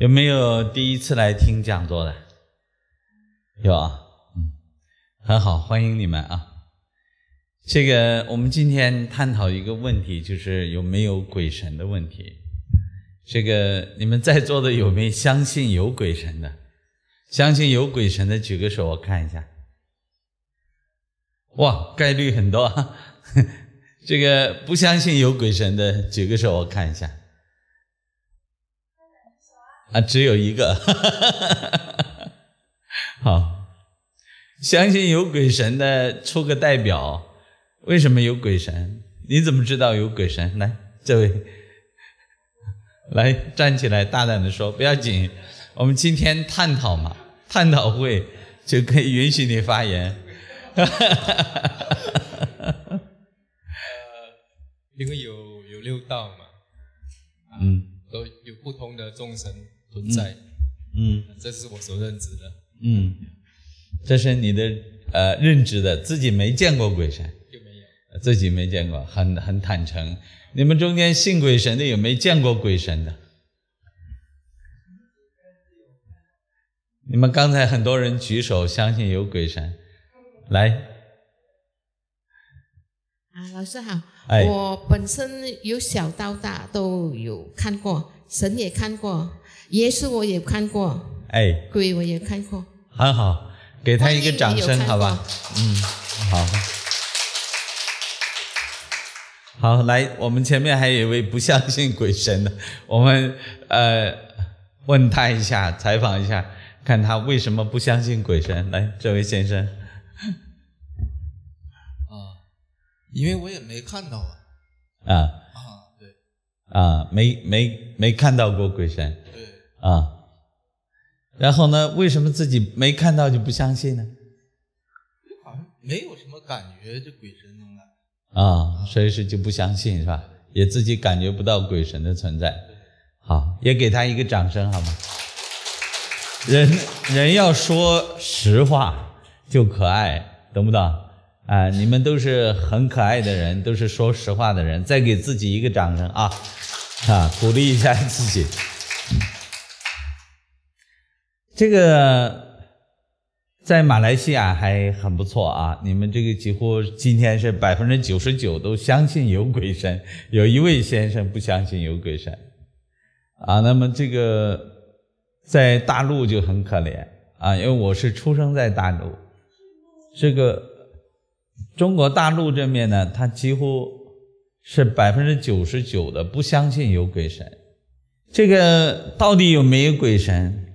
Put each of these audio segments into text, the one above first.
有没有第一次来听讲座的？有啊，嗯，很好，欢迎你们啊。这个我们今天探讨一个问题，就是有没有鬼神的问题。这个你们在座的有没有相信有鬼神的？相信有鬼神的举个手，我看一下。哇，概率很多啊。这个不相信有鬼神的举个手，我看一下。啊，只有一个。好，相信有鬼神的出个代表。为什么有鬼神？你怎么知道有鬼神？来，这位，来站起来，大胆的说，不要紧。我们今天探讨嘛，探讨会就可以允许你发言。呃，因为有有六道嘛，嗯，都有不同的众生存在，嗯这是我所认知的。嗯，这是你的呃认知的，自己没见过鬼神，就没有，自己没见过，很很坦诚。你们中间信鬼神的有没见过鬼神的？你们刚才很多人举手相信有鬼神，来，啊，老师好，哎。我本身由小到大都有看过，神也看过，耶稣我也看过，哎，鬼我也看过。很好，给他一个掌声，好吧？嗯，好。好，来，我们前面还有一位不相信鬼神的，我们呃问他一下，采访一下，看他为什么不相信鬼神。来，这位先生，啊，因为我也没看到啊。啊啊，对啊，没没没看到过鬼神对，啊，然后呢，为什么自己没看到就不相信呢？好像没有什么感觉，这鬼神能来。啊，所以是就不相信是吧？也自己感觉不到鬼神的存在。好，也给他一个掌声好吗？人人要说实话就可爱，懂不懂？啊，你们都是很可爱的人，都是说实话的人，再给自己一个掌声啊！啊，鼓励一下自己。这个在马来西亚还很不错啊！你们这个几乎今天是百分之九十九都相信有鬼神，有一位先生不相信有鬼神啊。那么这个在大陆就很可怜啊，因为我是出生在大陆，这个中国大陆这面呢，它几乎是百分之九十九的不相信有鬼神。这个到底有没有鬼神？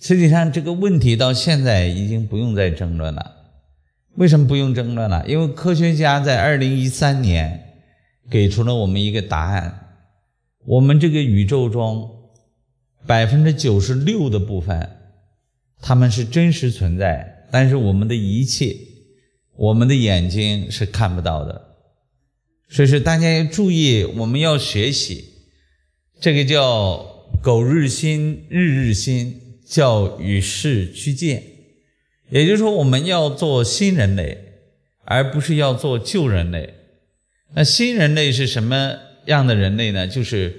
实际上这个问题到现在已经不用再争论了。为什么不用争论了？因为科学家在二零一三年给出了我们一个答案：我们这个宇宙中百分之九十六的部分，它们是真实存在，但是我们的仪器、我们的眼睛是看不到的。所以说，大家要注意，我们要学习，这个叫“苟日新，日日新”。叫与时俱进，也就是说，我们要做新人类，而不是要做旧人类。那新人类是什么样的人类呢？就是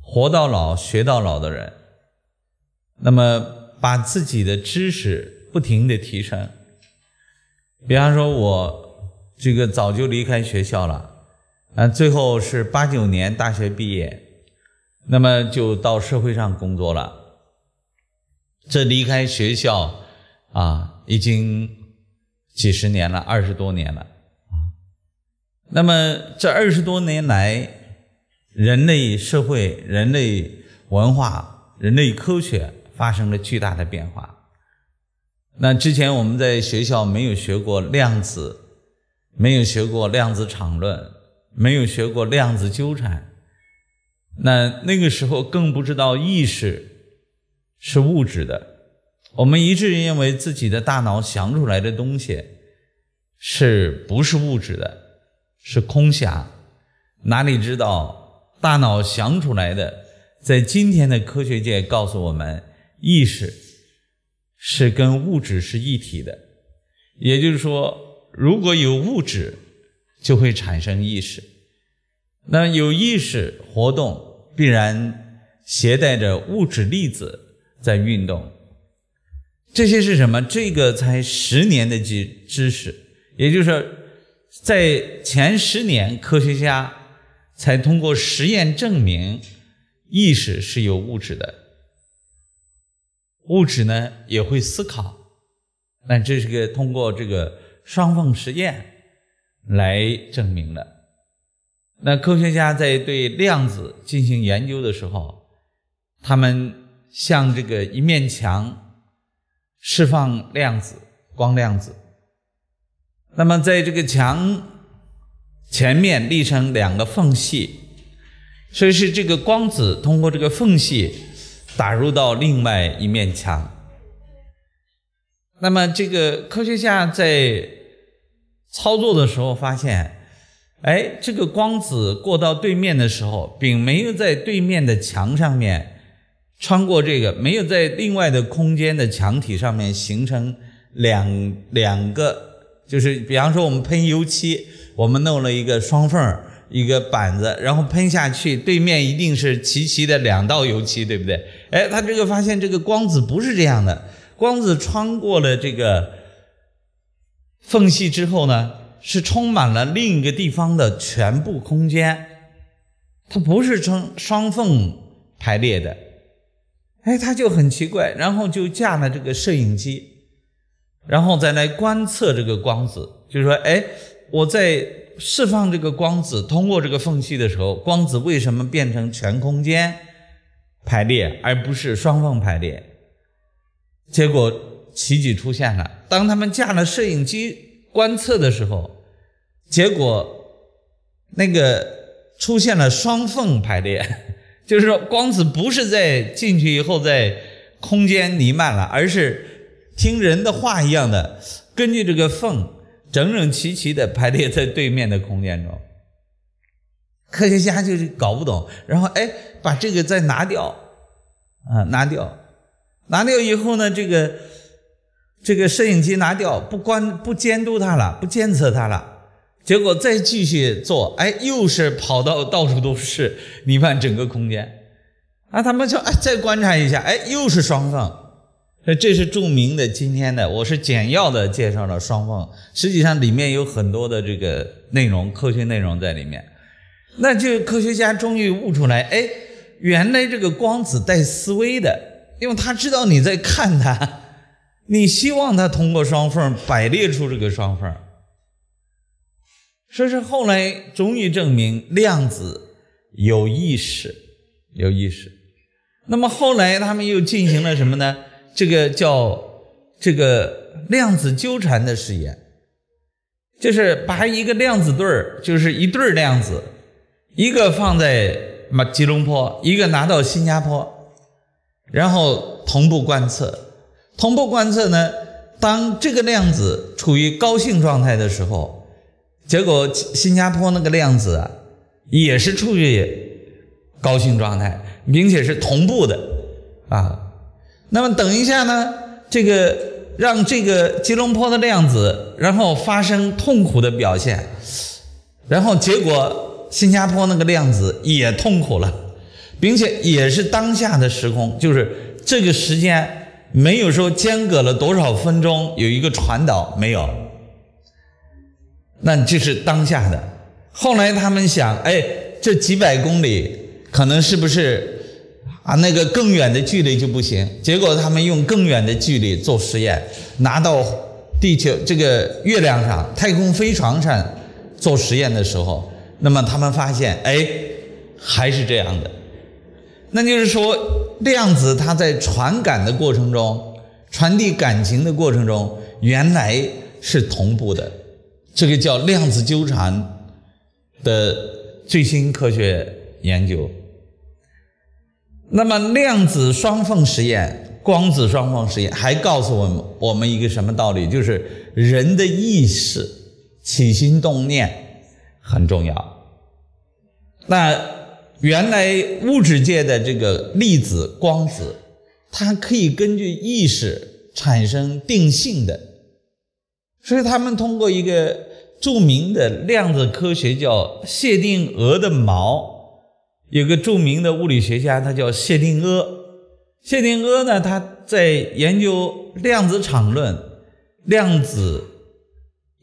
活到老学到老的人。那么，把自己的知识不停的提升。比方说，我这个早就离开学校了，啊，最后是八九年大学毕业，那么就到社会上工作了。这离开学校啊，已经几十年了，二十多年了啊。那么这二十多年来，人类社会、人类文化、人类科学发生了巨大的变化。那之前我们在学校没有学过量子，没有学过量子场论，没有学过量子纠缠，那那个时候更不知道意识。是物质的，我们一致认为自己的大脑想出来的东西是不是物质的，是空想。哪里知道大脑想出来的，在今天的科学界告诉我们，意识是跟物质是一体的。也就是说，如果有物质，就会产生意识。那有意识活动，必然。携带着物质粒子在运动。这些是什么？这个才十年的知知识，也就是说，在前十年，科学家才通过实验证明意识是有物质的，物质呢也会思考。那这是个通过这个双缝实验来证明的。那科学家在对量子进行研究的时候，他们向这个一面墙。释放量子，光量子。那么，在这个墙前面立成两个缝隙，所以是这个光子通过这个缝隙打入到另外一面墙。那么，这个科学家在操作的时候发现，哎，这个光子过到对面的时候，并没有在对面的墙上面。穿过这个没有在另外的空间的墙体上面形成两两个，就是比方说我们喷油漆，我们弄了一个双缝一个板子，然后喷下去，对面一定是齐齐的两道油漆，对不对？哎，他这个发现这个光子不是这样的，光子穿过了这个缝隙之后呢，是充满了另一个地方的全部空间，它不是从双缝排列的。哎，他就很奇怪，然后就架了这个摄影机，然后再来观测这个光子，就是说，哎，我在释放这个光子通过这个缝隙的时候，光子为什么变成全空间排列，而不是双缝排列？结果奇迹出现了，当他们架了摄影机观测的时候，结果那个出现了双缝排列。就是说，光子不是在进去以后在空间弥漫了，而是听人的话一样的，根据这个缝整整齐齐的排列在对面的空间中。科学家就是搞不懂，然后哎，把这个再拿掉，啊，拿掉，拿掉以后呢，这个这个摄影机拿掉，不关不监督它了，不监测它了。结果再继续做，哎，又是跑到到处都是 弥漫整个空间，啊，他们说，哎，再观察一下，哎，又是双缝，这是著名的今天的，我是简要的介绍了双缝，实际上里面有很多的这个内容，科学内容在里面，那就科学家终于悟出来，哎，原来这个光子带思维的，因为他知道你在看它，你希望它通过双缝摆列出这个双缝。说是后来终于证明量子有意识，有意识。那么后来他们又进行了什么呢？这个叫这个量子纠缠的实验，就是把一个量子对儿，就是一对量子，一个放在马吉隆坡，一个拿到新加坡，然后同步观测。同步观测呢，当这个量子处于高兴状态的时候。结果新加坡那个量子啊，也是处于高兴状态，并且是同步的啊。那么等一下呢，这个让这个吉隆坡的量子，然后发生痛苦的表现，然后结果新加坡那个量子也痛苦了，并且也是当下的时空，就是这个时间没有说间隔了多少分钟有一个传导没有。那这是当下的。后来他们想，哎，这几百公里可能是不是啊？那个更远的距离就不行。结果他们用更远的距离做实验，拿到地球这个月亮上太空飞船上做实验的时候，那么他们发现，哎，还是这样的。那就是说，量子它在传感的过程中，传递感情的过程中，原来是同步的。这个叫量子纠缠的最新科学研究。那么量子双缝实验、光子双缝实验还告诉我们我们一个什么道理？就是人的意识、起心动念很重要。那原来物质界的这个粒子、光子，它可以根据意识产生定性的。所以他们通过一个著名的量子科学叫谢定谔的锚，有个著名的物理学家，他叫谢定谔。谢定谔呢，他在研究量子场论、量子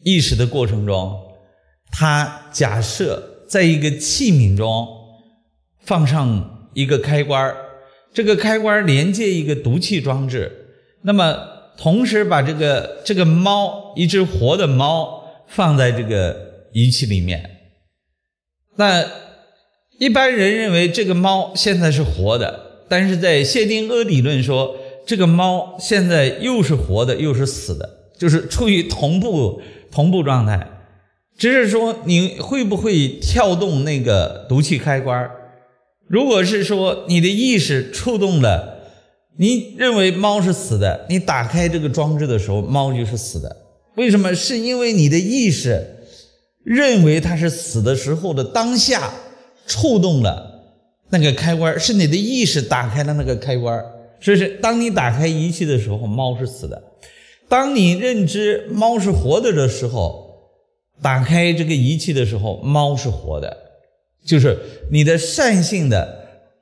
意识的过程中，他假设在一个器皿中放上一个开关，这个开关连接一个毒气装置，那么同时把这个这个猫，一只活的猫放在这个仪器里面，那。一般人认为这个猫现在是活的，但是在谢定谔理论说，这个猫现在又是活的又是死的，就是处于同步同步状态。只是说你会不会跳动那个毒气开关？如果是说你的意识触动了，你认为猫是死的，你打开这个装置的时候，猫就是死的。为什么？是因为你的意识认为它是死的时候的当下。触动了那个开关，是你的意识打开了那个开关。所以是当你打开仪器的时候，猫是死的；当你认知猫是活的的时候，打开这个仪器的时候，猫是活的。就是你的善性的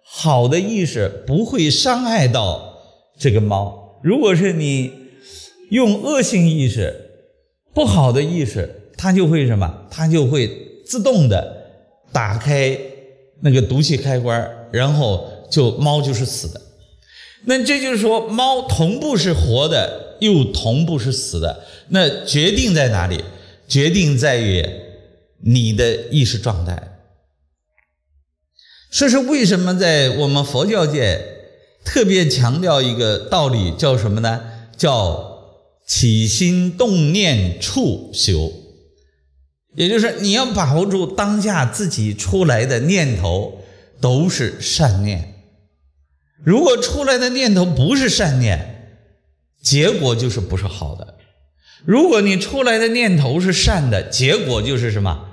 好的意识不会伤害到这个猫。如果是你用恶性意识、不好的意识，它就会什么？它就会自动的打开。那个毒气开关，然后就猫就是死的。那这就是说，猫同步是活的，又同步是死的。那决定在哪里？决定在于你的意识状态。这是为什么在我们佛教界特别强调一个道理，叫什么呢？叫起心动念处修。也就是你要把握住当下自己出来的念头都是善念，如果出来的念头不是善念，结果就是不是好的；如果你出来的念头是善的，结果就是什么？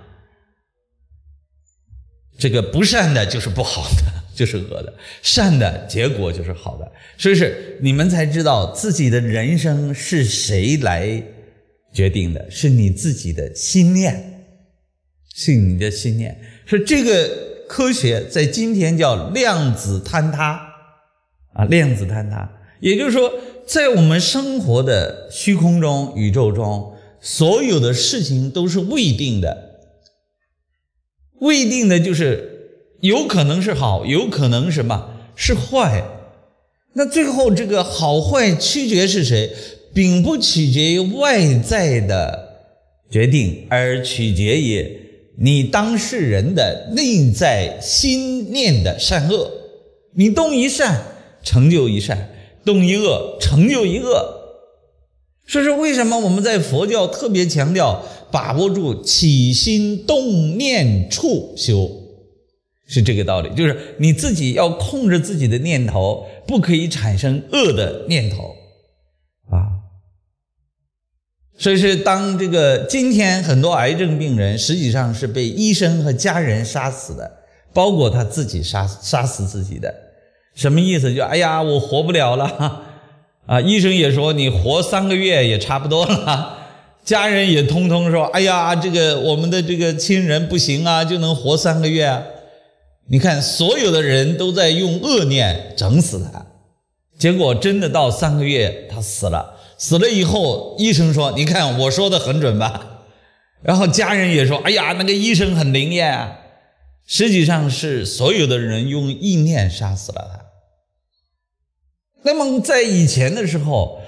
这个不善的就是不好的，就是恶的；善的结果就是好的。所以是你们才知道自己的人生是谁来决定的，是你自己的心念。是你的心念，说这个科学在今天叫量子坍塌啊，量子坍塌，也就是说，在我们生活的虚空中、宇宙中，所有的事情都是未定的，未定的就是有可能是好，有可能什么是坏，那最后这个好坏取决是谁，并不取决于外在的决定，而取决于。你当事人的内在心念的善恶，你动一善成就一善，动一恶成就一恶。所以说，为什么我们在佛教特别强调把握住起心动念处修，是这个道理，就是你自己要控制自己的念头，不可以产生恶的念头啊。所以是当这个今天很多癌症病人实际上是被医生和家人杀死的，包括他自己杀杀死自己的，什么意思？就哎呀，我活不了了啊！医生也说你活三个月也差不多了，家人也通通说，哎呀，这个我们的这个亲人不行啊，就能活三个月啊！你看，所有的人都在用恶念整死他，结果真的到三个月他死了。死了以后，医生说：“你看我说的很准吧？” 然后家人也说：“哎呀，那个医生很灵验啊！”实际上是所有的人用意念杀死了他。那么在以前的时候，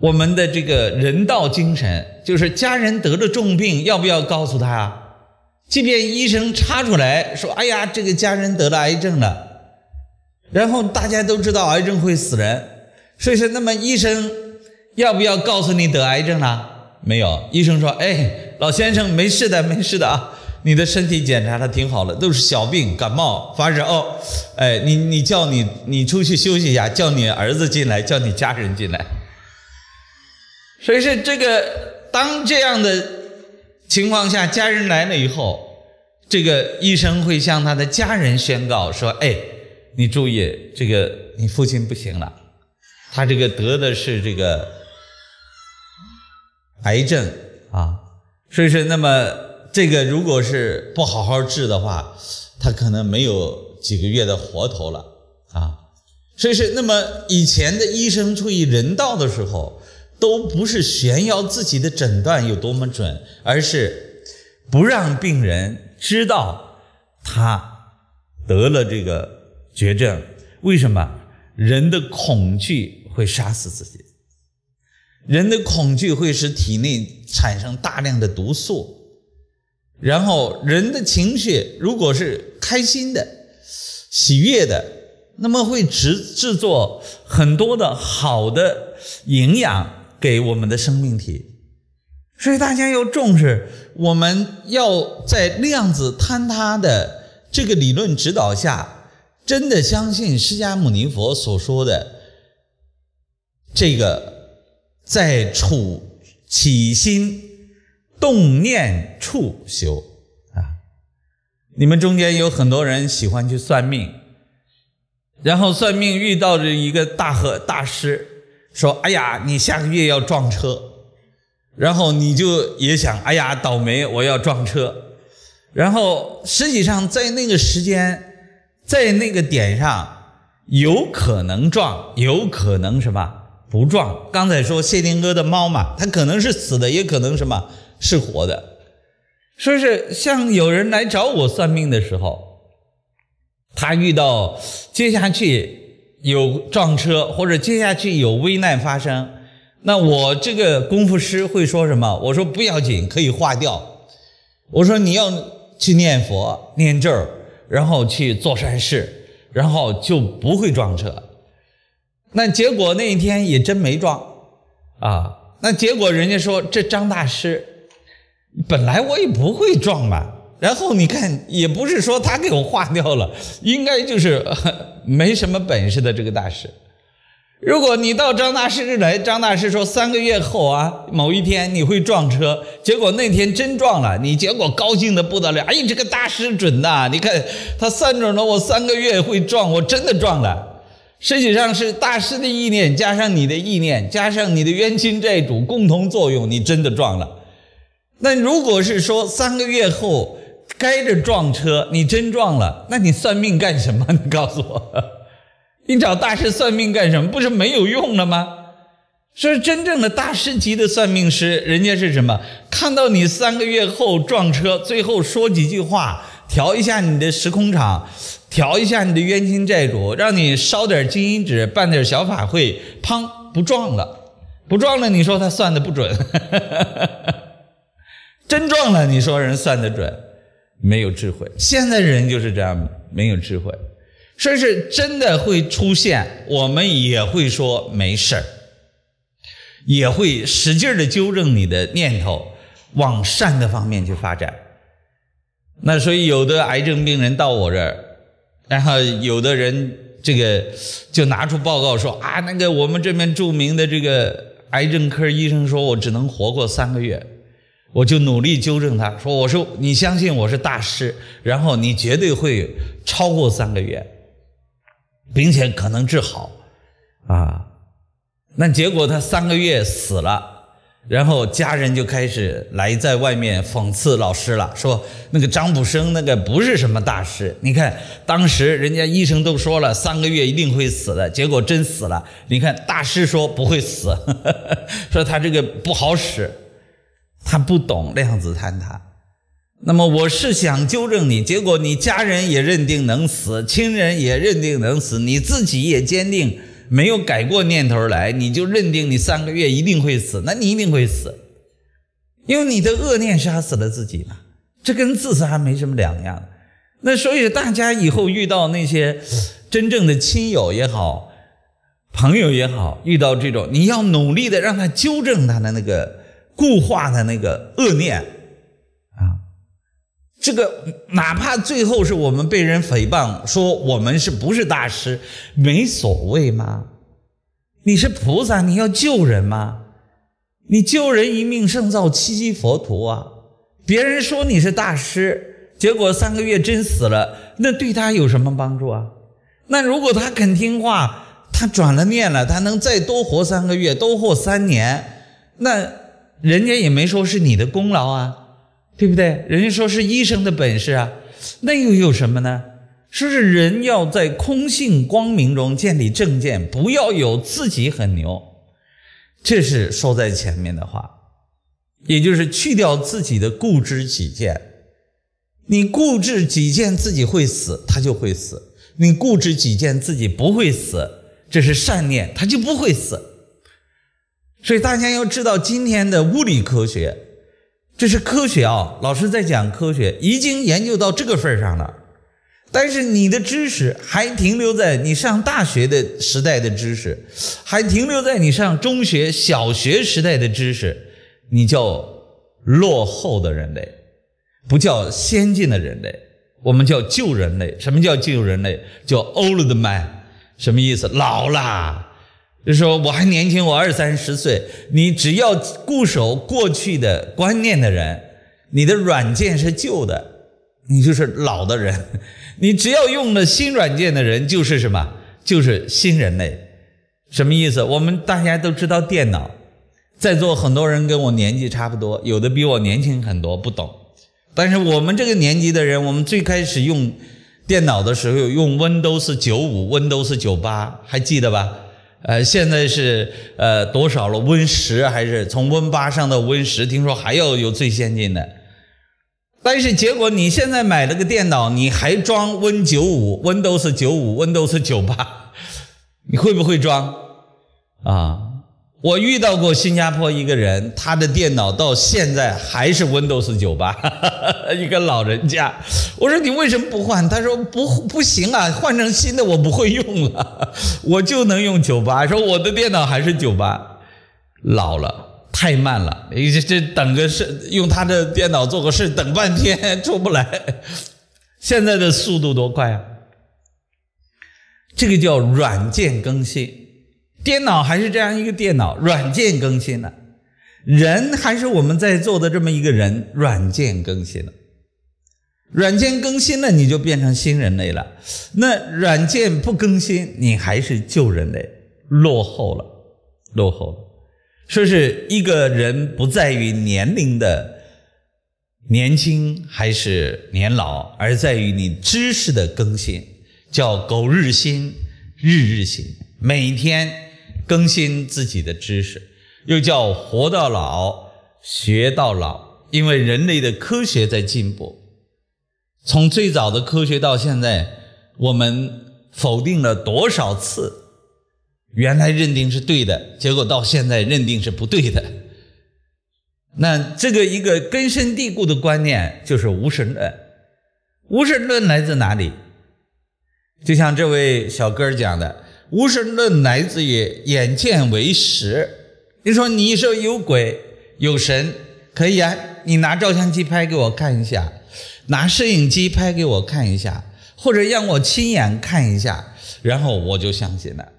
我们的这个人道精神就是家人得了重病，要不要告诉他？即便医生查出来说：“哎呀，这个家人得了癌症了。”然后大家都知道癌症会死人，所以说，那么医生。要不要告诉你得癌症了？没有，医生说：“哎，老先生，没事的，没事的啊，你的身体检查的挺好的，都是小病，感冒发烧。哦，哎，你你叫你你出去休息一下，叫你儿子进来，叫你家人进来。所以是这个，当这样的情况下，家人来了以后，这个医生会向他的家人宣告说：，哎，你注意，这个你父亲不行了，他这个得的是这个。”癌症啊，所以说，那么这个如果是不好好治的话，他可能没有几个月的活头了啊。所以是那么以前的医生出于人道的时候，都不是炫耀自己的诊断有多么准，而是不让病人知道他得了这个绝症。为什么？人的恐惧会杀死自己，人的恐惧会使体内产生大量的毒素，然后人的情绪如果是开心的、喜悦的，那么会制制作很多的好的营养给我们的生命体。所以大家要重视，我们要在量子坍塌的这个理论指导下。真的相信释迦牟尼佛所说的这个，在处起心动念处修啊！你们中间有很多人喜欢去算命，然后算命遇到了一个大和大师，说：“哎呀，你下个月要撞车。”然后你就也想：“哎呀，倒霉，我要撞车。”然后实际上在那个时间。在那个点上，有可能撞，有可能什么不撞。刚才说谢霆哥的猫嘛，它可能是死的，也可能什么是活的。说是像有人来找我算命的时候，他遇到接下去有撞车，或者接下去有危难发生，那我这个功夫师会说什么？我说不要紧，可以化掉。我说你要去念佛念咒。然后去做善事，然后就不会撞车。那结果那一天也真没撞啊。那结果人家说这张大师，本来我也不会撞嘛。然后你看，也不是说他给我化掉了，应该就是没什么本事的这个大师。如果你到张大师这来，张大师说三个月后啊，某一天你会撞车，结果那天真撞了，你结果高兴的不得了。哎，这个大师准呐！你看他算准了我三个月会撞，我真的撞了。实际上是大师的意念加上你的意念加上你的冤亲债主共同作用，你真的撞了。那如果是说三个月后该着撞车，你真撞了，那你算命干什么？你告诉我。你找大师算命干什么？不是没有用了吗？说真正的大师级的算命师，人家是什么？看到你三个月后撞车，最后说几句话，调一下你的时空场，调一下你的冤亲债主，让你烧点金银纸，办点小法会，砰，不撞了，不撞了。你说他算的不准，真撞了。你说人算的准，没有智慧。现在人就是这样，没有智慧。所以是真的会出现，我们也会说没事儿，也会使劲的纠正你的念头，往善的方面去发展。那所以有的癌症病人到我这儿，然后有的人这个就拿出报告说啊，那个我们这边著名的这个癌症科医生说我只能活过三个月，我就努力纠正他说，我说你相信我是大师，然后你绝对会超过三个月。并且可能治好，啊，那结果他三个月死了，然后家人就开始来在外面讽刺老师了，说那个张卜生那个不是什么大师，你看当时人家医生都说了三个月一定会死的，结果真死了。你看大师说不会死，说他这个不好使，他不懂量子坍塌。那么我是想纠正你，结果你家人也认定能死，亲人也认定能死，你自己也坚定没有改过念头来，你就认定你三个月一定会死，那你一定会死，因为你的恶念杀死了自己嘛，这跟自杀没什么两样。那所以大家以后遇到那些真正的亲友也好，朋友也好，遇到这种，你要努力的让他纠正他的那个固化的那个恶念啊。这个哪怕最后是我们被人诽谤说我们是不是大师，没所谓吗？你是菩萨，你要救人吗？你救人一命胜造七级佛陀啊！别人说你是大师，结果三个月真死了，那对他有什么帮助啊？那如果他肯听话，他转了念了，他能再多活三个月，多活三年，那人家也没说是你的功劳啊。对不对？人家说是医生的本事啊，那又有什么呢？说是人要在空性光明中建立正见，不要有自己很牛，这是说在前面的话，也就是去掉自己的固执己见。你固执己见自己会死，他就会死；你固执己见自己不会死，这是善念，他就不会死。所以大家要知道，今天的物理科学，这是科学啊！老师在讲科学，已经研究到这个份儿上了。但是你的知识还停留在你上大学的时代的知识，还停留在你上中学、小学时代的知识，你叫落后的人类。不叫先进的人类，我们叫旧人类。什么叫旧人类？叫 old man，什么意思？老啦，就说我还年轻，我二三十岁。你只要固守过去的观念的人，你的软件是旧的，你就是老的人。你只要用了新软件的人，就是什么？就是新人类。什么意思？我们大家都知道电脑，在座很多人跟我年纪差不多，有的比我年轻很多，不懂。但是我们这个年纪的人，我们最开始用电脑的时候用 Windows 九五、Windows 九八，还记得吧？呃，现在是呃多少了？Win 十还是从 Win 八上到 Win 十？听说还要有最先进的。但是结果你现在买了个电脑，你还装 Win 九五、Windows 九五、Windows 九八，你会不会装？啊？我遇到过新加坡一个人，他的电脑到现在还是 Windows 九八，一个老人家。我说你为什么不换？他说不不行啊，换成新的我不会用了，我就能用九八。说我的电脑还是九八，老了太慢了，这这等个事，用他的电脑做个事等半天 出不来。现在的速度多快啊！这个叫软件更新。电脑还是这样一个电脑，软件更新了；人还是我们在座的这么一个人，软件更新了。软件更新了，你就变成新人类了；那软件不更新，你还是旧人类，落后了，落后了。说是一个人不在于年龄的年轻还是年老，而在于你知识的更新，叫苟日新，日日新，每天。更新自己的知识，又叫活到老学到老。因为人类的科学在进步，从最早的科学到现在，我们否定了多少次？原来认定是对的，结果到现在认定是不对的。那这个一个根深蒂固的观念就是无神论。无神论来自哪里？就像这位小哥讲的。无神论来自于眼见为实。你说你说有鬼有神可以啊，你拿照相机拍给我看一下，拿摄影机拍给我看一下，或者让我亲眼看一下，然后我就相信了。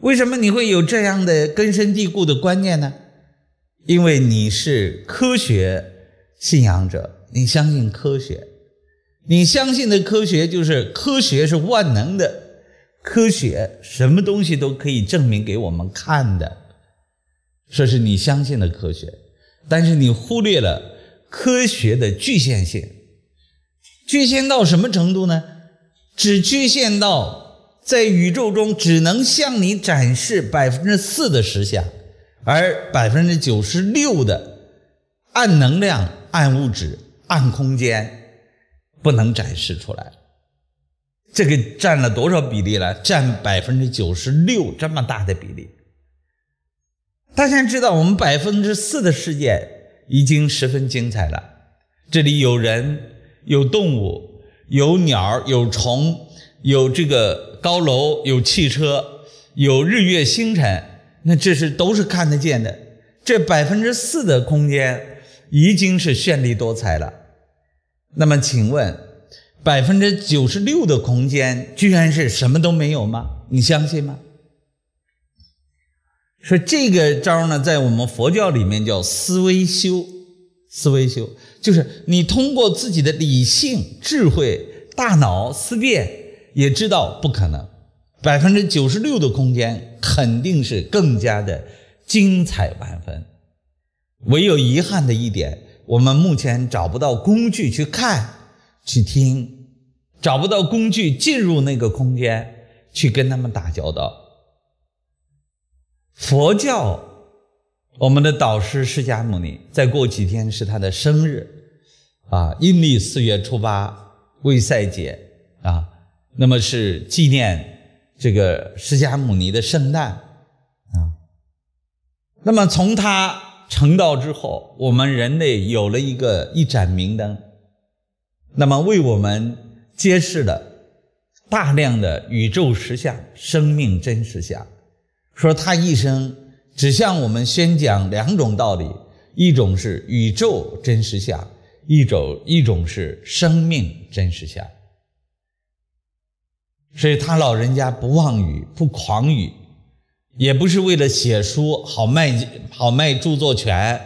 为什么你会有这样的根深蒂固的观念呢？因为你是科学信仰者，你相信科学，你相信的科学就是科学是万能的。科学什么东西都可以证明给我们看的，说是你相信的科学，但是你忽略了科学的局限性。局限到什么程度呢？只局限到在宇宙中只能向你展示百分之四的实相，而百分之九十六的暗能量、暗物质、暗空间不能展示出来。这个占了多少比例了？占百分之九十六这么大的比例。大家知道，我们百分之四的世界已经十分精彩了。这里有人，有动物，有鸟，有虫，有这个高楼，有汽车，有日月星辰。那这是都是看得见的。这百分之四的空间已经是绚丽多彩了。那么，请问？百分之九十六的空间居然是什么都没有吗？你相信吗？说这个招呢，在我们佛教里面叫思维修，思维修就是你通过自己的理性、智慧、大脑思辨，也知道不可能。百分之九十六的空间肯定是更加的精彩万分。唯有遗憾的一点，我们目前找不到工具去看、去听，找不到工具进入那个空间去跟他们打交道。佛教，我们的导师释迦牟尼，再过几天是他的生日，啊，阴历四月初八，卫赛节啊，那么是纪念这个释迦牟尼的圣诞啊。那么从他成道之后，我们人类有了一个一盏明灯，那么为我们揭示了大量的宇宙实相、生命真实相。说他一生只向我们宣讲两种道理，一种是宇宙真实相，一种一种是生命真实相。所以他老人家不妄语，不狂语，也不是为了写书好卖好卖著作权，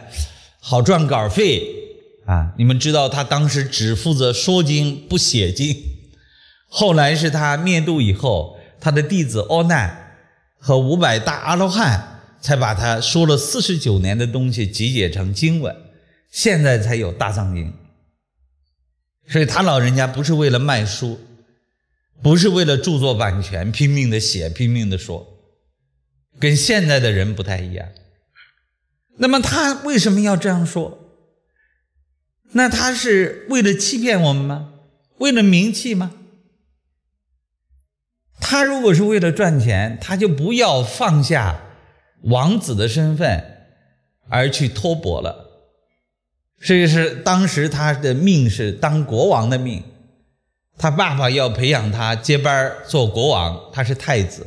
好赚稿费啊！你们知道他当时只负责说经不写经，后来是他灭度以后，他的弟子阿难。和五百大阿罗汉才把他说了四十九年的东西集结成经文，现在才有大藏经。所以他老人家不是为了卖书，不是为了著作版权拼命的写、拼命的说，跟现在的人不太一样。那么他为什么要这样说？那他是为了欺骗我们吗？为了名气吗？他如果是为了赚钱，他就不要放下王子的身份而去托钵了。这个是当时他的命是当国王的命，他爸爸要培养他接班做国王，他是太子，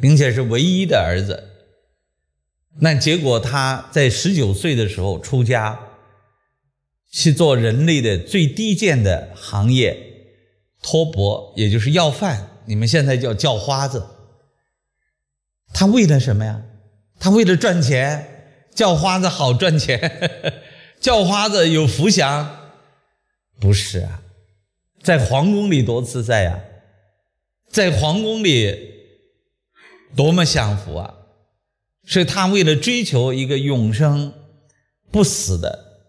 并且是唯一的儿子。那结果他在十九岁的时候出家，去做人类的最低贱的行业。托钵，也就是要饭，你们现在叫叫花子。他为了什么呀？他为了赚钱。叫花子好赚钱，叫花子有福享，不是啊？在皇宫里多自在呀，在皇宫里多么享福啊！是他为了追求一个永生不死的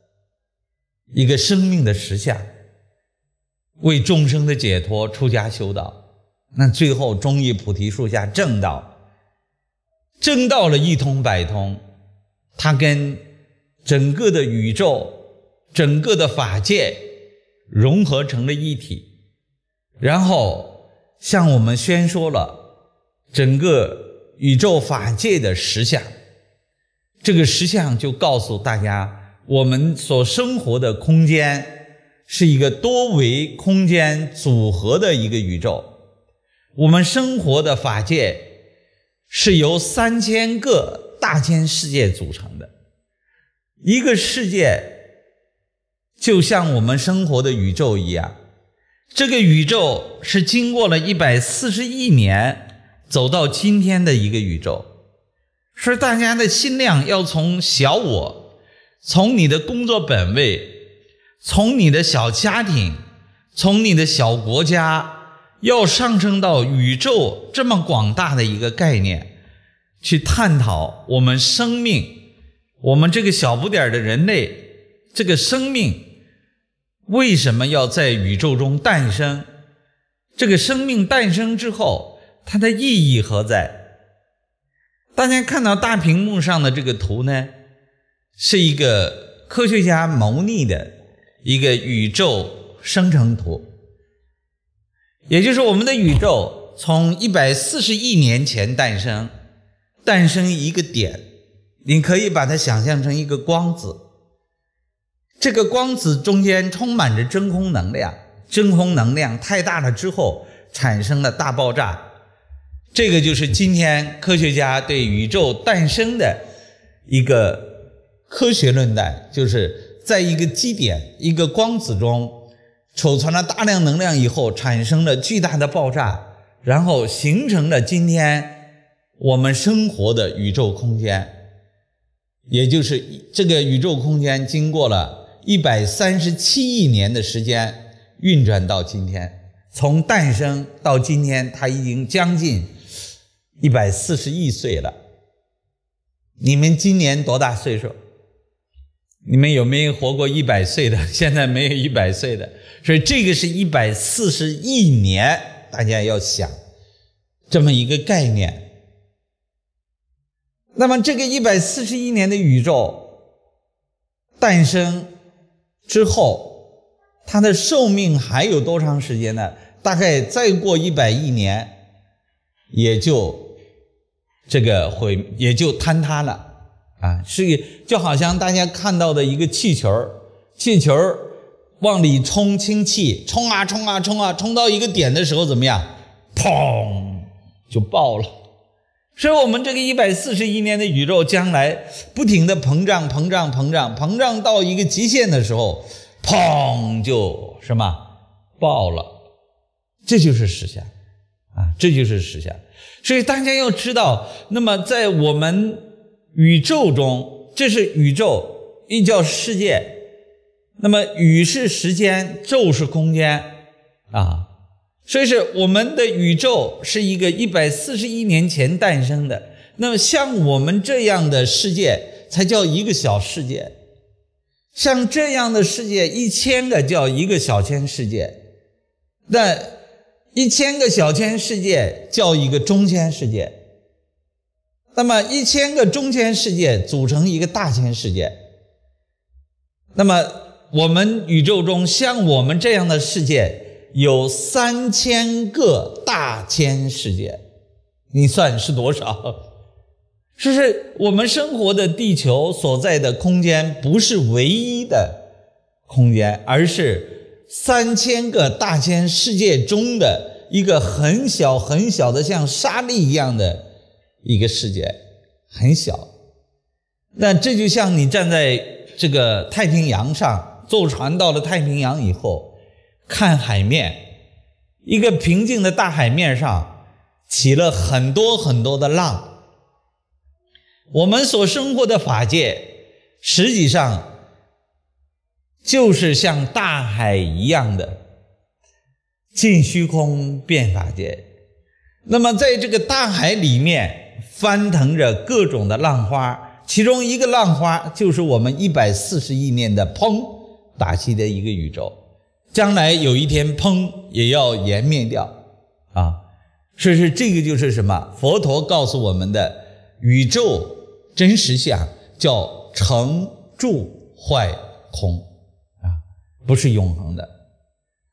一个生命的实相。为众生的解脱出家修道，那最后终于菩提树下正道，正道了一通百通，他跟整个的宇宙、整个的法界融合成了一体，然后向我们宣说了整个宇宙法界的实相。这个实相就告诉大家，我们所生活的空间。是一个多维空间组合的一个宇宙，我们生活的法界是由三千个大千世界组成的，一个世界就像我们生活的宇宙一样，这个宇宙是经过了一百四十亿年走到今天的一个宇宙，是大家的心量要从小我，从你的工作本位。从你的小家庭，从你的小国家，要上升到宇宙这么广大的一个概念，去探讨我们生命，我们这个小不点的人类，这个生命为什么要在宇宙中诞生？这个生命诞生之后，它的意义何在？大家看到大屏幕上的这个图呢，是一个科学家谋逆的。一个宇宙生成图，也就是我们的宇宙从一百四十亿年前诞生，诞生一个点，你可以把它想象成一个光子。这个光子中间充满着真空能量，真空能量太大了之后产生了大爆炸。这个就是今天科学家对宇宙诞生的一个科学论断，就是。在一个基点、一个光子中储存了大量能量以后，产生了巨大的爆炸，然后形成了今天我们生活的宇宙空间。也就是这个宇宙空间经过了一百三十七亿年的时间运转到今天，从诞生到今天，它已经将近一百四十亿岁了。你们今年多大岁数？你们有没有活过一百岁的？现在没有一百岁的，所以这个是一百四十亿年，大家要想这么一个概念。那么这个一百四十亿年的宇宙诞生之后，它的寿命还有多长时间呢？大概再过一百亿年，也就这个毁也就坍塌了啊！是就好像大家看到的一个气球，气球往里充氢气，冲啊冲啊冲啊，冲到一个点的时候怎么样？砰，就爆了。所以，我们这个一百四十亿年的宇宙，将来不停的膨胀、膨胀、膨胀、膨胀到一个极限的时候，砰，就什么爆了。这就是实相啊，这就是实相。所以大家要知道，那么在我们宇宙中，这是宇宙，亦叫世界。那么宇是时间，宙是空间啊。所以是我们的宇宙是一个一百四十亿年前诞生的。那么像我们这样的世界，才叫一个小世界；像这样的世界，一千个叫一个小千世界。那一千个小千世界叫一个中千世界。那么一千个中千世界组成一个大千世界。那么我们宇宙中像我们这样的世界。有三千个大千世界，你算是多少？是不是我们生活的地球所在的空间不是唯一的空间，而是三千个大千世界中的一个很小很小的像沙粒一样的一个世界，很小。那这就像你站在这个太平洋上，坐船到了太平洋以后。看海面，一个平静的大海面上起了很多很多的浪。我们所生活的法界，实际上就是像大海一样的尽虚空变法界。那么，在这个大海里面翻腾着各种的浪花，其中一个浪花就是我们一百四十亿年的砰打击的一个宇宙。将来有一天，砰也要湮灭掉啊！所以说，这个就是什么？佛陀告诉我们的宇宙真实相叫成住坏空啊，不是永恒的。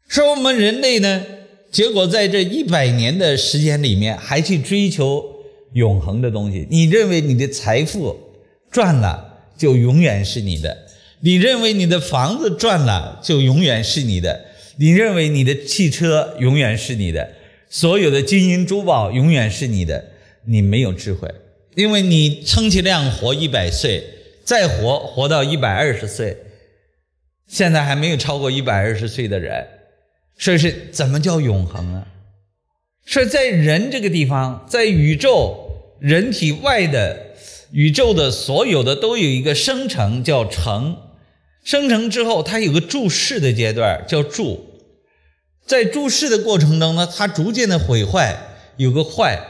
说我们人类呢，结果在这一百年的时间里面，还去追求永恒的东西。你认为你的财富赚了就永远是你的？你认为你的房子赚了就永远是你的？你认为你的汽车永远是你的？所有的金银珠宝永远是你的？你没有智慧，因为你充其量活一百岁，再活活到一百二十岁，现在还没有超过一百二十岁的人，所以是怎么叫永恒啊？是在人这个地方，在宇宙人体外的宇宙的所有的都有一个生成，叫成。生成之后，它有个注释的阶段，叫注。在注释的过程中呢，它逐渐的毁坏，有个坏，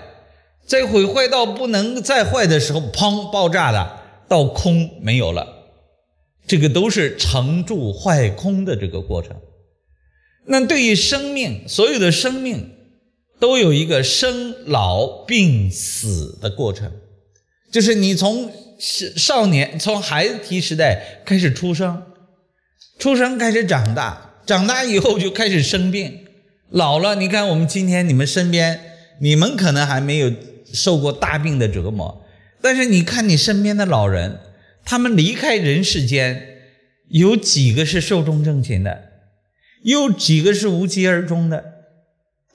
在毁坏到不能再坏的时候，砰，爆炸了，到空没有了。这个都是成住坏空的这个过程。那对于生命，所有的生命都有一个生老病死的过程，就是你从少少年，从孩提时代开始出生。出生开始长大，长大以后就开始生病，老了。你看我们今天你们身边，你们可能还没有受过大病的折磨，但是你看你身边的老人，他们离开人世间，有几个是寿终正寝的，有几个是无疾而终的，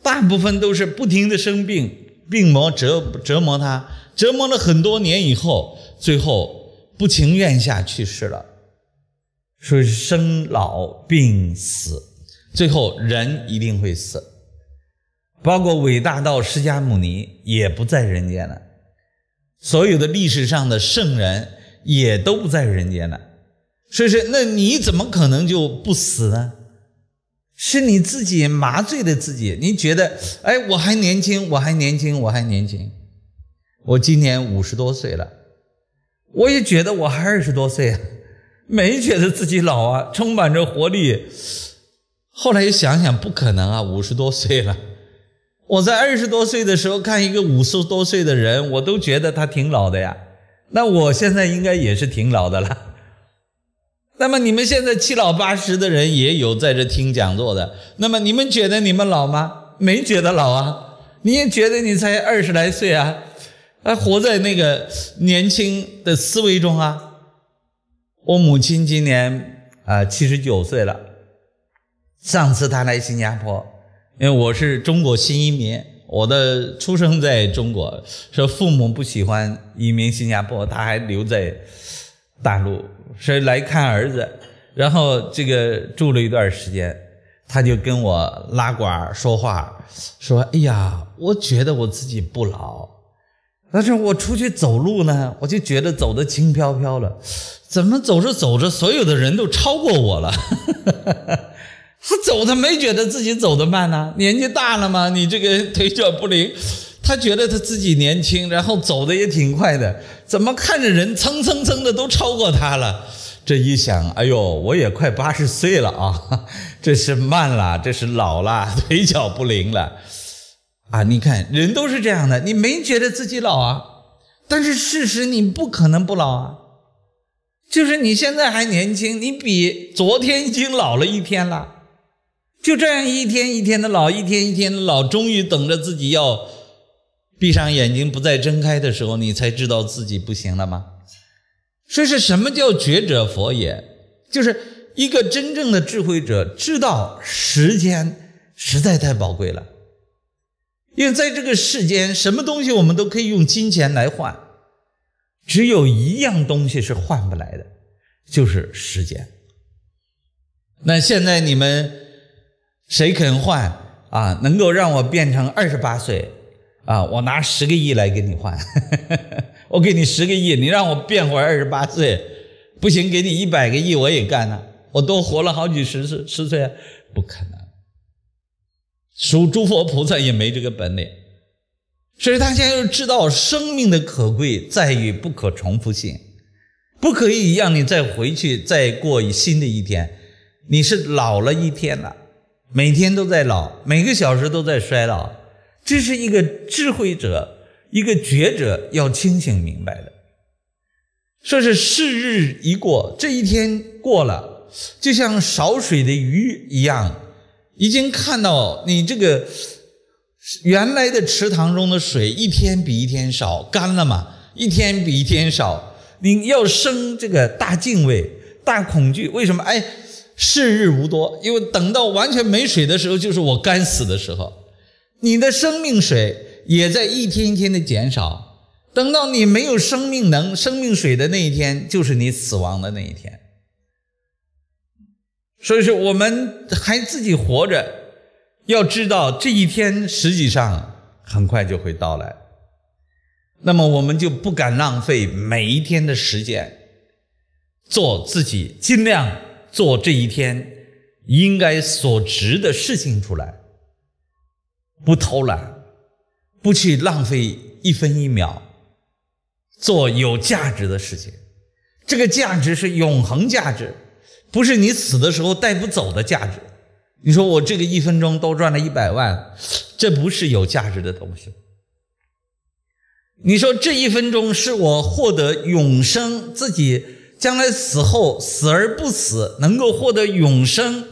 大部分都是不停的生病，病魔折折磨他，折磨了很多年以后，最后不情愿下去世了。所以生老病死，最后人一定会死，包括伟大到释迦牟尼也不在人间了，所有的历史上的圣人也都不在人间了。所以说，那你怎么可能就不死呢？是你自己麻醉的自己，你觉得，哎，我还年轻，我还年轻，我还年轻，我今年五十多岁了，我也觉得我还二十多岁啊。没觉得自己老啊，充满着活力。后来想想，不可能啊，五十多岁了。我在二十多岁的时候看一个五十多岁的人，我都觉得他挺老的呀。那我现在应该也是挺老的了。那么你们现在七老八十的人也有在这听讲座的，那么你们觉得你们老吗？没觉得老啊，你也觉得你才二十来岁啊，还活在那个年轻的思维中啊。我母亲今年啊七十九岁了，上次她来新加坡，因为我是中国新移民，我的出生在中国，说父母不喜欢移民新加坡，她还留在大陆。是来看儿子，然后这个住了一段时间，他就跟我拉呱说话，说：“哎呀，我觉得我自己不老，但是我出去走路呢，我就觉得走得轻飘飘了，怎么走着走着，所有的人都超过我了？他走，他没觉得自己走得慢呢，年纪大了嘛，你这个腿脚不灵，他觉得他自己年轻，然后走的也挺快的。”怎么看着人蹭蹭蹭的都超过他了？这一想，哎呦，我也快八十岁了啊！这是慢了，这是老了，腿脚不灵了啊！你看，人都是这样的，你没觉得自己老啊？但是事实，你不可能不老啊！就是你现在还年轻，你比昨天已经老了一天了。就这样一天一天的老，一天一天的老，终于等着自己要。闭上眼睛不再睁开的时候，你才知道自己不行了吗？说是什么叫觉者佛也？就是一个真正的智慧者知道时间实在太宝贵了，因为在这个世间，什么东西我们都可以用金钱来换，只有一样东西是换不来的，就是时间。那现在你们谁肯换啊？能够让我变成二十八岁？啊，我拿十个亿来给你换，我给你十个亿，你让我变回二十八岁，不行，给你一百个亿我也干呢。我多活了好几十岁，十岁不可能。属诸佛菩萨也没这个本领，所以大家要知道，生命的可贵在于不可重复性，不可以让你再回去再过新的一天。你是老了一天了，每天都在老，每个小时都在衰老。这是一个智慧者，一个觉者要清醒明白的。说是是日一过，这一天过了，就像少水的鱼一样，已经看到你这个原来的池塘中的水一天比一天少，干了嘛？一天比一天少，你要生这个大敬畏、大恐惧。为什么？哎，是日无多，因为等到完全没水的时候，就是我干死的时候。你的生命水也在一天一天的减少，等到你没有生命能、生命水的那一天，就是你死亡的那一天。所以说，我们还自己活着，要知道这一天实际上很快就会到来。那么，我们就不敢浪费每一天的时间，做自己尽量做这一天应该所值的事情出来。不偷懒，不去浪费一分一秒，做有价值的事情。这个价值是永恒价值，不是你死的时候带不走的价值。你说我这个一分钟都赚了一百万，这不是有价值的东西。你说这一分钟是我获得永生，自己将来死后死而不死，能够获得永生，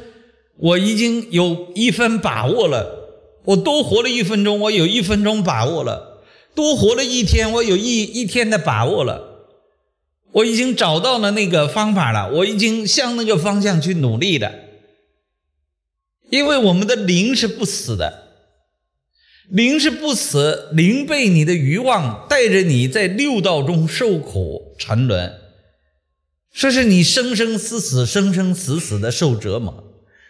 我已经有一分把握了。我多活了一分钟，我有一分钟把握了；多活了一天，我有一一天的把握了。我已经找到了那个方法了，我已经向那个方向去努力了。因为我们的灵是不死的，灵是不死，灵被你的欲望带着你在六道中受苦沉沦，说是你生生死死、生生死死的受折磨。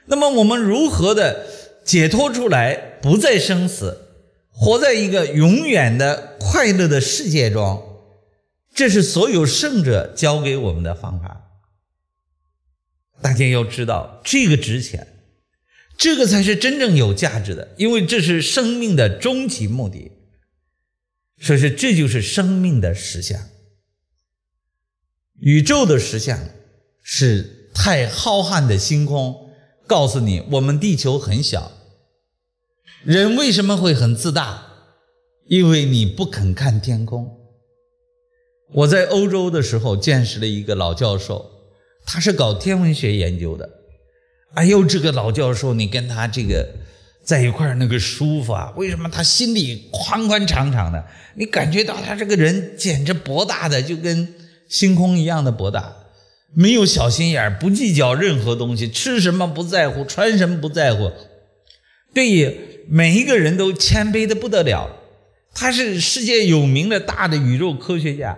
那么我们如何的？解脱出来，不再生死，活在一个永远的快乐的世界中，这是所有圣者教给我们的方法。大家要知道，这个值钱，这个才是真正有价值的，因为这是生命的终极目的。所以说这就是生命的实相，宇宙的实相是太浩瀚的星空，告诉你我们地球很小。人为什么会很自大？因为你不肯看天空。我在欧洲的时候见识了一个老教授，他是搞天文学研究的。哎呦，这个老教授，你跟他这个在一块儿那个舒服啊？为什么他心里宽宽敞敞的？你感觉到他这个人简直博大的，就跟星空一样的博大，没有小心眼，不计较任何东西，吃什么不在乎，穿什么不在乎，对于每一个人都谦卑的不得了。他是世界有名的大的宇宙科学家。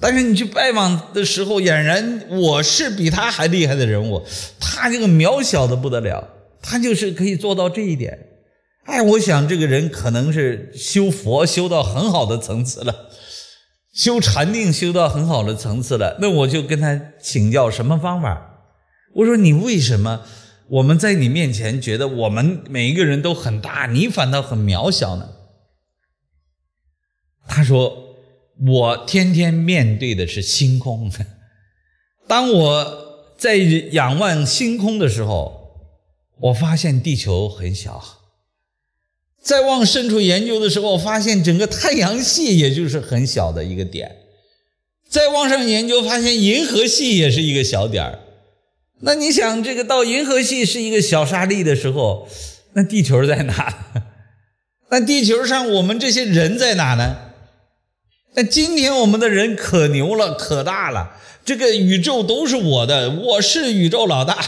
但是你去拜访的时候，俨然我是比他还厉害的人物，他这个渺小的不得了，他就是可以做到这一点。哎，我想这个人可能是修佛修到很好的层次了，修禅定修到很好的层次了。那我就跟他请教什么方法？我说你为什么我们在你面前觉得我们每一个人都很大，你反倒很渺小呢？他说。我天天面对的是星空。当我在仰望星空的时候，我发现地球很小；再往深处研究的时候，发现整个太阳系也就是很小的一个点；再往上研究，发现银河系也是一个小点儿。那你想，这个到银河系是一个小沙粒的时候，那地球在哪？那地球上我们这些人在哪呢？那今天我们的人可牛了，可大了，这个宇宙都是我的，我是宇宙老大。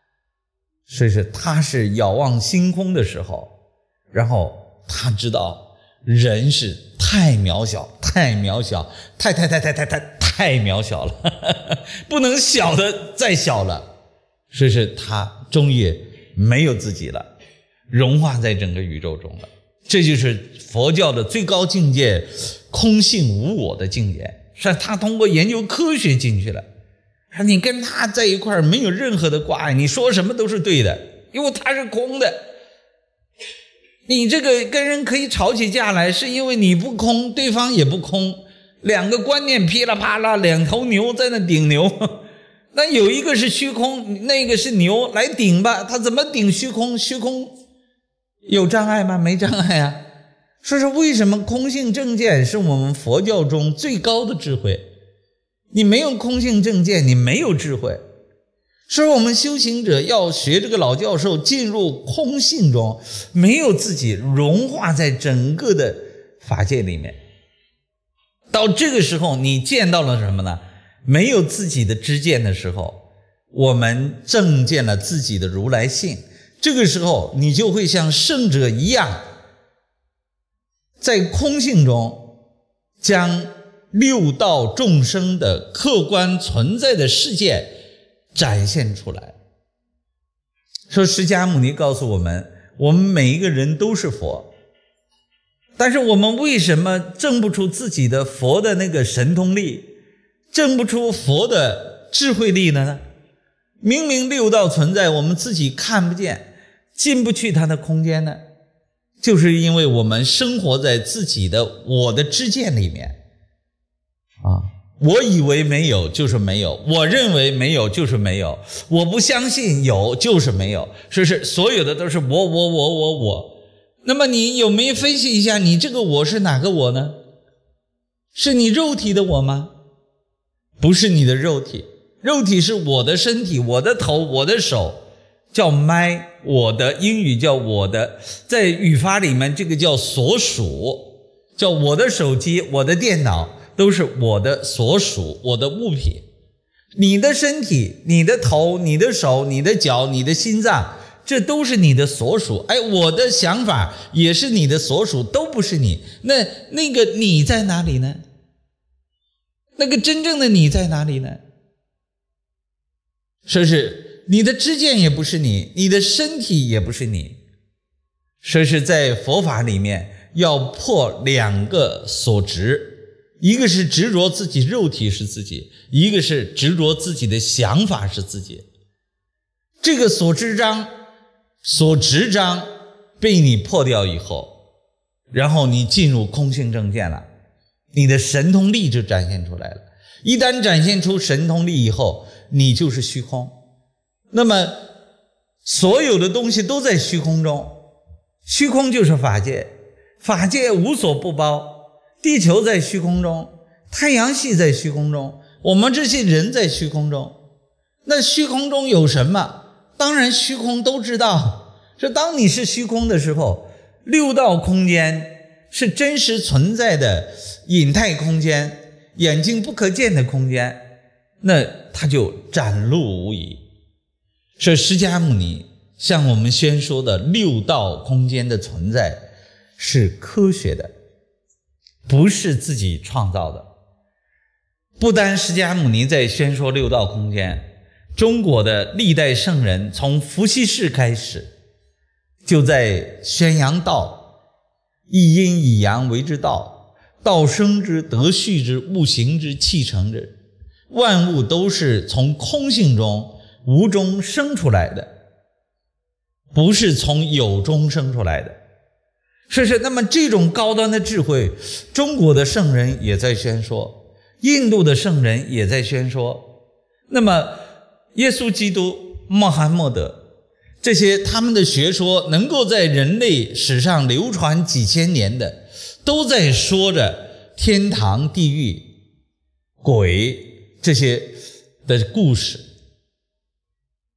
所以说，他是遥望星空的时候，然后他知道人是太渺小，太渺小，太太太太太太太渺小了，不能小的再小了。所以是他终于没有自己了，融化在整个宇宙中了。这就是佛教的最高境界。空性无我的境界，是他通过研究科学进去了。你跟他在一块没有任何的挂碍，你说什么都是对的，因为他是空的。你这个跟人可以吵起架来，是因为你不空，对方也不空，两个观念噼里啪啦，两头牛在那顶牛。那有一个是虚空，那个是牛来顶吧？他怎么顶虚空？虚空有障碍吗？没障碍啊。说是为什么空性正见是我们佛教中最高的智慧？你没有空性正见，你没有智慧。说我们修行者要学这个老教授进入空性中，没有自己融化在整个的法界里面。到这个时候，你见到了什么呢？没有自己的知见的时候，我们正见了自己的如来性。这个时候，你就会像圣者一样。在空性中，将六道众生的客观存在的世界展现出来。说释迦牟尼告诉我们，我们每一个人都是佛，但是我们为什么证不出自己的佛的那个神通力，证不出佛的智慧力呢？明明六道存在，我们自己看不见，进不去它的空间呢？就是因为我们生活在自己的我的知见里面，我以为没有就是没有，我认为没有就是没有，我不相信有就是没有，是不是？所有的都是我我我我我。那么你有没有分析一下，你这个我是哪个我呢？是你肉体的我吗？不是你的肉体，肉体是我的身体，我的头，我的手。叫 my 我的英语叫我的，在语法里面这个叫所属，叫我的手机、我的电脑都是我的所属，我的物品。你的身体、你的头、你的手、你的脚、你的心脏，这都是你的所属。哎，我的想法也是你的所属，都不是你。那那个你在哪里呢？那个真正的你在哪里呢？说是。你的知见也不是你，你的身体也不是你，说是在佛法里面要破两个所执，一个是执着自己肉体是自己，一个是执着自己的想法是自己。这个所知章、所执章被你破掉以后，然后你进入空性正见了，你的神通力就展现出来了。一旦展现出神通力以后，你就是虚空。那么所有的东西都在虚空中，虚空就是法界，法界无所不包。地球在虚空中，太阳系在虚空中，我们这些人在虚空中。那虚空中有什么？当然，虚空都知道。这当你是虚空的时候，六道空间是真实存在的隐态空间。眼睛不可见的空间，那它就展露无遗。是释迦牟尼向我们宣说的六道空间的存在是科学的，不是自己创造的。不单释迦牟尼在宣说六道空间，中国的历代圣人从伏羲氏开始，就在宣扬道，一阴一阳为之道。道生之，德畜之，物行之，气成之，万物都是从空性中无中生出来的，不是从有中生出来的。是是，那么这种高端的智慧，中国的圣人也在宣说，印度的圣人也在宣说。那么，耶稣基督、穆罕默德这些他们的学说，能够在人类史上流传几千年的。都在说着天堂、地狱、鬼这些的故事，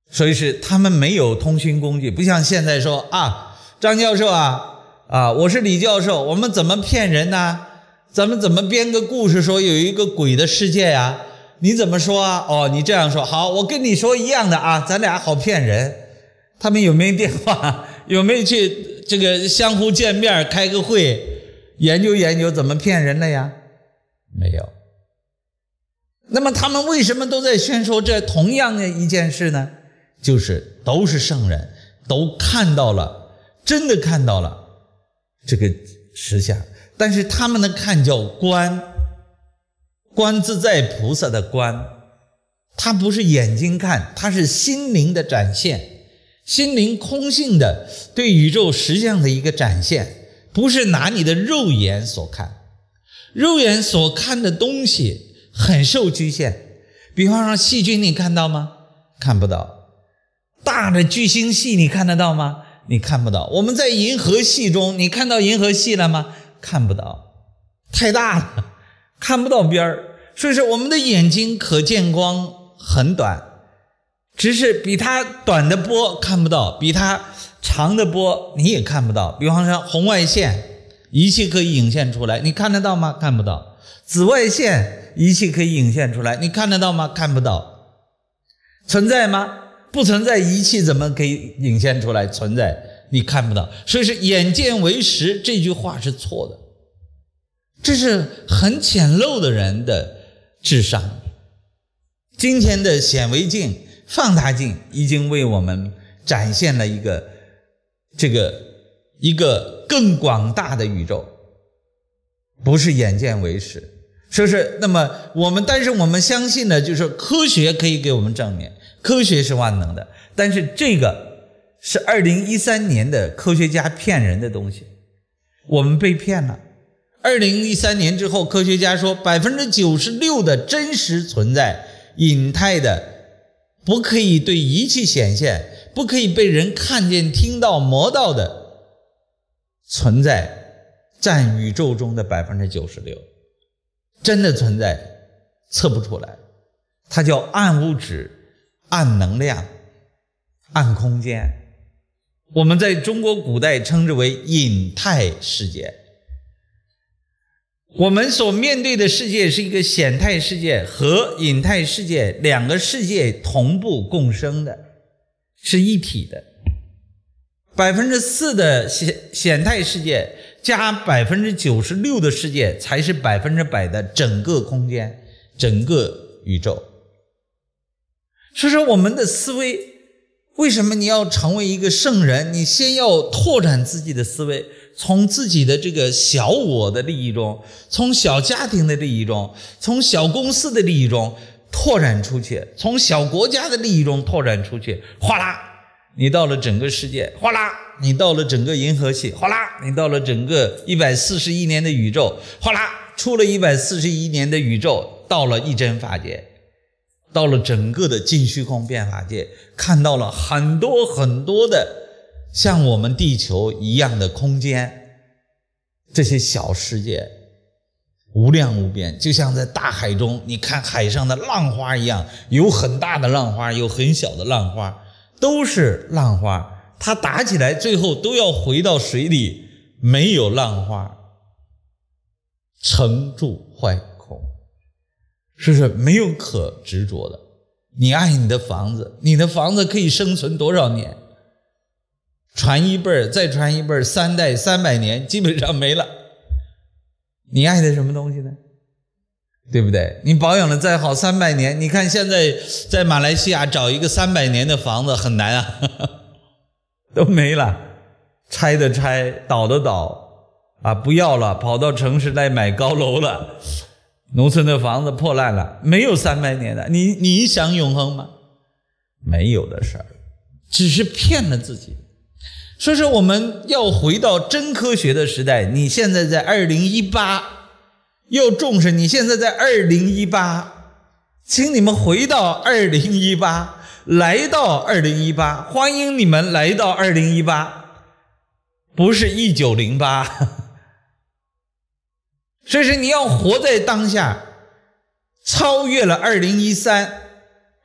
所以是他们没有通讯工具，不像现在说啊，张教授啊啊，我是李教授，我们怎么骗人呢？咱们怎么编个故事说有一个鬼的世界呀？你怎么说啊？哦，你这样说好，我跟你说一样的啊，咱俩好骗人。他们有没有电话？有没有去这个相互见面开个会？研究研究怎么骗人了呀？没有。那么他们为什么都在宣说这同样的一件事呢？就是都是圣人，都看到了，真的看到了这个实相。但是他们的看叫观，观自在菩萨的观，他不是眼睛看，他是心灵的展现，心灵空性的对宇宙实相的一个展现。不是拿你的肉眼所看，肉眼所看的东西很受局限。比方说细菌，你看到吗？看不到。大的巨星系，你看得到吗？你看不到。我们在银河系中，你看到银河系了吗？看不到，太大了，看不到边儿。所以说，我们的眼睛可见光很短，只是比它短的波看不到，比它。长的波你也看不到，比方说红外线，仪器可以影现出来，你看得到吗？看不到。紫外线仪器可以影现出来，你看得到吗？看不到。存在吗？不存在，仪器怎么可以影现出来？存在，你看不到。所以是眼见为实这句话是错的，这是很浅陋的人的智商。今天的显微镜、放大镜已经为我们展现了一个。这个一个更广大的宇宙，不是眼见为实，是不是？那么我们，但是我们相信呢，就是科学可以给我们证明，科学是万能的。但是这个是二零一三年的科学家骗人的东西，我们被骗了。二零一三年之后，科学家说百分之九十六的真实存在隐态的，不可以对仪器显现。不可以被人看见、听到、摸到的存在，占宇宙中的百分之九十六，真的存在，测不出来。它叫暗物质、暗能量、暗空间。我们在中国古代称之为隐态世界。我们所面对的世界是一个显态世界和隐态世界两个世界同步共生的。是一体的，百分之四的显显态世界加百分之九十六的世界，才是百分之百的整个空间、整个宇宙。所以说，我们的思维，为什么你要成为一个圣人？你先要拓展自己的思维，从自己的这个小我的利益中，从小家庭的利益中，从小公司的利益中。拓展出去，从小国家的利益中拓展出去，哗啦，你到了整个世界；哗啦，你到了整个银河系；哗啦，你到了整个一百四十亿年的宇宙；哗啦，出了一百四十亿年的宇宙，到了一真法界，到了整个的尽虚空变法界，看到了很多很多的像我们地球一样的空间，这些小世界无量无边，就像在大海中，你看海上的浪花一样，有很大的浪花，有很小的浪花，都是浪花，它打起来最后都要回到水里，没有浪花。成住坏，是不是没有可执着的？你爱你的房子，你的房子可以生存多少年？传一辈儿，再传一辈儿，三代三百年，基本上没了。你爱的什么东西呢？对不对？你保养的再好，三百年，你看现在在马来西亚找一个三百年的房子很难啊，都没了，拆的拆，倒的倒。啊，不要了，跑到城市来买高楼了。农村的房子破烂了，没有三百年的。你你想永恒吗？没有的事儿，只是骗了自己。所以说，我们要回到真科学的时代。你现在在二零一八，要重视。你现在在二零一八，请你们回到二零一八，来到二零一八，欢迎你们来到二零一八，不是一九零八。所以说，你要活在当下，超越了二零一三。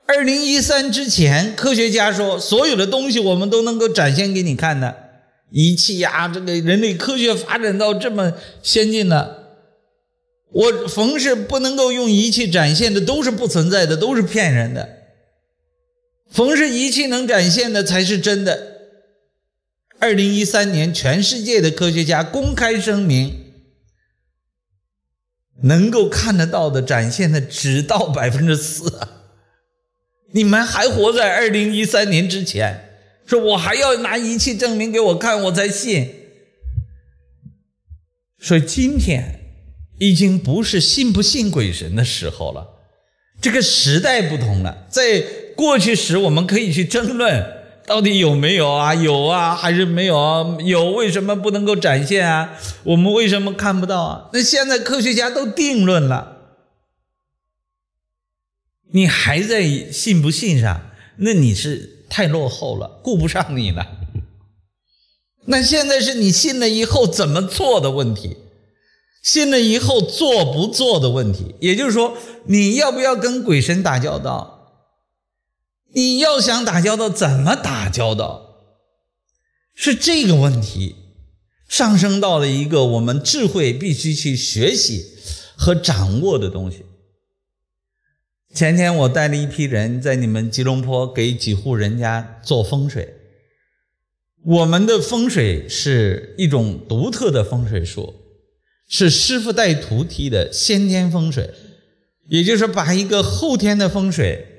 二零一三之前，科学家说，所有的东西我们都能够展现给你看的，仪器呀，这个人类科学发展到这么先进了，我逢是不能够用仪器展现的，都是不存在的，都是骗人的。逢是仪器能展现的，才是真的。二零一三年，全世界的科学家公开声明。能够看得到的展现的只到百分之四！你们还活在二零一三年之前，说我还要拿仪器证明给我看，我才信。所以今天已经不是信不信鬼神的时候了，这个时代不同了。在过去时，我们可以去争论。到底有没有啊？有啊，还是没有啊？有为什么不能够展现啊？我们为什么看不到啊？那现在科学家都定论了，你还在信不信上？那你是太落后了，顾不上你了。那现在是你信了以后怎么做的问题，信了以后做不做的问题。也就是说，你要不要跟鬼神打交道？你要想打交道，怎么打交道？是这个问题上升到了一个我们智慧必须去学习和掌握的东西。前天我带了一批人在你们吉隆坡给几户人家做风水。我们的风水是一种独特的风水术，是师傅带徒弟的先天风水，也就是把一个后天的风水。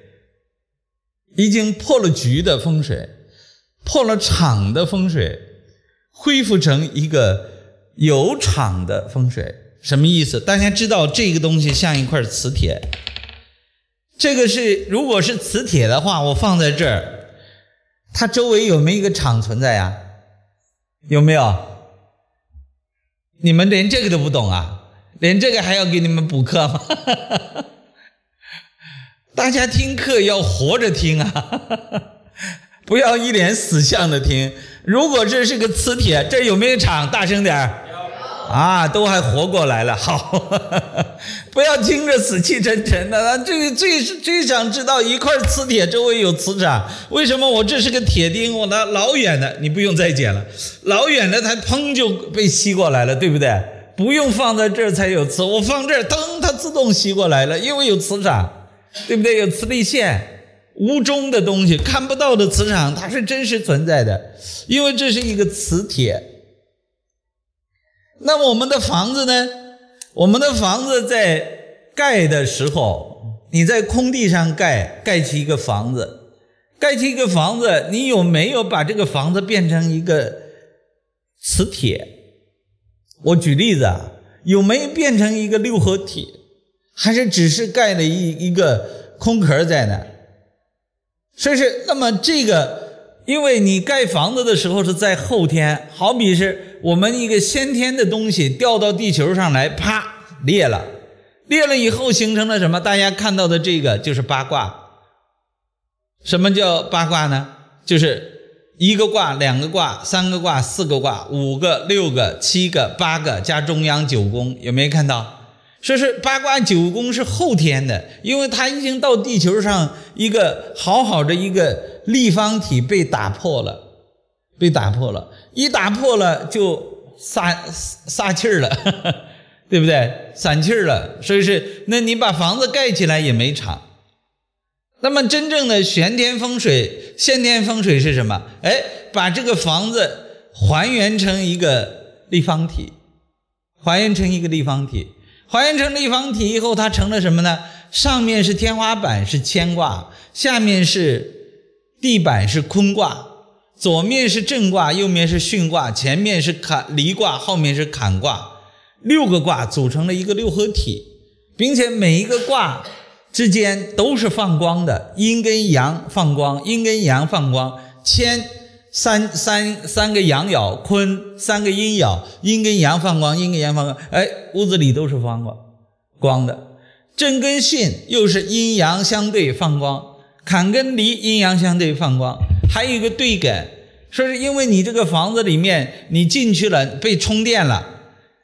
已经破了局的风水，破了场的风水，恢复成一个有场的风水，什么意思？大家知道这个东西像一块磁铁，这个是如果是磁铁的话，我放在这儿，它周围有没有一个场存在呀？有没有？你们连这个都不懂啊？连这个还要给你们补课吗？大家听课要活着听啊，不要一脸死相的听。如果这是个磁铁，这有没有场？大声点儿。啊，都还活过来了。好，不要听着死气沉沉的。最最最想知道一块磁铁周围有磁场，为什么我这是个铁钉？我拿老远的，你不用再捡了，老远的它砰就被吸过来了，对不对？不用放在这儿才有磁，我放这儿，噔，它自动吸过来了，因为有磁场。对不对？有磁力线，无中的东西，看不到的磁场，它是真实存在的，因为这是一个磁铁。那我们的房子呢？我们的房子在盖的时候，你在空地上盖，盖起一个房子，盖起一个房子，你有没有把这个房子变成一个磁铁？我举例子啊，有没有变成一个六合体？还是只是盖了一一个空壳在那，所以是那么这个，因为你盖房子的时候是在后天，好比是我们一个先天的东西掉到地球上来，啪裂了，裂了以后形成了什么？大家看到的这个就是八卦。什么叫八卦呢？就是一个卦、两个卦、三个卦、四个卦、五个、六个、七个、八个加中央九宫，有没有看到？说是八卦九宫是后天的，因为它已经到地球上一个好好的一个立方体被打破了，被打破了，一打破了就撒撒气儿了，对不对？散气儿了，所以是那你把房子盖起来也没场。那么真正的玄天风水、先天风水是什么？哎，把这个房子还原成一个立方体，还原成一个立方体。还原成立方体以后，它成了什么呢？上面是天花板，是乾卦；下面是地板，是坤卦；左面是震卦，右面是巽卦；前面是坎离卦，后面是坎卦。六个卦组成了一个六合体，并且每一个卦之间都是放光的，阴跟阳放光，阴跟阳放光，乾。三三三个阳爻，坤三个阴爻，阴跟阳放光，阴跟阳放光，哎，屋子里都是放光光的。震跟巽又是阴阳相对放光，坎跟离阴阳相对放光，还有一个对艮，说是因为你这个房子里面你进去了被充电了，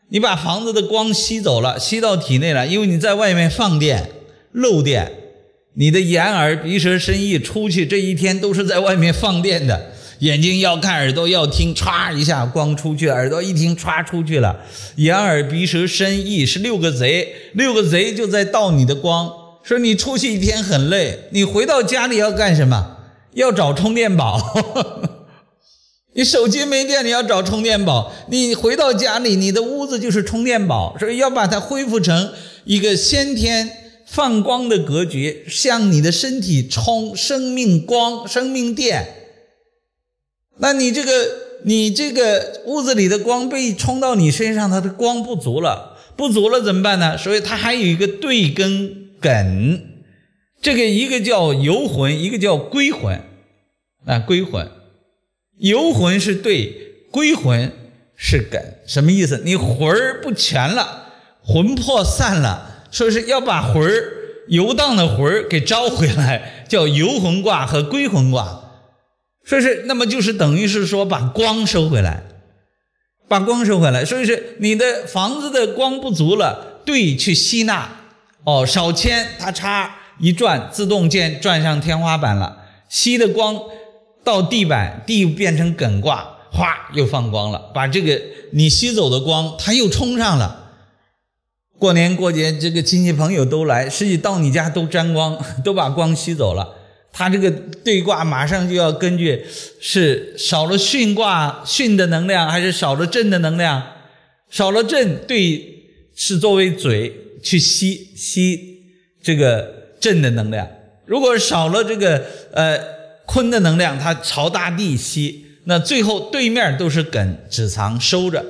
你把房子的光吸走了，吸到体内了，因为你在外面放电漏电，你的眼耳鼻舌身意出去这一天都是在外面放电的。眼睛要看，耳朵要听，歘一下光出去，耳朵一听，歘出去了。眼耳鼻舌身意是六个贼，六个贼就在盗你的光。说你出去一天很累，你回到家里要干什么？要找充电宝。你手机没电，你要找充电宝。你回到家里，你的屋子就是充电宝，所以要把它恢复成一个先天放光的格局，向你的身体充生命光、生命电。那你这个，你这个屋子里的光被冲到你身上，它的光不足了，不足了怎么办呢？所以它还有一个对跟艮，这个一个叫游魂，一个叫归魂，啊，归魂，游魂是对，归魂是艮，什么意思？你魂儿不全了，魂魄散了，说是要把魂儿游荡的魂儿给招回来，叫游魂卦和归魂卦。说是，那么就是等于是说把光收回来，把光收回来。所以是你的房子的光不足了，对，去吸纳。哦，少铅，它插一转，自动键转上天花板了，吸的光到地板，地变成艮卦，哗，又放光了，把这个你吸走的光，它又充上了。过年过节，这个亲戚朋友都来，实际到你家都沾光，都把光吸走了。它这个对卦马上就要根据是少了巽卦巽的能量，还是少了震的能量？少了震对是作为嘴去吸吸这个震的能量。如果少了这个呃坤的能量，它朝大地吸，那最后对面都是艮，只藏收着，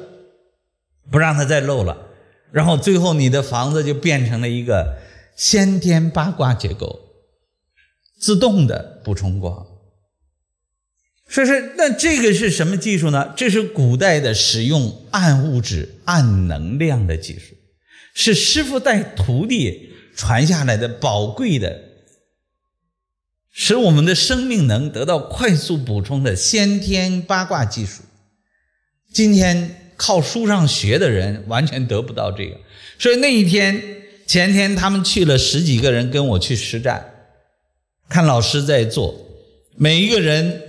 不让它再漏了。然后最后你的房子就变成了一个先天八卦结构。自动的补充光，说是那这个是什么技术呢？这是古代的使用暗物质、暗能量的技术，是师傅带徒弟传下来的宝贵的，使我们的生命能得到快速补充的先天八卦技术。今天靠书上学的人完全得不到这个，所以那一天前天他们去了十几个人跟我去实战。看老师在做，每一个人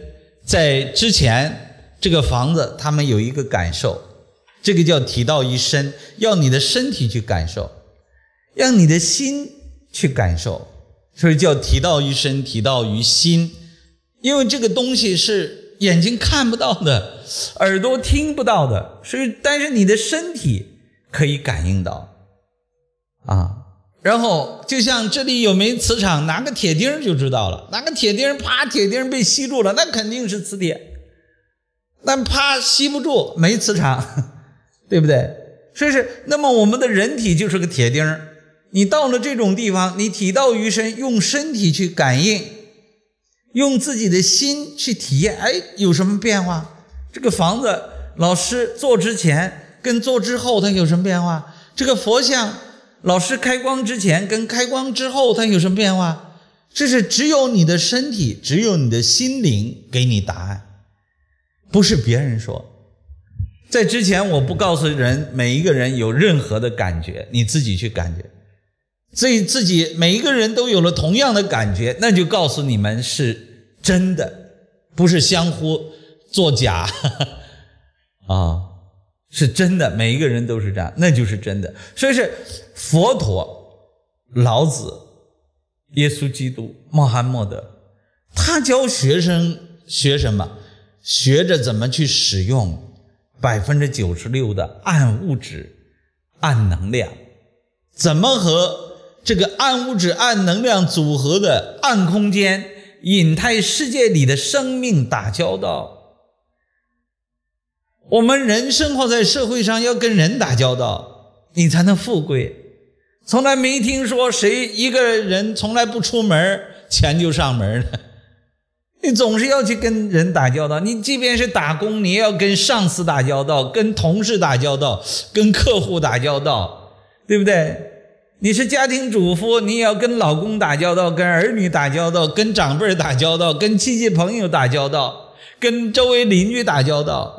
在之前这个房子，他们有一个感受，这个叫体道于身，要你的身体去感受，让你的心去感受，所以叫体道于身，体道于心。因为这个东西是眼睛看不到的，耳朵听不到的，所以但是你的身体可以感应到，啊。然后就像这里有没磁场，拿个铁钉就知道了。拿个铁钉，啪，铁钉被吸住了，那肯定是磁铁。但啪吸不住，没磁场，对不对？所以是，那么我们的人体就是个铁钉你到了这种地方，你体道于身，用身体去感应，用自己的心去体验，哎，有什么变化？这个房子，老师做之前跟做之后，它有什么变化？这个佛像。老师开光之前跟开光之后它有什么变化？这是只有你的身体，只有你的心灵给你答案，不是别人说。在之前，我不告诉人每一个人有任何的感觉，你自己去感觉。所以自己每一个人都有了同样的感觉，那就告诉你们是真的，不是相互作假 啊，是真的。每一个人都是这样，那就是真的。所以是佛陀、老子、耶稣基督、穆罕默德，他教学生学什么？学着怎么去使用百分之九十六的暗物质、暗能量，怎么和这个暗物质、暗能量组合的暗空间、隐态世界里的生命打交道。我们人生活在社会上，要跟人打交道，你才能富贵。从来没听说谁一个人从来不出门，钱就上门了。你总是要去跟人打交道，你即便是打工，你也要跟上司打交道，跟同事打交道，跟客户打交道，对不对？你是家庭主妇，你也要跟老公打交道，跟儿女打交道，跟长辈打交道，跟亲戚朋友打交道，跟周围邻居打交道。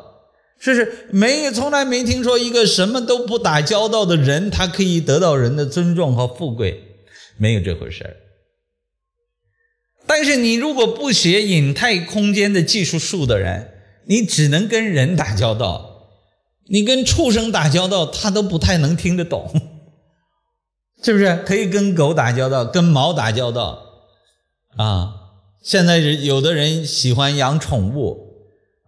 是是没从来没听说一个什么都不打交道的人，他可以得到人的尊重和富贵？没有这回事儿。但是你如果不学隐态空间的技术术的人，你只能跟人打交道，你跟畜生打交道，他都不太能听得懂，是不是？可以跟狗打交道，跟猫打交道啊。现在有的人喜欢养宠物。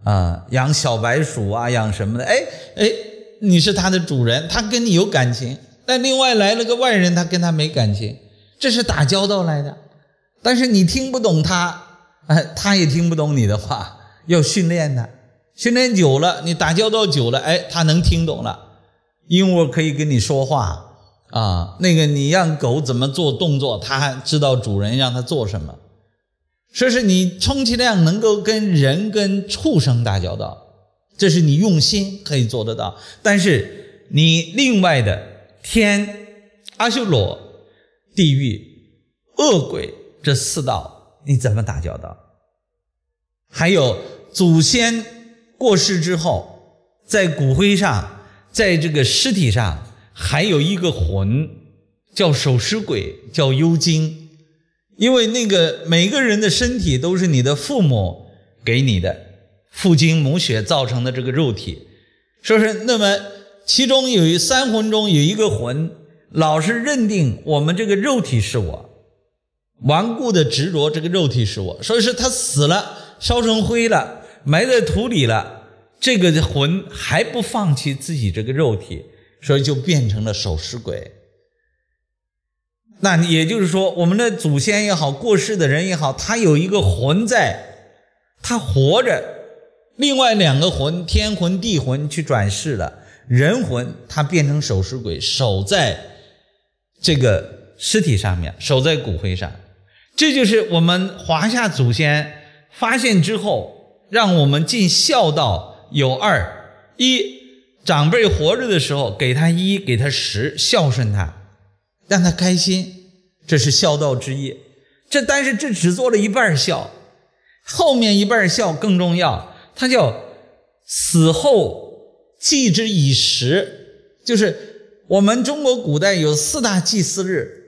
啊，养小白鼠啊，养什么的？哎哎，你是它的主人，它跟你有感情。但另外来了个外人，他跟他没感情，这是打交道来的。但是你听不懂他，哎，他也听不懂你的话，要训练的。训练久了，你打交道久了，哎，他能听懂了，鹦鹉可以跟你说话啊。那个你让狗怎么做动作，它知道主人让它做什么。说是你充其量能够跟人、跟畜生打交道，这是你用心可以做得到。但是你另外的天、阿修罗、地狱、恶鬼这四道，你怎么打交道？还有祖先过世之后，在骨灰上，在这个尸体上，还有一个魂，叫守尸鬼，叫幽精。因为那个每个人的身体都是你的父母给你的父精母血造成的这个肉体，说是那么其中有一三魂中有一个魂，老是认定我们这个肉体是我，顽固的执着这个肉体是我，所以说他死了烧成灰了埋在土里了，这个魂还不放弃自己这个肉体，所以就变成了守尸鬼。那也就是说，我们的祖先也好，过世的人也好，他有一个魂在，他活着；另外两个魂，天魂、地魂去转世了，人魂他变成守尸鬼，守在这个尸体上面，守在骨灰上。这就是我们华夏祖先发现之后，让我们尽孝道有二：一，长辈活着的时候给他一，给他十，孝顺他。让他开心，这是孝道之一。这但是这只做了一半孝，后面一半孝更重要。他叫死后祭之以时，就是我们中国古代有四大祭祀日，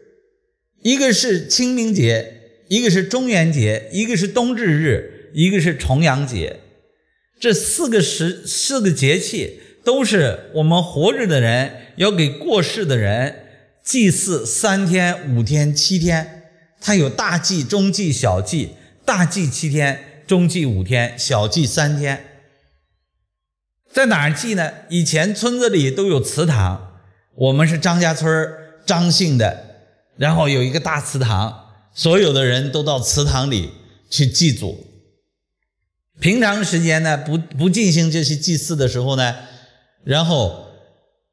一个是清明节，一个是中元节，一个是冬至日，一个是重阳节。这四个时四个节气都是我们活着的人要给过世的人。祭祀三天、五天、七天，它有大祭、中祭、小祭。大祭七天，中祭五天，小祭三天。在哪儿祭呢？以前村子里都有祠堂，我们是张家村张姓的，然后有一个大祠堂，所有的人都到祠堂里去祭祖。平常时间呢，不不进行这些祭祀的时候呢，然后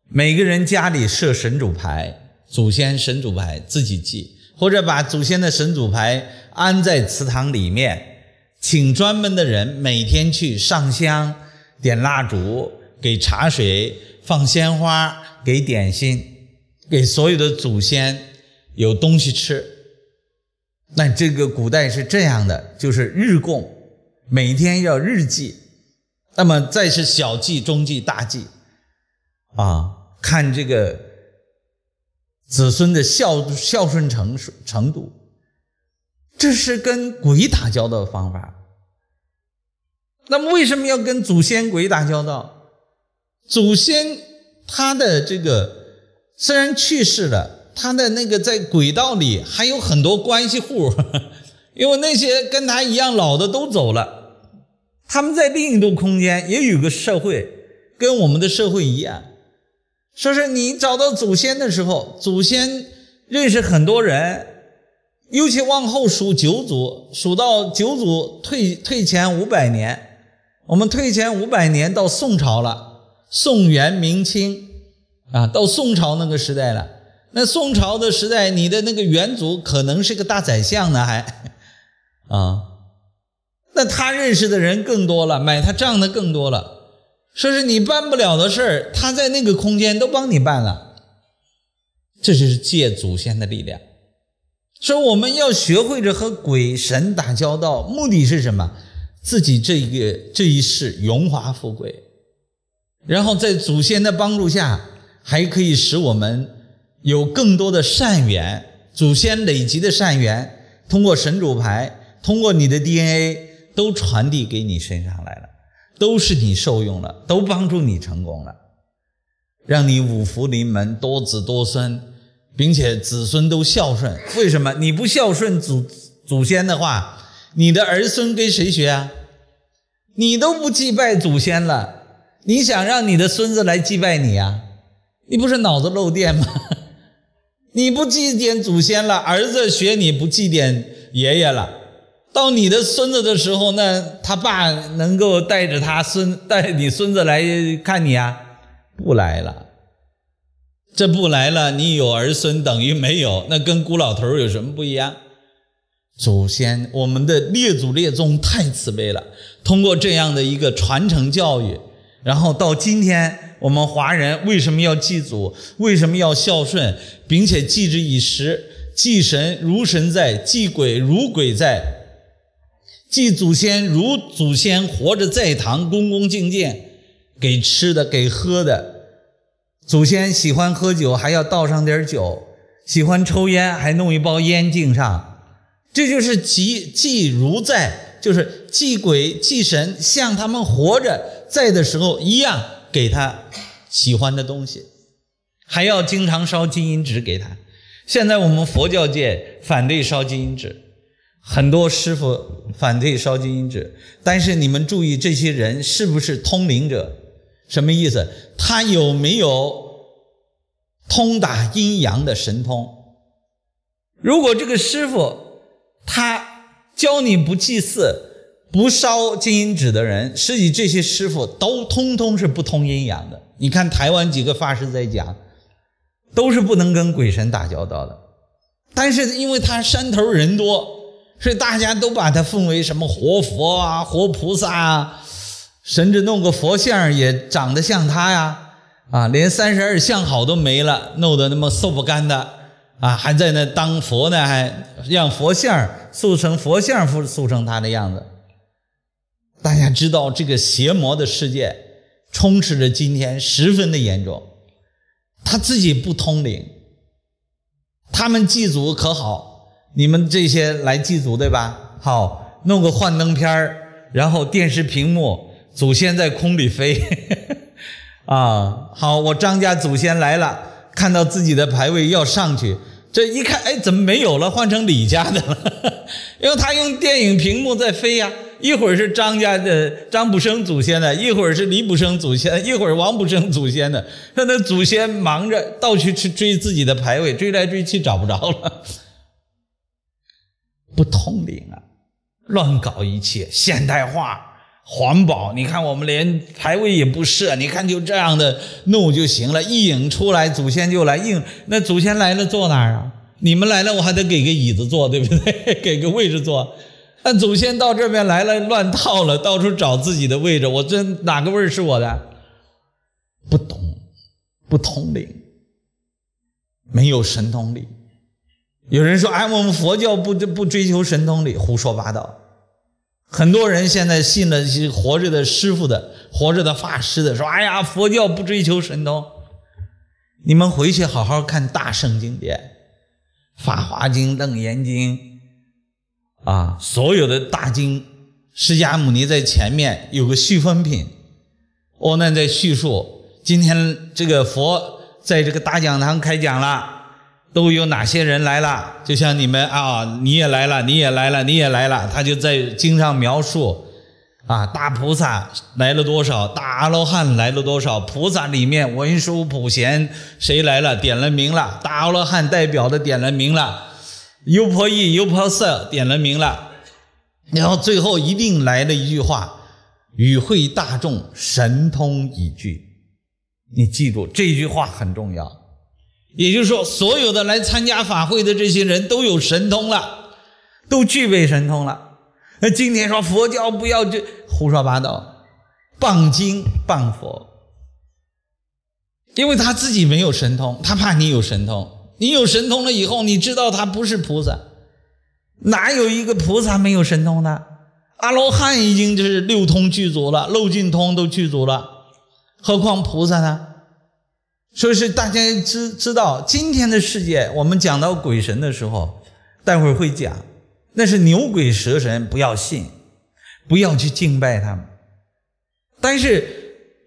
每个人家里设神主牌。祖先神主牌自己祭，或者把祖先的神主牌安在祠堂里面，请专门的人每天去上香、点蜡烛、给茶水、放鲜花、给点心，给所有的祖先有东西吃。那这个古代是这样的，就是日供，每天要日祭，那么再是小祭、中祭、大祭，啊，看这个子孙的孝孝顺程程度，这是跟鬼打交道的方法。那么为什么要跟祖先鬼打交道？祖先他的这个虽然去世了，他的那个在轨道里还有很多关系户，因为那些跟他一样老的都走了，他们在另一度空间也有个社会，跟我们的社会一样。说是你找到祖先的时候，祖先认识很多人，尤其往后数九祖，数到九祖退退前五百年。我们退前五百年到宋朝了，宋元明清啊，到宋朝那个时代了。那宋朝的时代，你的那个元祖可能是个大宰相呢，还啊，那他认识的人更多了，买他账的更多了。说是你办不了的事儿，他在那个空间都帮你办了。这就是借祖先的力量。说我们要学会着和鬼神打交道，目的是什么？自己这一个这一世荣华富贵，然后在祖先的帮助下，还可以使我们有更多的善缘。祖先累积的善缘，通过神主牌，通过你的 DNA，都传递给你身上来了，都是你受用了，都帮助你成功了，让你五福临门，多子多孙，并且子孙都孝顺。为什么你不孝顺祖祖先的话？你的儿孙跟谁学啊？你都不祭拜祖先了，你想让你的孙子来祭拜你啊？你不是脑子漏电吗？你不祭奠祖先了，儿子学你不祭奠爷爷了，到你的孙子的时候，那他爸能够带着他孙带你孙子来看你啊？不来了，这不来了，你有儿孙等于没有，那跟孤老头有什么不一样？祖先，我们的列祖列宗太慈悲了。通过这样的一个传承教育，然后到今天，我们华人为什么要祭祖？为什么要孝顺，并且祭之以时？祭神如神在，祭鬼如鬼在，祭祖先如祖先活着在堂，恭恭敬敬，给吃的，给喝的。祖先喜欢喝酒，还要倒上点酒；喜欢抽烟，还弄一包烟敬上。这就是祭祭如在，就是祭鬼祭神，像他们活着在的时候一样，给他喜欢的东西，还要经常烧金银纸给他。现在我们佛教界反对烧金银纸，很多师傅反对烧金银纸，但是你们注意，这些人是不是通灵者？什么意思？他有没有通达阴阳的神通？如果这个师傅，他教你不祭祀、不烧金银纸的人，实际这些师傅都通通是不通阴阳的。你看台湾几个法师在讲，都是不能跟鬼神打交道的。但是因为他山头人多，所以大家都把他奉为什么活佛啊、活菩萨啊，甚至弄个佛像也长得像他呀。啊，连三十二相好都没了，弄得那么瘦不干的。啊，还在那当佛呢，还让佛像塑成佛像，塑塑成他的样子。大家知道，这个邪魔的世界充斥着今天，十分的严重。他自己不通灵，他们祭祖可好？你们这些来祭祖对吧？好，弄个幻灯片然后电视屏幕，祖先在空里飞。啊，好，我张家祖先来了，看到自己的牌位要上去。这一看，哎，怎么没有了？换成李家的了，因为他用电影屏幕在飞呀。一会儿是张家的张卜生祖先的，一会儿是李卜生祖先，一会儿王卜生祖先的。他那祖先忙着到处去追自己的牌位，追来追去找不着了，不通灵啊，乱搞一切现代化。环保，你看我们连牌位也不设，你看就这样的弄就行了，一引出来，祖先就来应。那祖先来了坐哪儿啊？你们来了，我还得给个椅子坐，对不对？给个位置坐。那祖先到这边来了，乱套了，到处找自己的位置。我这哪个位是我的？不懂，不通灵。没有神通力。有人说：“哎，我们佛教不不追求神通力，胡说八道。”很多人现在信了些活着的师傅的、活着的法师的，说：“哎呀，佛教不追求神通。”你们回去好好看大圣经典，《法华经》《楞严经》啊，所有的大经，释迦牟尼在前面有个续分品，阿难在叙述。今天这个佛在这个大讲堂开讲了。都有哪些人来了？就像你们啊，你也来了，你也来了，你也来了。他就在经上描述，啊，大菩萨来了多少，大阿罗汉来了多少。菩萨里面文殊普贤谁来了？点了名了。大阿罗汉代表的点了名了。优婆夷、优婆塞点了名了。然后最后一定来了一句话：与会大众神通已具。你记住这句话很重要。也就是说，所有的来参加法会的这些人都有神通了，都具备神通了。那今天说佛教不要这胡说八道，谤经谤佛，因为他自己没有神通，他怕你有神通。你有神通了以后，你知道他不是菩萨，哪有一个菩萨没有神通的？阿罗汉已经就是六通具足了，漏尽通都具足了，何况菩萨呢？所以是大家知知道，今天的世界，我们讲到鬼神的时候，待会儿会讲，那是牛鬼蛇神，不要信，不要去敬拜他们。但是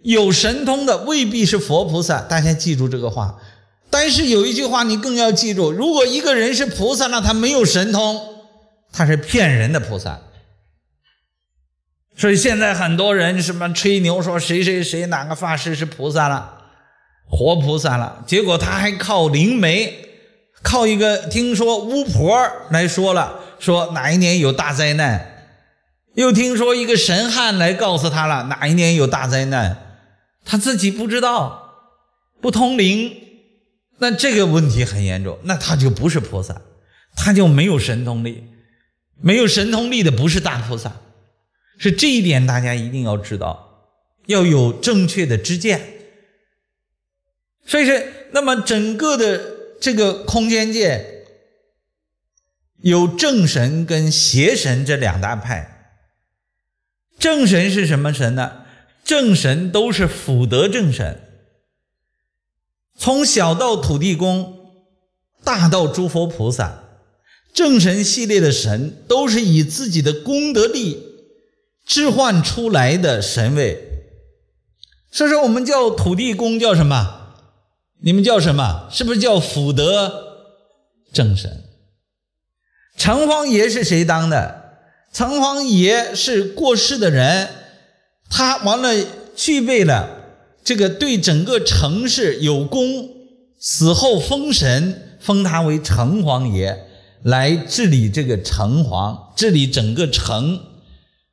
有神通的未必是佛菩萨，大家记住这个话。但是有一句话你更要记住：如果一个人是菩萨，那他没有神通，他是骗人的菩萨。所以现在很多人什么吹牛说谁谁谁哪个法师是菩萨了。活菩萨了，结果他还靠灵媒，靠一个听说巫婆来说了，说哪一年有大灾难，又听说一个神汉来告诉他了哪一年有大灾难，他自己不知道，不通灵，那这个问题很严重，那他就不是菩萨，他就没有神通力，没有神通力的不是大菩萨，是这一点大家一定要知道，要有正确的知见。所以是，那么整个的这个空间界有正神跟邪神这两大派。正神是什么神呢？正神都是福德正神，从小到土地公，大到诸佛菩萨，正神系列的神都是以自己的功德力置换出来的神位。所以说，我们叫土地公叫什么？你们叫什么？是不是叫福德正神？城隍爷是谁当的？城隍爷是过世的人，他完了具备了这个对整个城市有功，死后封神，封他为城隍爷来治理这个城隍，治理整个城，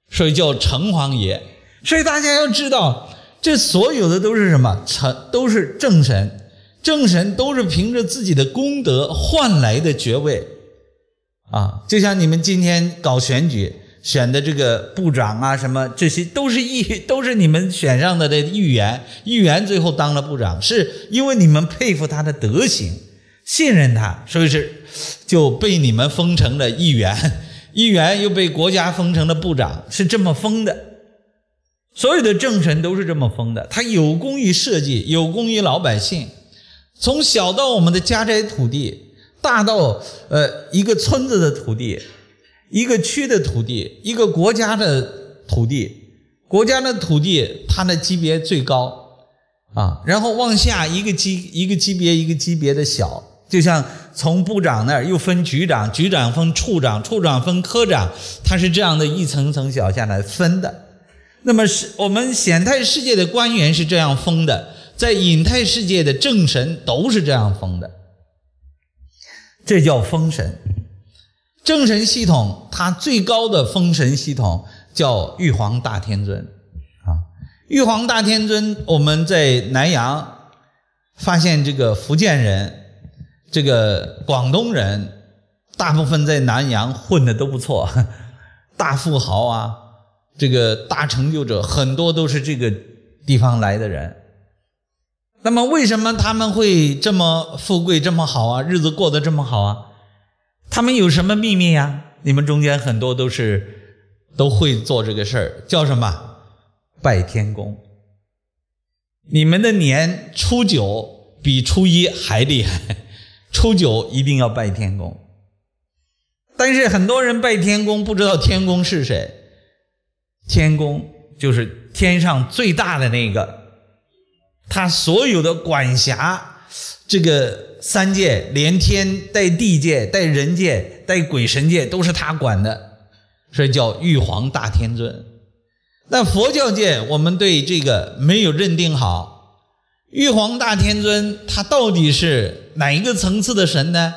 所以叫城隍爷。所以大家要知道，这所有的都是什么？城都是正神。正神都是凭着自己的功德换来的爵位，啊，就像你们今天搞选举选的这个部长啊，什么这些都是议，都是你们选上的这议员，议员最后当了部长，是因为你们佩服他的德行，信任他，所以是就被你们封成了议员，议员又被国家封成了部长，是这么封的。所有的政神都是这么封的，他有功于社稷，有功于老百姓。从小到我们的家宅土地，大到呃一个村子的土地，一个区的土地，一个国家的土地，国家的土地它的级别最高啊，然后往下一个级一个级别一个级别的小，就像从部长那儿又分局长，局长分处长，处长分科长，它是这样的一层层小下来分的。那么是我们显态世界的官员是这样封的。在隐态世界的正神都是这样封的，这叫封神。正神系统它最高的封神系统叫玉皇大天尊啊。玉皇大天尊，我们在南阳发现这个福建人、这个广东人，大部分在南阳混的都不错，大富豪啊，这个大成就者很多都是这个地方来的人。那么为什么他们会这么富贵、这么好啊？日子过得这么好啊？他们有什么秘密呀？你们中间很多都是都会做这个事儿，叫什么？拜天公。你们的年初九比初一还厉害，初九一定要拜天公。但是很多人拜天公不知道天公是谁，天公就是天上最大的那个，他所有的管辖这个三界，连天带地界带人界带鬼神界都是他管的，所以叫玉皇大天尊。那佛教界我们对这个没有认定好，玉皇大天尊他到底是哪一个层次的神呢？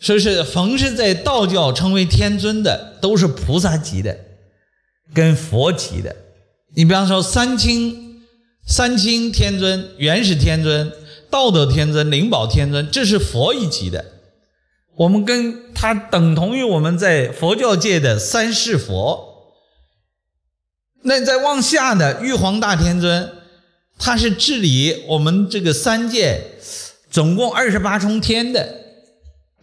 说是逢是在道教称为天尊的，都是菩萨级的，跟佛级的。你比方说三清、三清天尊、元始天尊、道德天尊、灵宝天尊，这是佛一级的。我们跟他等同于我们在佛教界的三世佛。那再往下的玉皇大天尊，他是治理我们这个三界总共二十八重天的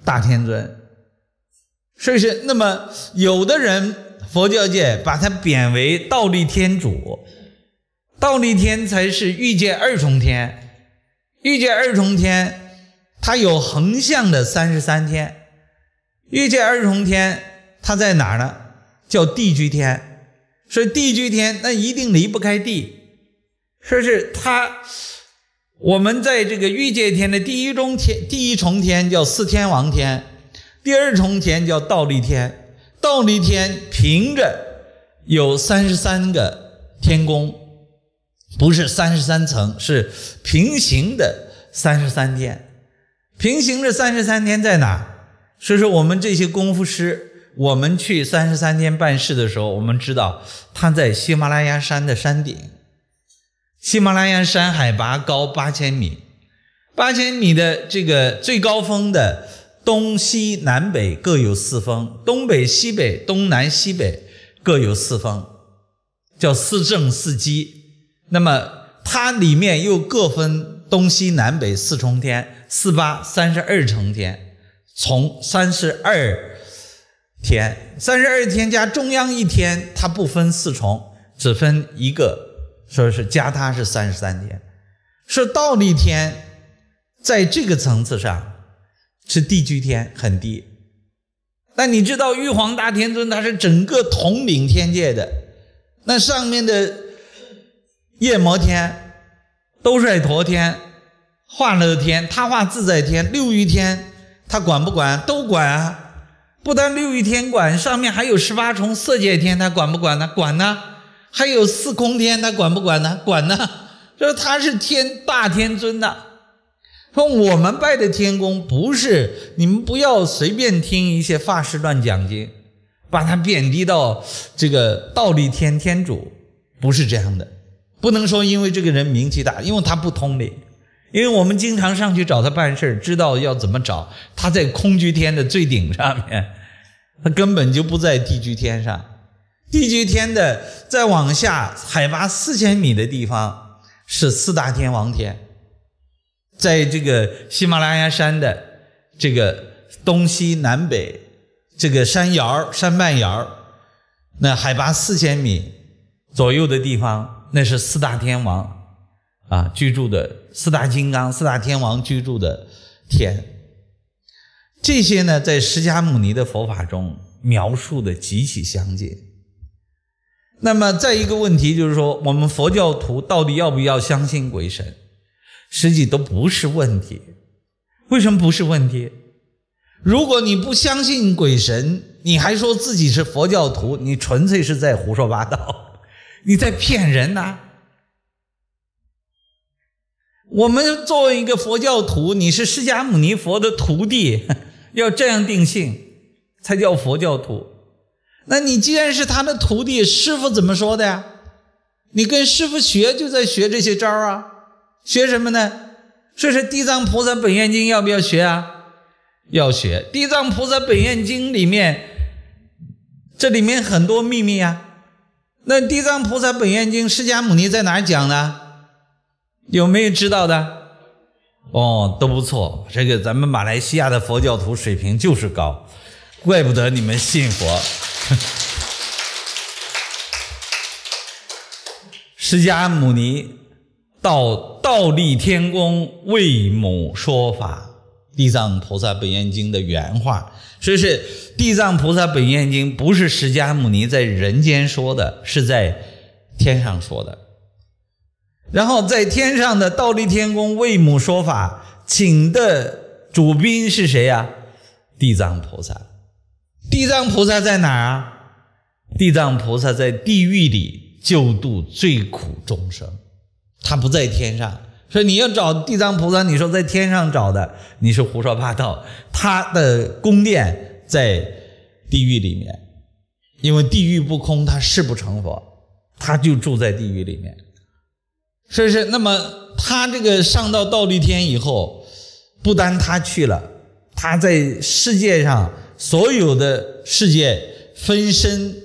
大天尊。所以是那么有的人佛教界把他贬为倒立天主，倒立天才是欲界二重天，欲界二重天它有横向的三十三天，欲界二重天它在哪儿呢？叫地居天。所以地居天那一定离不开地，说是他，我们在这个欲界天的第一中天，第一重天叫四天王天，第二重天叫倒立天，倒立天平着有三十三个天宫，不是三十三层，是平行的三十三天，平行的三十三天在哪？所以说我们这些功夫师。我们去三十三天办事的时候，我们知道他在喜马拉雅山的山顶。喜马拉雅山海拔高八千米，八千米的这个最高峰的东西南北各有四峰，东北西北东南西北各有四峰，叫四正四基。那么它里面又各分东西南北四重天，四八三十二重天，从三十二。天三十二天加中央一天，它不分四重，只分一个，说是加它是三十三天。说倒立天在这个层次上是地居天很低，那你知道玉皇大天尊他是整个统领天界的，那上面的夜摩天、兜率陀天、化乐天、他化自在天、六欲天，他管不管？都管啊。不但六欲天管，上面还有十八重色界天，他管不管呢？管呢。还有四空天，他管不管呢？管呢。说他是天大天尊呐。说我们拜的天公不是你们不要随便听一些法师乱讲经，把他贬低到这个倒立天天主，不是这样的。不能说因为这个人名气大，因为他不通灵。因为我们经常上去找他办事知道要怎么找。他在空居天的最顶上面，他根本就不在地居天上。地居天的再往下，海拔四千米的地方是四大天王天，在这个喜马拉雅山的这个东西南北这个山摇山半摇那海拔四千米左右的地方，那是四大天王。啊，居住的四大金刚、四大天王居住的天，这些呢，在释迦牟尼的佛法中描述的极其相近。那么，再一个问题就是说，我们佛教徒到底要不要相信鬼神？实际都不是问题。为什么不是问题？如果你不相信鬼神，你还说自己是佛教徒，你纯粹是在胡说八道，你在骗人呐！我们作为一个佛教徒，你是释迦牟尼佛的徒弟，要这样定性才叫佛教徒。那你既然是他的徒弟，师傅怎么说的呀？你跟师傅学，就在学这些招啊。学什么呢？说是《地藏菩萨本愿经》，要不要学啊？要学《地藏菩萨本愿经》里面，这里面很多秘密啊。那《地藏菩萨本愿经》，释迦牟尼在哪讲呢？有没有知道的？哦，都不错。这个咱们马来西亚的佛教徒水平就是高，怪不得你们信佛。释迦牟尼到倒立天宫为母说法，《地藏菩萨本愿经》的原话。所以是《地藏菩萨本愿经》，不是释迦牟尼在人间说的，是在天上说的。然后在天上的倒立天宫为母说法，请的主宾是谁呀？地藏菩萨。地藏菩萨在哪儿啊？地藏菩萨在地狱里救度最苦众生，他不在天上。所以你要找地藏菩萨，你说在天上找的，你是胡说八道。他的宫殿在地狱里面，因为地狱不空，他誓不成佛，他就住在地狱里面。是不是？那么他这个上到倒立天以后，不单他去了，他在世界上所有的世界分身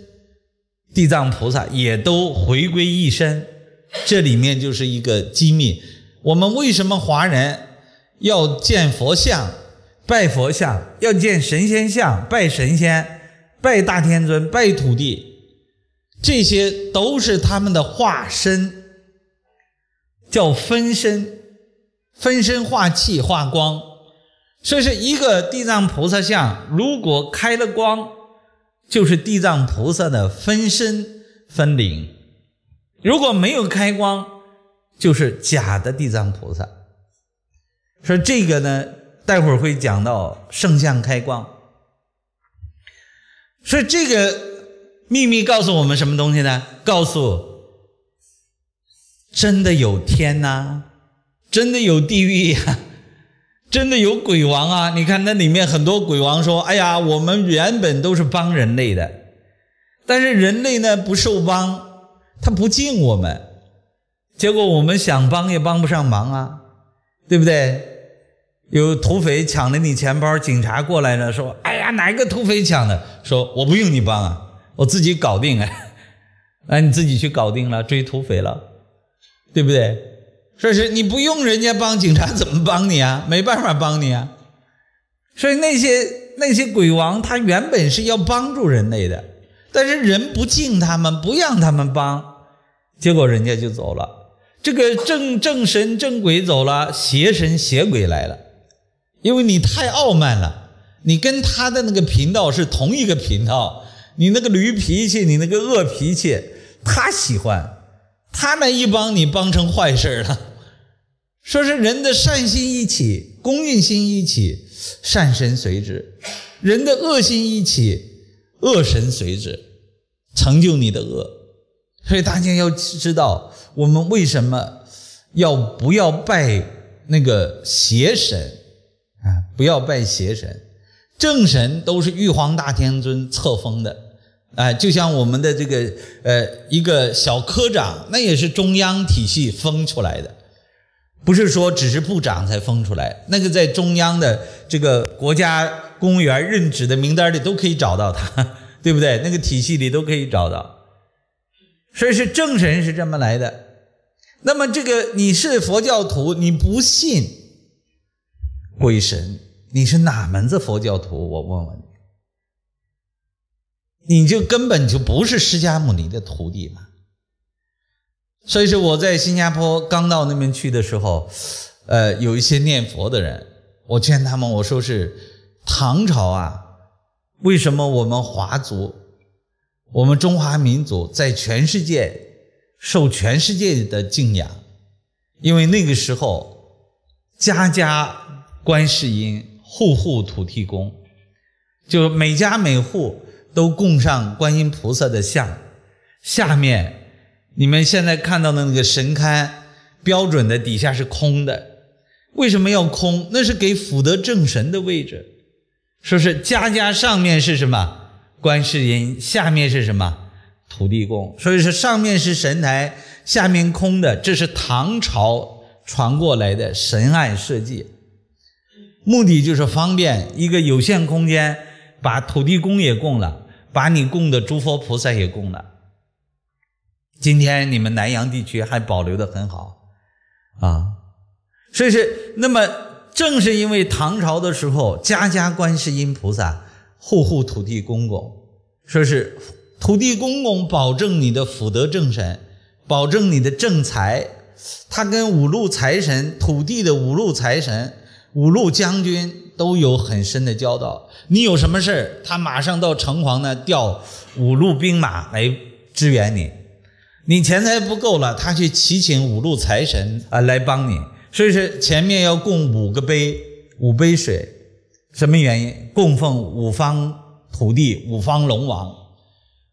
地藏菩萨也都回归一身，这里面就是一个机密。我们为什么华人要见佛像、拜佛像，要见神仙像、拜神仙、拜大天尊、拜土地？这些都是他们的化身。叫分身，分身化气化光，所以是一个地藏菩萨像，如果开了光，就是地藏菩萨的分身分灵；如果没有开光，就是假的地藏菩萨。说这个呢，待会儿会讲到圣像开光。所以这个秘密告诉我们什么东西呢？告诉。真的有天呐，真的有地狱呀，真的有鬼王啊！你看那里面很多鬼王说：“哎呀，我们原本都是帮人类的，但是人类呢不受帮，他不敬我们，结果我们想帮也帮不上忙啊，对不对？有土匪抢了你钱包，警察过来了，说：‘哎呀，哪个土匪抢的？’说我不用你帮啊，我自己搞定哎，哎，你自己去搞定了，追土匪了。”对不对？说是你不用人家帮，警察怎么帮你啊？没办法帮你啊。所以那些那些鬼王，他原本是要帮助人类的，但是人不敬他们，不让他们帮，结果人家就走了。这个正正神正鬼走了，邪神邪鬼来了。因为你太傲慢了，你跟他的那个频道是同一个频道，你那个驴脾气，你那个恶脾气，他喜欢。他们一帮你帮成坏事了，说是人的善心一起，恭敬心一起，善神随之；人的恶心一起，恶神随之，成就你的恶。所以大家要知道，我们为什么要不要拜那个邪神啊？不要拜邪神，正神都是玉皇大天尊册封的。哎，就像我们的这个呃一个小科长，那也是中央体系封出来的，不是说只是部长才封出来。那个在中央的这个国家公务员任职的名单里都可以找到他，对不对？那个体系里都可以找到。所以是正神是这么来的。那么这个你是佛教徒，你不信鬼神，你是哪门子佛教徒？我问问。你就根本就不是释迦牟尼的徒弟嘛。所以说我在新加坡刚到那边去的时候，呃，有一些念佛的人，我劝他们，我说是唐朝啊，为什么我们华族，我们中华民族在全世界受全世界的敬仰？因为那个时候家家观世音，户户土地公，就每家每户。都供上观音菩萨的像，下面你们现在看到的那个神龛标准的底下是空的，为什么要空？那是给福德正神的位置。说是家家上面是什么观世音，下面是什么土地公，所以说上面是神台，下面空的，这是唐朝传过来的神案设计，目的就是方便一个有限空间。把土地公也供了，把你供的诸佛菩萨也供了。今天你们南阳地区还保留的很好，啊。所以是那么，正是因为唐朝的时候，家家观世音菩萨，户户土地公公，说是土地公公保证你的福德正神，保证你的正财。他跟五路财神、土地的五路财神、五路将军都有很深的交道。你有什么事儿，他马上到城隍那调五路兵马来支援你。你钱财不够了，他去祈请五路财神啊来帮你。所以说前面要供五个杯，五杯水，什么原因？供奉五方土地、五方龙王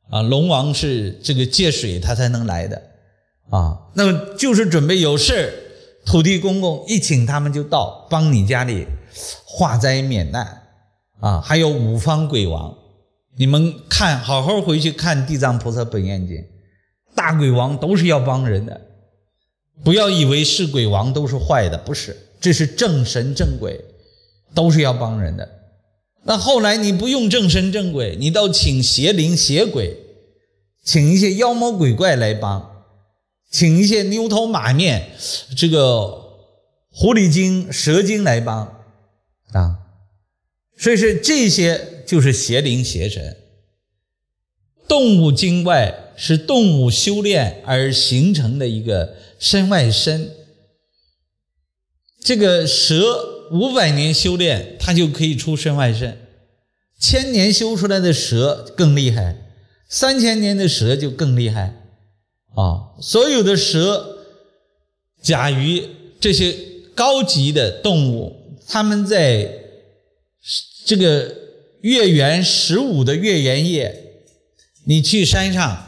啊，龙王是这个借水他才能来的啊。那么就是准备有事土地公公一请他们就到，帮你家里化灾免难啊。还有五方鬼王，你们看好好回去看《地藏菩萨本愿经》，大鬼王都是要帮人的。不要以为是鬼王都是坏的，不是，这是正神正鬼，都是要帮人的。那后来你不用正神正鬼，你倒请邪灵邪鬼，请一些妖魔鬼怪来帮，请一些牛头马面、这个狐狸精、蛇精来帮啊。所以说这些就是邪灵邪神。动物精外是动物修炼而形成的一个。身外身，这个蛇五百年修炼，它就可以出身外身；千年修出来的蛇更厉害，三千年的蛇就更厉害啊！所有的蛇、甲鱼这些高级的动物，它们在这个月圆十五的月圆夜，你去山上，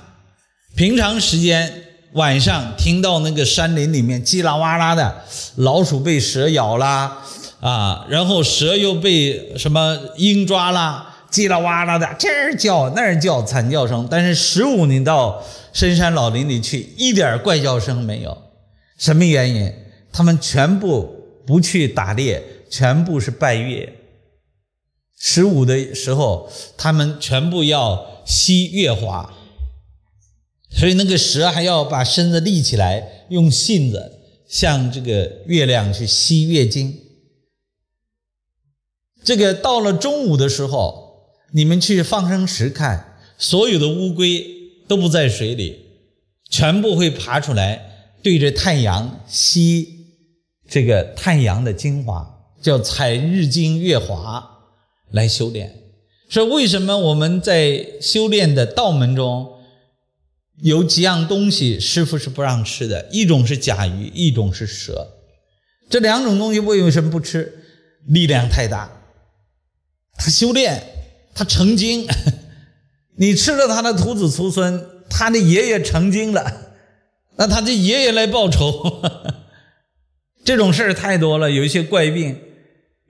平常时间。晚上听到那个山林里面叽啦哇啦的，老鼠被蛇咬啦，啊，然后蛇又被什么鹰抓啦，叽啦哇啦的这儿叫那儿叫惨叫声。但是十五你到深山老林里去，一点怪叫声没有。什么原因？他们全部不去打猎，全部是拜月。十五的时候，他们全部要吸月华。所以那个蛇还要把身子立起来，用信子向这个月亮去吸月经。这个到了中午的时候，你们去放生池看，所有的乌龟都不在水里，全部会爬出来，对着太阳吸这个太阳的精华，叫采日精月华来修炼。说为什么我们在修炼的道门中？有几样东西师傅是不让吃的，一种是甲鱼，一种是蛇。这两种东西为什么不吃？力量太大，他修炼，他成精。你吃了他的徒子徒孙，他的爷爷成精了，那他的爷爷来报仇。这种事儿太多了，有一些怪病，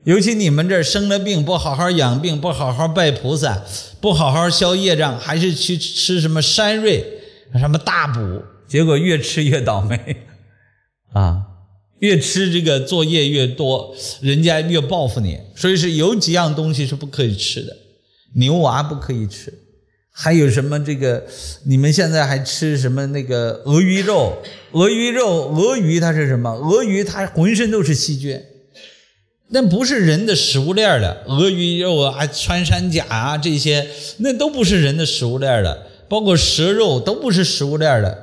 尤其你们这儿生了病，不好好养病，不好好拜菩萨，不好好消业障，还是去吃什么山瑞。什么大补，结果越吃越倒霉，啊，越吃这个作业越多，人家越报复你。所以是有几样东西是不可以吃的，牛娃不可以吃，还有什么这个，你们现在还吃什么那个鳄鱼肉？鳄鱼肉，鳄鱼它是什么？鳄鱼它浑身都是细菌，那不是人的食物链的。鳄鱼肉啊，穿山甲啊这些，那都不是人的食物链的。包括蛇肉都不是食物链的，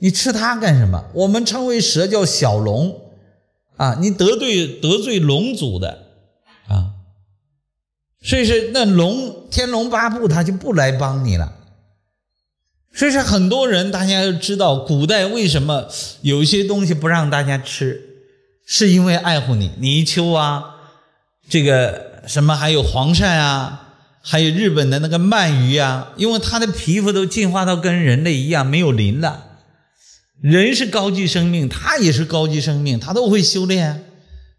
你吃它干什么？我们称为蛇叫小龙，啊，你得罪得罪龙族的，啊，所以说那龙天龙八部他就不来帮你了。所以说很多人大家要知道，古代为什么有一些东西不让大家吃，是因为爱护你泥鳅啊，这个什么还有黄鳝啊。还有日本的那个鳗鱼啊，因为它的皮肤都进化到跟人类一样没有鳞了。人是高级生命，它也是高级生命，它都会修炼。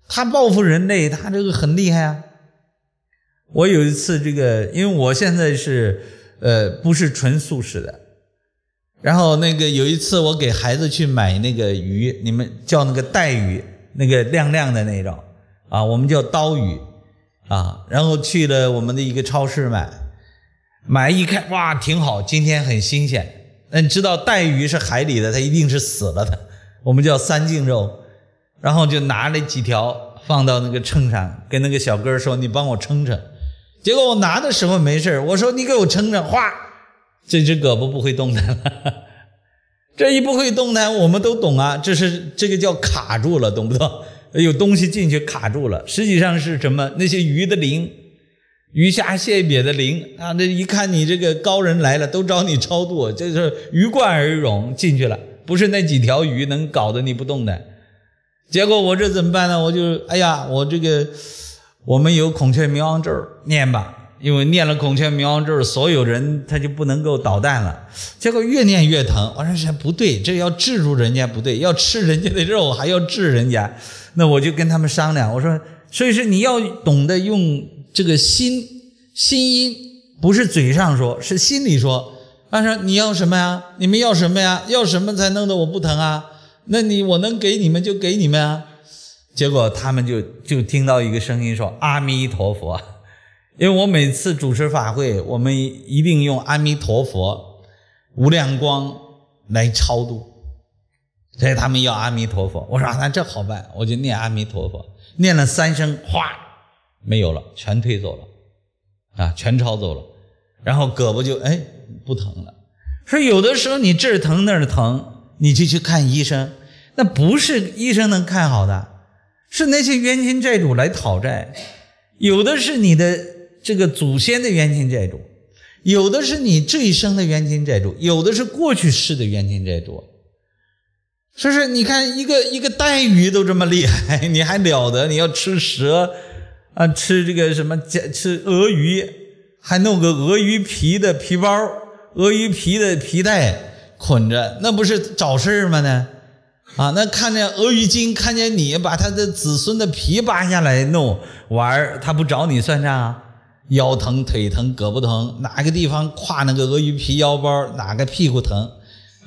它报复人类，它这个很厉害啊。我有一次这个，因为我现在是呃不是纯素食的，然后那个有一次我给孩子去买那个鱼，你们叫那个带鱼，那个亮亮的那种啊，我们叫刀鱼。啊，然后去了我们的一个超市买，买一看，哇，挺好，今天很新鲜。那你知道带鱼是海里的，它一定是死了的，我们叫三净肉。然后就拿了几条放到那个秤上，跟那个小哥说：“你帮我称称。”结果我拿的时候没事我说：“你给我称称。”哗，这只胳膊不会动弹了。这一不会动弹，我们都懂啊，这是这个叫卡住了，懂不懂？有东西进去卡住了，实际上是什么？那些鱼的灵，鱼虾蟹鳖的灵啊！这一看你这个高人来了，都找你超度，这是鱼贯而涌进去了，不是那几条鱼能搞得你不动的。结果我这怎么办呢？我就哎呀，我这个我们有孔雀明王咒念吧。因为念了孔雀明王咒，所有人他就不能够捣蛋了。结果越念越疼，我说这不对，这要治住人家不对，要吃人家的肉还要治人家。那我就跟他们商量，我说，所以说你要懂得用这个心心音，不是嘴上说，是心里说。他说你要什么呀？你们要什么呀？要什么才弄得我不疼啊？那你我能给你们就给你们啊。结果他们就就听到一个声音说：“阿弥陀佛。”因为我每次主持法会，我们一定用阿弥陀佛、无量光来超度，所以他们要阿弥陀佛。我说那这好办，我就念阿弥陀佛，念了三声，哗，没有了，全推走了，啊，全抄走了，然后胳膊就哎不疼了。说有的时候你这儿疼那儿疼，你就去看医生，那不是医生能看好的，是那些冤亲债主来讨债，有的是你的。这个祖先的冤亲债主，有的是你这一生的冤亲债主，有的是过去世的冤亲债主。说是你看一个一个带鱼都这么厉害，你还了得？你要吃蛇啊，吃这个什么？吃鳄鱼，还弄个鳄鱼皮的皮包，鳄鱼皮的皮带捆着，那不是找事儿吗？呢啊，那看见鳄鱼精，看见你把他的子孙的皮扒下来弄玩儿，他不找你算账啊？腰疼、腿疼、胳膊疼，哪个地方挎那个鳄鱼皮腰包，哪个屁股疼，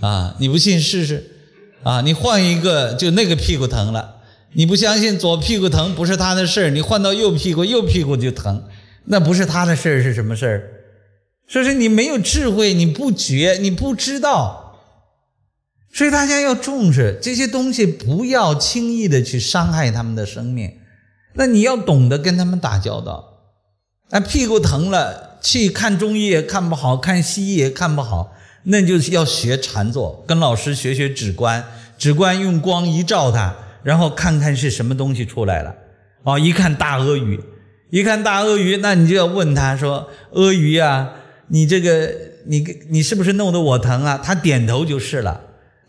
啊，你不信试试，啊，你换一个就那个屁股疼了，你不相信左屁股疼不是他的事儿，你换到右屁股，右屁股就疼，那不是他的事儿是什么事儿？说是你没有智慧，你不觉，你不知道，所以大家要重视这些东西，不要轻易的去伤害他们的生命，那你要懂得跟他们打交道。那屁股疼了，去看中医也看不好，看西医也看不好，那就要学禅坐，跟老师学学止观，止观用光一照它，然后看看是什么东西出来了。哦，一看大鳄鱼，一看大鳄鱼，那你就要问他说：“鳄鱼啊，你这个你你是不是弄得我疼啊？”他点头就是了。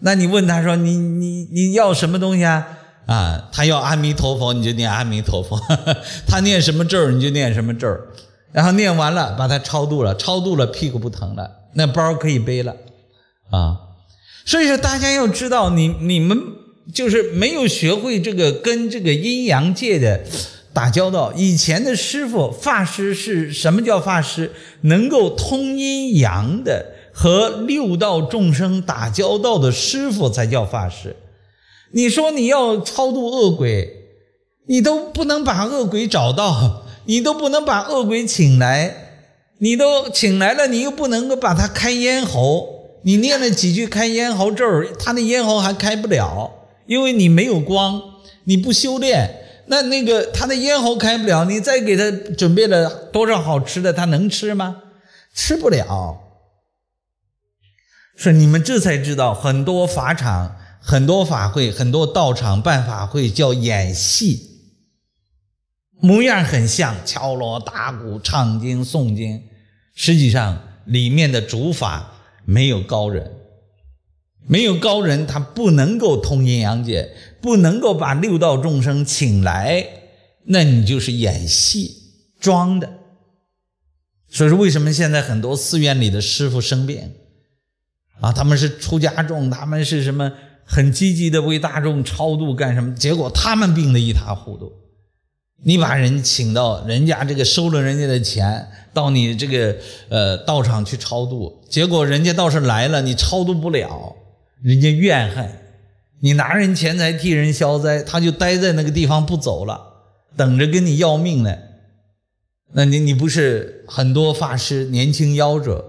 那你问他说：“你你你要什么东西啊？”啊，他要阿弥陀佛，你就念阿弥陀佛；他念什么咒儿，你就念什么咒儿。然后念完了，把他超度了，超度了，屁股不疼了，那包可以背了。啊，所以说大家要知道，你你们就是没有学会这个跟这个阴阳界的打交道。以前的师傅法师是什么叫法师？能够通阴阳的和六道众生打交道的师傅才叫法师。你说你要超度恶鬼，你都不能把恶鬼找到，你都不能把恶鬼请来，你都请来了，你又不能够把他开咽喉，你念了几句开咽喉咒，他的咽喉还开不了，因为你没有光，你不修炼，那那个他的咽喉开不了，你再给他准备了多少好吃的，他能吃吗？吃不了。是你们这才知道很多法场。很多法会，很多道场办法会叫演戏，模样很像敲锣打鼓、唱经诵经，实际上里面的主法没有高人，没有高人，他不能够通阴阳界，不能够把六道众生请来，那你就是演戏装的。所以说，为什么现在很多寺院里的师傅生病啊？他们是出家众，他们是什么？很积极的为大众超度干什么？结果他们病得一塌糊涂。你把人请到人家这个收了人家的钱，到你这个呃道场去超度，结果人家倒是来了，你超度不了，人家怨恨你拿人钱财替人消灾，他就待在那个地方不走了，等着跟你要命呢。那你你不是很多法师年轻夭折，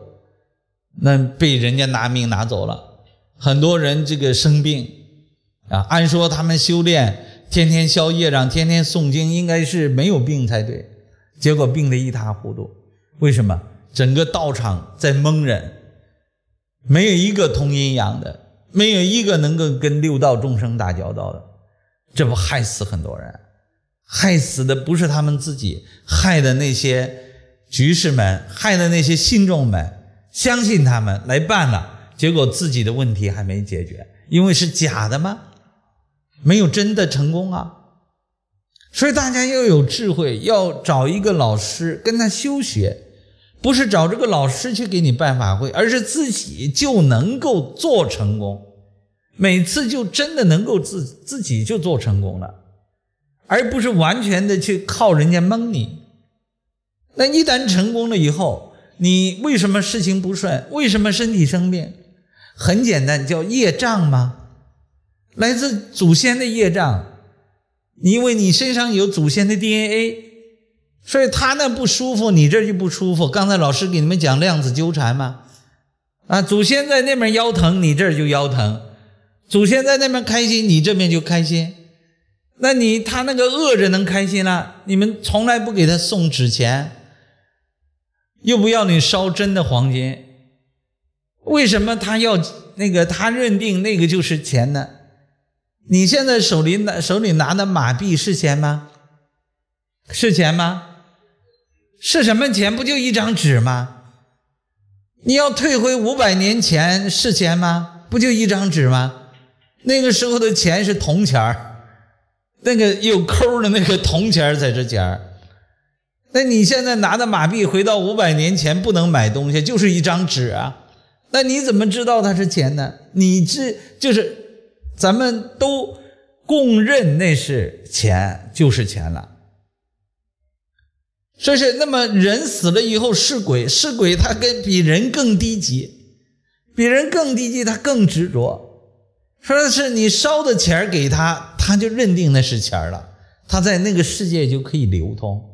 那被人家拿命拿走了。很多人这个生病啊，按说他们修炼天天消业障，天天诵经，应该是没有病才对，结果病得一塌糊涂。为什么？整个道场在蒙人，没有一个通阴阳的，没有一个能够跟六道众生打交道的，这不害死很多人？害死的不是他们自己，害的那些局士们，害的那些信众们，相信他们来办了，结果自己的问题还没解决，因为是假的吗？没有真的成功啊！所以大家要有智慧，要找一个老师跟他修学，不是找这个老师去给你办法会，而是自己就能够做成功，每次就真的能够自自己就做成功了。而不是完全的去靠人家蒙你。那一旦成功了以后，你为什么事情不顺？为什么身体生病？很简单，叫业障吗？来自祖先的业障。因为你身上有祖先的 DNA，所以他那不舒服，你这就不舒服。刚才老师给你们讲量子纠缠吗？啊，祖先在那边腰疼，你这就腰疼；祖先在那边开心，你这边就开心。那你他那个饿着能开心了？你们从来不给他送纸钱，又不要你烧真的黄金，为什么他要那个？他认定那个就是钱呢？你现在手里拿手里拿的马币是钱吗？是钱吗？是什么钱？不就一张纸吗？你要退回五百年前是钱吗？不就一张纸吗？那个时候的钱是铜钱儿。那个有抠的那个铜钱在这尖儿，那你现在拿的马币回到五百年前不能买东西，就是一张纸啊。那你怎么知道它是钱呢？你这就是咱们都共认那是钱，就是钱了。说是那么人死了以后是鬼，是鬼他跟比人更低级，比人更低级，他更执着。说是你烧的钱给他。他就认定那是钱了，他在那个世界就可以流通。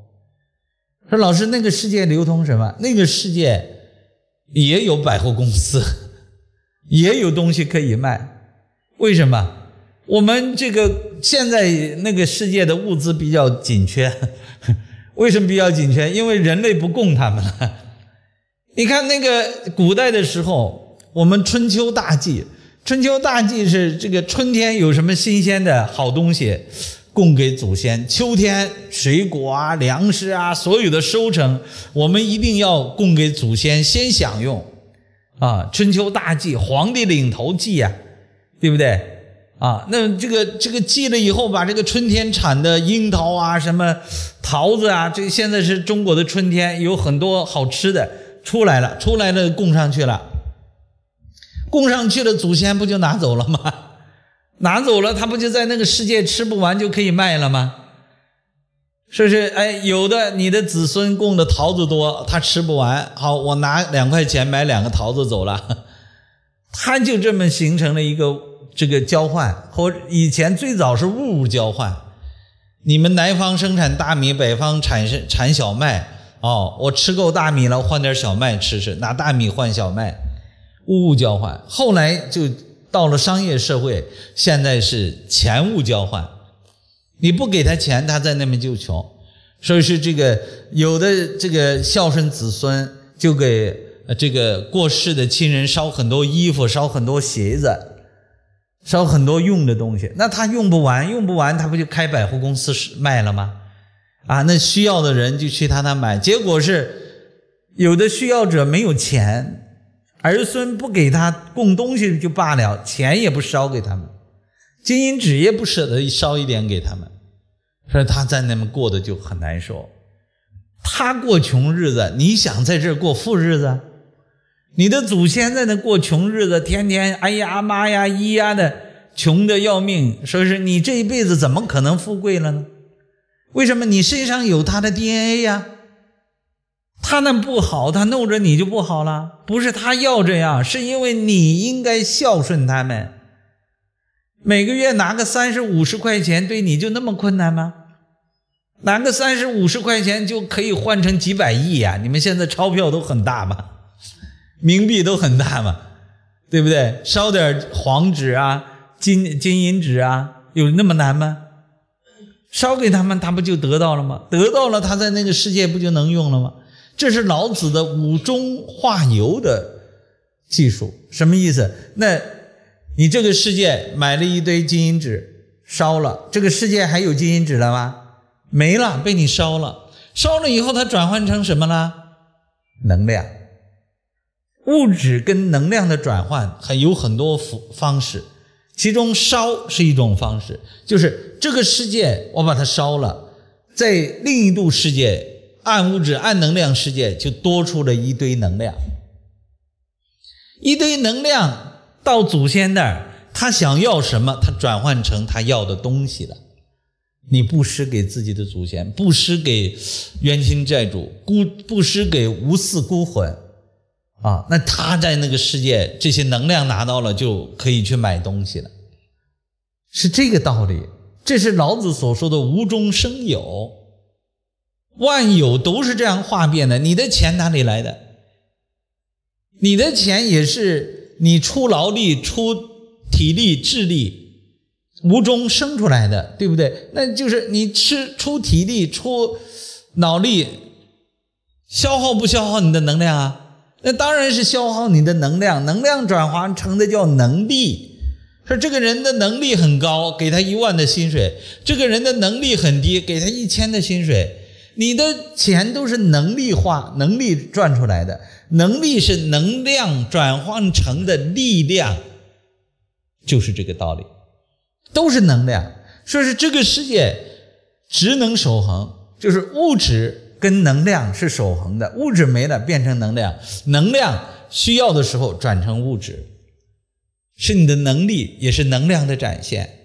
说老师，那个世界流通什么？那个世界也有百货公司，也有东西可以卖。为什么？我们这个现在那个世界的物资比较紧缺，为什么比较紧缺？因为人类不供他们了。你看那个古代的时候，我们春秋大季。春秋大祭是这个春天有什么新鲜的好东西供给祖先，秋天水果啊、粮食啊，所有的收成，我们一定要供给祖先先享用啊！春秋大祭，皇帝领头祭呀，对不对？啊，那这个这个祭了以后，把这个春天产的樱桃啊、什么桃子啊，这现在是中国的春天，有很多好吃的出来了，出来了供上去了。供上去了，祖先不就拿走了吗？拿走了，他不就在那个世界吃不完就可以卖了吗？是不是？哎，有的你的子孙供的桃子多，他吃不完，好，我拿两块钱买两个桃子走了，他就这么形成了一个这个交换。或以前最早是物物交换，你们南方生产大米，北方产生产小麦，哦，我吃够大米了，换点小麦吃吃，拿大米换小麦。物物交换，后来就到了商业社会，现在是钱物交换。你不给他钱，他在那边就穷。所以是这个有的这个孝顺子孙，就给这个过世的亲人烧很多衣服，烧很多鞋子，烧很多用的东西。那他用不完，用不完，他不就开百货公司卖了吗？啊，那需要的人就去他那买，结果是有的需要者没有钱。儿孙不给他供东西就罢了，钱也不烧给他们，金银纸也不舍得烧一点给他们，所以他在那边过得就很难受。他过穷日子，你想在这过富日子？你的祖先在那过穷日子，天天哎呀妈呀咿呀的，穷的要命。所以说你这一辈子怎么可能富贵了呢？为什么你身上有他的 DNA 呀？他那不好，他弄着你就不好了。不是他要这样，是因为你应该孝顺他们。每个月拿个三十五十块钱，对你就那么困难吗？拿个三十五十块钱就可以换成几百亿呀？你们现在钞票都很大嘛，冥币都很大嘛，对不对？烧点黄纸啊，金金银纸啊，有那么难吗？烧给他们，他不就得到了吗？得到了，他在那个世界不就能用了吗？这是老子的五中化油的技术，什么意思？那你这个世界买了一堆金银纸，烧了，这个世界还有金银纸了吗？没了，被你烧了。烧了以后，它转换成什么了？能量。物质跟能量的转换还有很多方方式，其中烧是一种方式，就是这个世界我把它烧了，在另一度世界暗物质、暗能量世界就多出了一堆能量，一堆能量到祖先那儿，他想要什么，他转换成他要的东西了。你布施给自己的祖先，布施给冤亲债主，孤布施给无嗣孤魂，啊，那他在那个世界，这些能量拿到了，就可以去买东西了，是这个道理。这是老子所说的“无中生有”，万有都是这样化变的。你的钱哪里来的？你的钱也是你出劳力、出体力、智力。无中生出来的，对不对？那就是你吃出体力、出脑力，消耗不消耗你的能量啊？那当然是消耗你的能量，能量转化成的叫能力。说这个人的能力很高，给他一万的薪水；这个人的能力很低，给他一千的薪水。你的钱都是能力化、能力赚出来的，能力是能量转换成的力量，就是这个道理。都是能量，说是这个世界职能守恒，就是物质跟能量是守恒的，物质没了变成能量，能量需要的时候转成物质，是你的能力，也是能量的展现。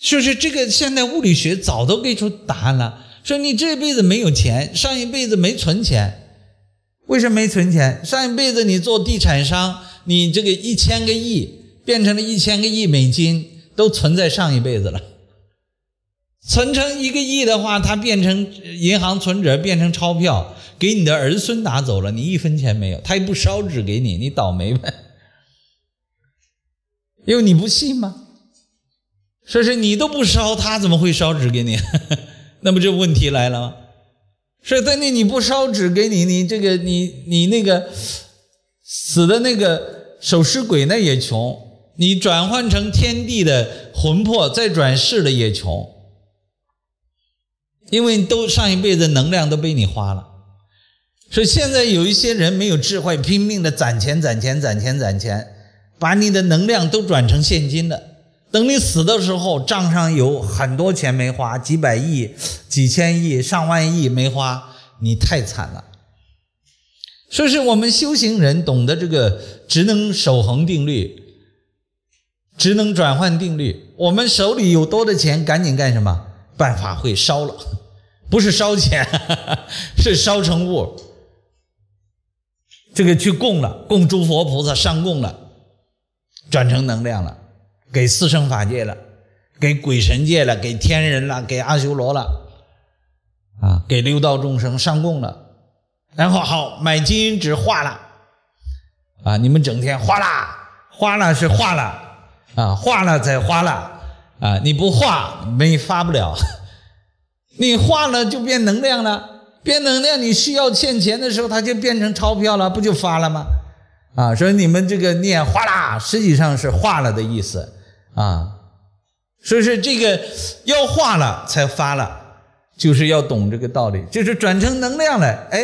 说是这个现代物理学早都给出答案了，说你这辈子没有钱，上一辈子没存钱，为什么没存钱？上一辈子你做地产商，你这个一千个亿变成了一千个亿美金。都存在上一辈子了，存成一个亿的话，它变成银行存折，变成钞票，给你的儿孙拿走了，你一分钱没有，他也不烧纸给你，你倒霉呗。因为你不信吗？说是你都不烧，他怎么会烧纸给你？那不就问题来了吗？说在那你不烧纸给你，你这个你你那个死的那个守尸鬼那也穷。你转换成天地的魂魄，再转世的也穷，因为都上一辈子能量都被你花了。所以现在有一些人没有智慧，拼命的攒钱、攒钱、攒钱、攒钱，把你的能量都转成现金了。等你死的时候，账上有很多钱没花，几百亿、几千亿、上万亿没花，你太惨了。说是我们修行人懂得这个职能守恒定律。职能转换定律，我们手里有多的钱，赶紧干什么？办法会烧了，不是烧钱，是烧成物。这个去供了，供诸佛菩萨上供了，转成能量了，给四圣法界了，给鬼神界了，给天人了，给阿修罗了，啊，给六道众生上供了。然后好买金银纸画了，啊，你们整天画啦画啦是画了。啊，画了再画了，啊，你不画没发不了，你画了就变能量了，变能量你需要欠钱的时候，它就变成钞票了，不就发了吗？啊，所以你们这个念哗啦，实际上是化了的意思啊，所以说这个要化了才发了，就是要懂这个道理，就是转成能量了，哎，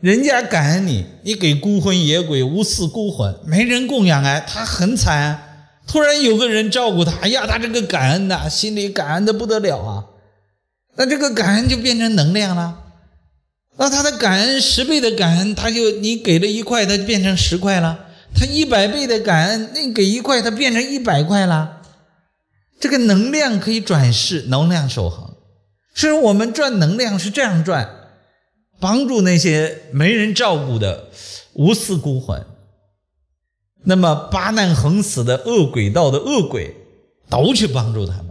人家感恩你，你给孤魂野鬼无嗣孤魂没人供养哎，他很惨。突然有个人照顾他，哎呀，他这个感恩呐，心里感恩的不得了啊！那这个感恩就变成能量了。那他的感恩十倍的感恩，他就你给了一块，他就变成十块了；他一百倍的感恩，那给一块，他变成一百块了。这个能量可以转世，能量守恒。所以我们赚能量是这样赚，帮助那些没人照顾的无私孤魂。那么八难横死的恶鬼道的恶鬼，都去帮助他们，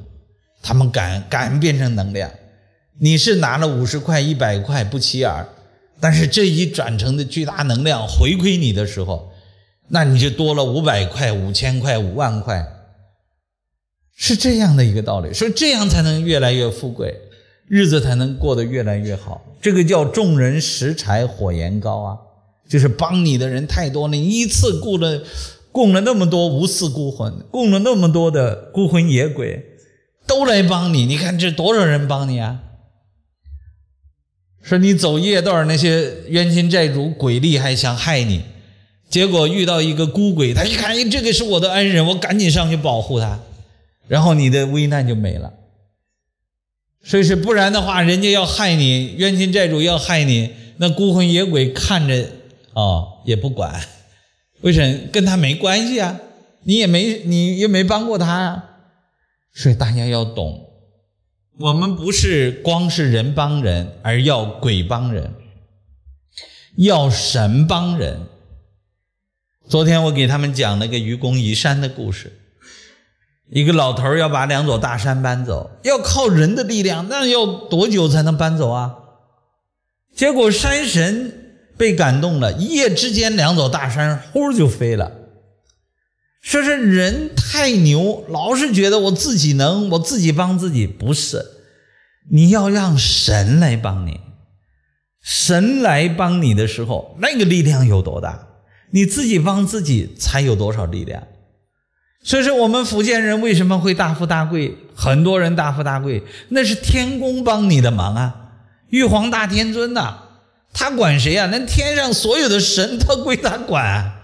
他们感感恩变成能量。你是拿了五十块、一百块不起眼但是这一转成的巨大能量回馈你的时候，那你就多了五百块、五千块、五万块。是这样的一个道理，说这样才能越来越富贵，日子才能过得越来越好。这个叫众人拾柴火焰高啊，就是帮你的人太多了，你一次雇了供了那么多无私孤魂，供了那么多的孤魂野鬼，都来帮你。你看这多少人帮你啊？说你走夜道，那些冤亲债主鬼厉还想害你，结果遇到一个孤鬼，他一看，哎，这个是我的恩人，我赶紧上去保护他，然后你的危难就没了。所以是不然的话，人家要害你，冤亲债主要害你，那孤魂野鬼看着哦也不管，为什么跟他没关系啊？你也没你也没帮过他啊。所以大家要懂。我们不是光是人帮人，而要鬼帮人，要神帮人。昨天我给他们讲那个愚公移山的故事，一个老头要把两座大山搬走，要靠人的力量，那要多久才能搬走啊？结果山神被感动了，一夜之间两座大山呼就飞了。说是人太牛，老是觉得我自己能，我自己帮自己，不是，你要让神来帮你。神来帮你的时候，那个力量有多大？你自己帮自己才有多少力量？所以说，我们福建人为什么会大富大贵？很多人大富大贵，那是天公帮你的忙啊！玉皇大天尊呐，他管谁啊？那天上所有的神，他归他管。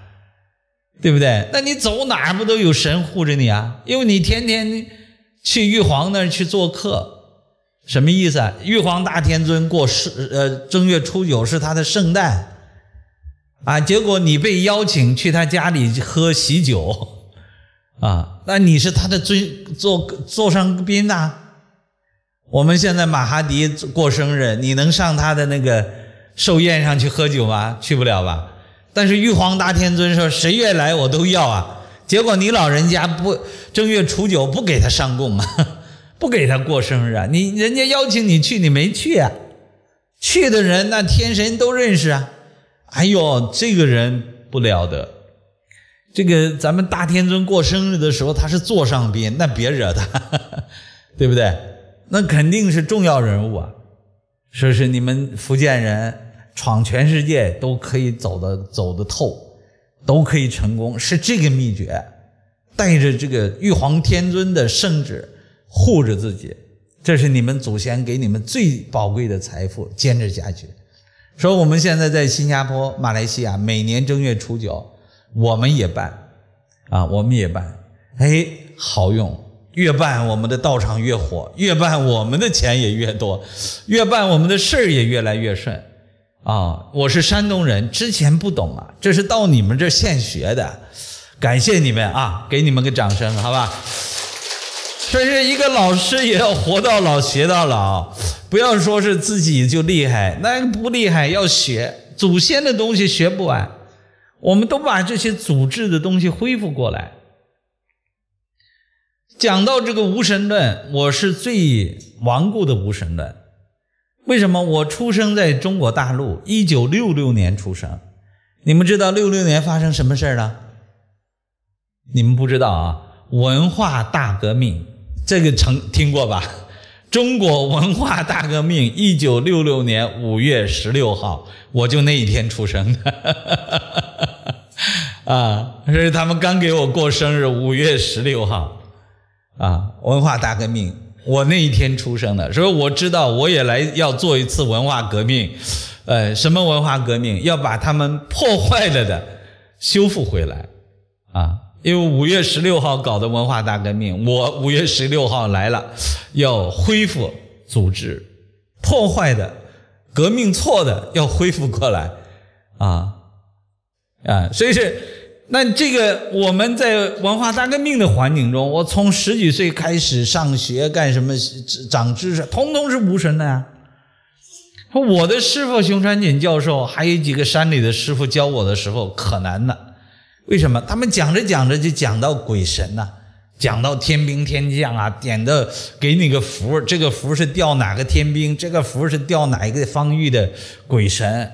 对不对？那你走哪不都有神护着你啊？因为你天天去玉皇那儿去做客，什么意思啊？玉皇大天尊过世，呃，正月初九是他的圣诞，啊，结果你被邀请去他家里喝喜酒，啊，那你是他的尊座座上宾呐。我们现在马哈迪过生日，你能上他的那个寿宴上去喝酒吗？去不了吧？但是玉皇大天尊说：“谁愿来我都要啊！”结果你老人家不正月初九不给他上供啊，不给他过生日啊！你人家邀请你去，你没去啊？去的人那天神都认识啊！哎呦，这个人不了得！这个咱们大天尊过生日的时候，他是座上宾，那别惹他，对不对？那肯定是重要人物啊！说是你们福建人。闯全世界都可以走得走得透，都可以成功，是这个秘诀。带着这个玉皇天尊的圣旨护着自己，这是你们祖先给你们最宝贵的财富，坚持下去。说我们现在在新加坡、马来西亚，每年正月初九我们也办，啊，我们也办，哎，好用，越办我们的道场越火，越办我们的钱也越多，越办我们的事儿也越来越顺。啊，我是山东人，之前不懂啊，这是到你们这现学的，感谢你们啊，给你们个掌声，好吧？这是一个老师也要活到老学到老，不要说是自己就厉害，那不厉害要学。祖先的东西学不完，我们都把这些组织的东西恢复过来。讲到这个无神论，我是最顽固的无神论。为什么我出生在中国大陆？一九六六年出生，你们知道六六年发生什么事儿了？你们不知道啊？文化大革命，这个成听过吧？中国文化大革命，一九六六年五月十六号，我就那一天出生的。啊，是他们刚给我过生日，五月十六号，啊，文化大革命。我那一天出生的，所以我知道我也来要做一次文化革命，呃，什么文化革命？要把他们破坏了的修复回来，啊，因为五月十六号搞的文化大革命，我五月十六号来了，要恢复组织，破坏的、革命错的要恢复过来，啊，啊，所以是。那这个我们在文化大革命的环境中，我从十几岁开始上学干什么长知识，通通是无神的呀。我的师傅熊传锦教授，还有几个山里的师傅教我的时候可难了。为什么？他们讲着讲着就讲到鬼神呐，讲到天兵天将啊，点的给你个符，这个符是调哪个天兵，这个符是调哪一个方域的鬼神。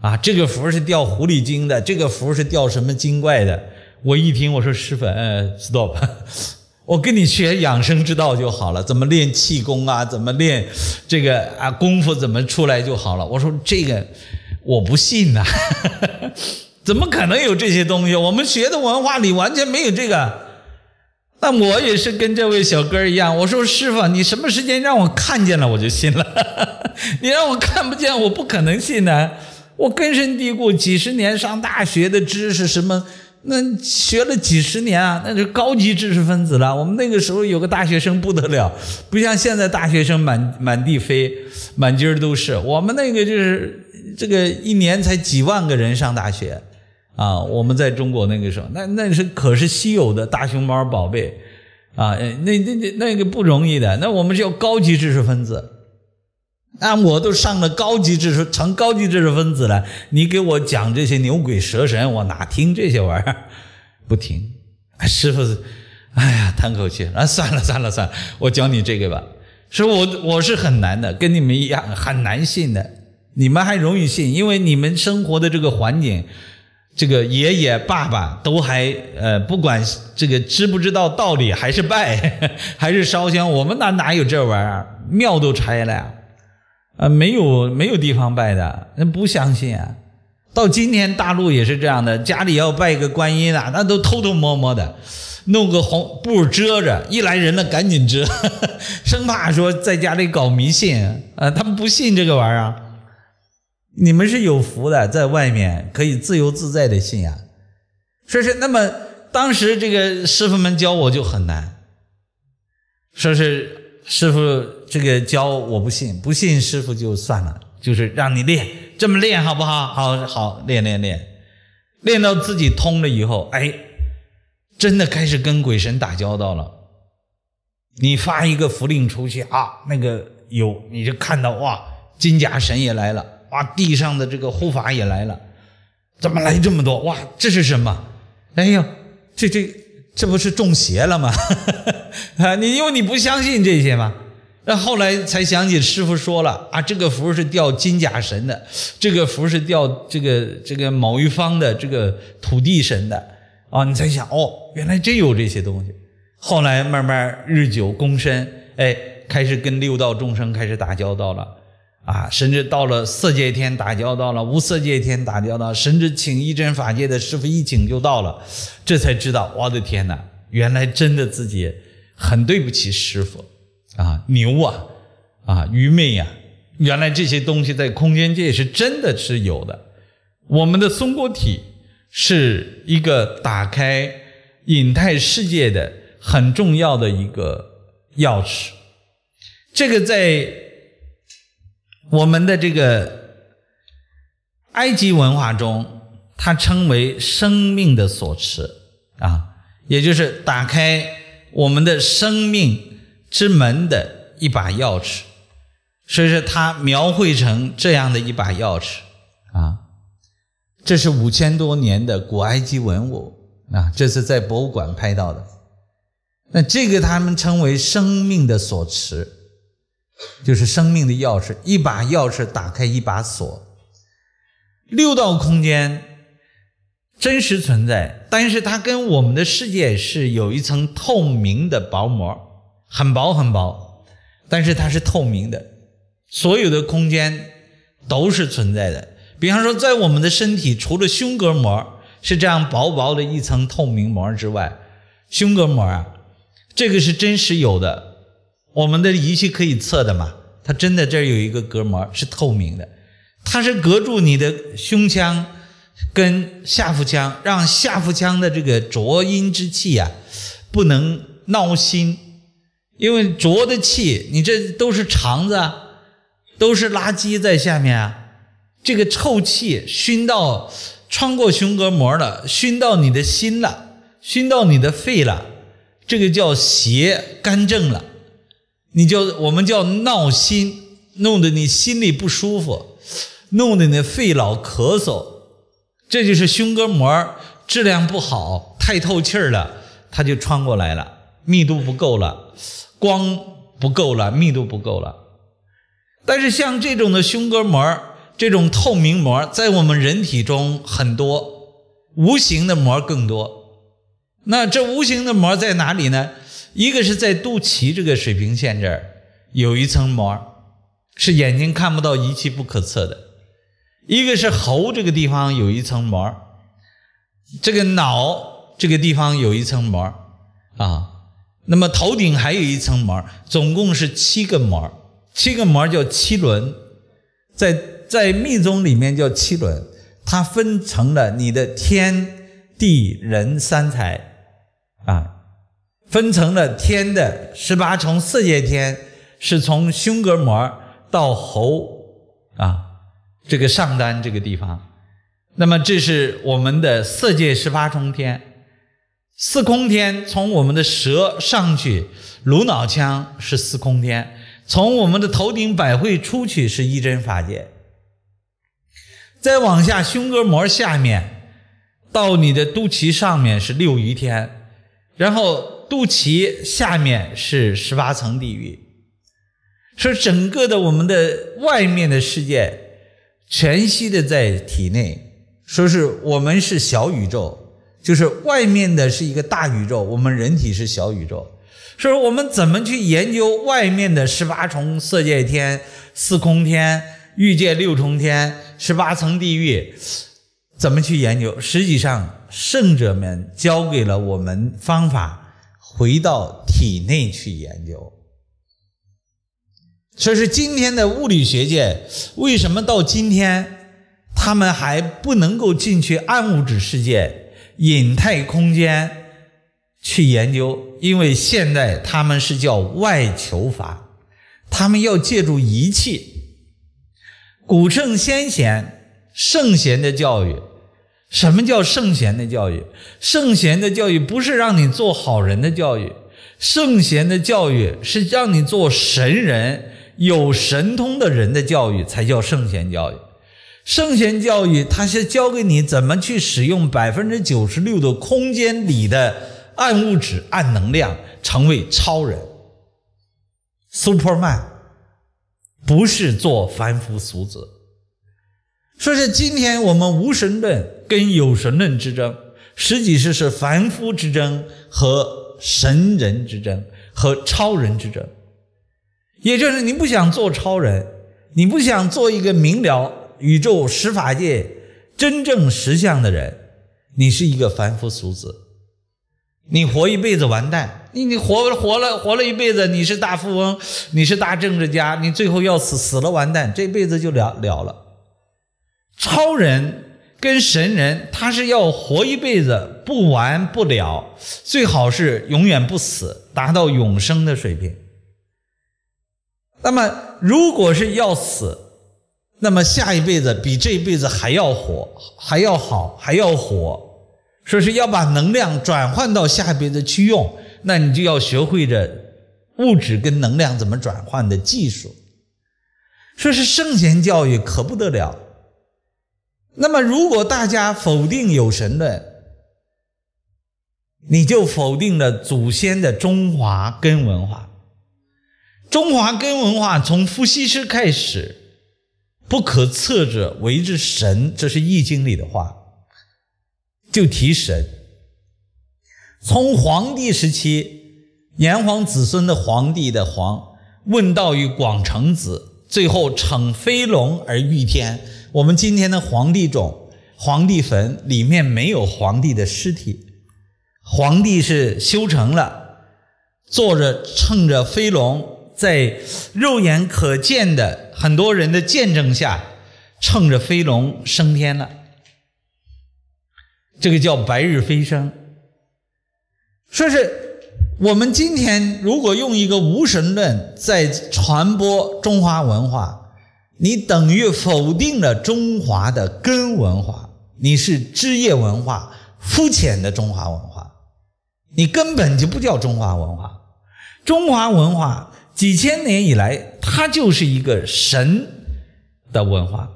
啊，这个符是调狐狸精的，这个符是调什么精怪的？我一听，我说师傅，呃，stop，我跟你学养生之道就好了，怎么练气功啊，怎么练这个啊功夫怎么出来就好了。我说这个我不信呐、怎么可能有这些东西？我们学的文化里完全没有这个。那我也是跟这位小哥一样，我说师傅，你什么时间让我看见了我就信了，你让我看不见，我不可能信的。我根深蒂固几十年上大学的知识，什么那学了几十年啊，那是高级知识分子了。我们那个时候有个大学生不得了，不像现在大学生满满地飞，满街都是。我们那个就是这个一年才几万个人上大学。啊，我们在中国那个时候，那那是可是稀有的大熊猫宝贝啊，那那那那个不容易的，那我们叫高级知识分子。啊，我都上了高级知识，成高级知识分子了，你给我讲这些牛鬼蛇神，我哪听这些玩意儿？不听。师傅，哎呀，叹口气，啊，算了算了算了，我教你这个吧。说我我是很难的，跟你们一样很难信的，你们还容易信，因为你们生活的这个环境。这个爷爷爸爸都还呃，不管这个知不知道道理，还是拜，还是烧香。我们哪哪有这玩意儿？庙都拆了呀，啊，没有没有地方拜的，那不相信啊。到今天大陆也是这样的，家里要拜个观音啊，那都偷偷摸摸的，弄个红布遮着，一来人了赶紧遮，生怕说在家里搞迷信啊，他们不信这个玩意儿。你们是有福的，在外面可以自由自在的信仰。说是那么，当时这个师傅们教我就很难。说是师傅这个教我不信，不信师傅就算了，就是让你练，这么练好不好？好好练练练，练到自己通了以后，哎，真的开始跟鬼神打交道了。你发一个符令出去啊，那个有你就看到哇，金甲神也来了。哇，地上的这个护法也来了，怎么来这么多？哇，这是什么？哎呦，这这这不是中邪了吗？啊，你因为你不相信这些嘛。但后来才想起师傅说了啊，这个符是吊金甲神的，这个符是吊这个这个某一方的这个土地神的啊，你才想哦，原来真有这些东西。后来慢慢日久功深，哎，开始跟六道众生开始打交道了。啊，甚至到了色界天打交道了，无色界天打交道，甚至请一真法界的师傅一请就到了，这才知道，我的天哪，原来真的自己很对不起师傅啊，牛啊，啊，愚昧呀、原来这些东西在空间界是真的是有的。我们的松果体是一个打开隐态世界的很重要的一个钥匙，这个在。我们的这个埃及文化中，它称为生命的锁持啊，也就是打开我们的生命之门的一把钥匙，所以说它描绘成这样的一把钥匙啊。这是五千多年的古埃及文物啊，这是在博物馆拍到的。那这个他们称为生命的锁匙。就是生命的钥匙，一把钥匙打开一把锁。六道空间真实存在，但是它跟我们的世界是有一层透明的薄膜，很薄很薄，但是它是透明的。所有的空间都是存在的。比方说，在我们的身体，除了胸膈膜是这样薄薄的一层透明膜之外，胸膈膜啊，这个是真实有的。我们的仪器可以测的嘛？它真的这儿有一个隔膜是透明的，它是隔住你的胸腔跟下腹腔，让下腹腔的这个浊阴之气呀、不能闹心，因为浊的气，你这都是肠子，都是垃圾在下面啊，这个臭气熏到穿过胸膈膜了，熏到你的心了，熏到你的肺了，这个叫邪干正了。你叫我们叫闹心，弄得你心里不舒服，弄得你肺老咳嗽，这就是胸膈膜质量不好，太透气儿了，它就穿过来了，密度不够了，光不够了，密度不够了。但是像这种的胸膈膜，这种透明膜，在我们人体中很多，无形的膜更多。那这无形的膜在哪里呢？一个是在肚脐这个水平线这儿有一层膜，是眼睛看不到、仪器不可测的；一个是喉这个地方有一层膜，这个脑这个地方有一层膜啊。那么头顶还有一层膜，总共是七个膜，七个膜叫七轮，在在密宗里面叫七轮，它分成了你的天地人三才啊。分成了天的十八重色界天，是从胸膈膜到喉啊这个上丹这个地方。那么这是我们的色界十八重天。四空天从我们的舌上去，颅脑腔是四空天；从我们的头顶百会出去是一真法界。再往下，胸膈膜下面到你的肚脐上面是六余天，然后。肚脐下面是十八层地狱，说整个的我们的外面的世界全息的在体内，说是我们是小宇宙，就是外面的是一个大宇宙，我们人体是小宇宙。说我们怎么去研究外面的十八重色界天、四空天、欲界六重天、十八层地狱？怎么去研究？实际上，圣者们教给了我们方法。回到体内去研究，这是今天的物理学界为什么到今天他们还不能够进去暗物质世界、隐太空间去研究？因为现在他们是叫外求法，他们要借助仪器。古圣先贤、圣贤的教育。什么叫圣贤的教育？圣贤的教育不是让你做好人的教育，圣贤的教育是让你做神人、有神通的人的教育，才叫圣贤教育。圣贤教育，它是教给你怎么去使用百分之九十六的空间里的暗物质、暗能量，成为超人，Superman，不是做凡夫俗子。说是今天我们无神论跟有神论之争，实际是是凡夫之争和神人之争和超人之争。也就是你不想做超人，你不想做一个明了宇宙十法界真正实相的人，你是一个凡夫俗子，你活一辈子完蛋。你你活活了活了一辈子，你是大富翁，你是大政治家，你最后要死死了完蛋，这辈子就了了了。超人跟神人，他是要活一辈子不完不了，最好是永远不死，达到永生的水平。那么，如果是要死，那么下一辈子比这一辈子还要火，还要好，还要火。说是要把能量转换到下一辈子去用，那你就要学会着物质跟能量怎么转换的技术。说是圣贤教育可不得了。那么，如果大家否定有神论，你就否定了祖先的中华根文化。中华根文化从伏羲氏开始，不可测者为之神，这是《易经》里的话，就提神。从黄帝时期，炎黄子孙的黄帝的黄，问道于广成子，最后乘飞龙而御天。我们今天的皇帝冢、皇帝坟里面没有皇帝的尸体，皇帝是修成了，坐着乘着飞龙，在肉眼可见的很多人的见证下，乘着飞龙升天了。这个叫白日飞升。说是我们今天如果用一个无神论在传播中华文化。你等于否定了中华的根文化，你是枝叶文化、肤浅的中华文化，你根本就不叫中华文化。中华文化几千年以来，它就是一个神的文化。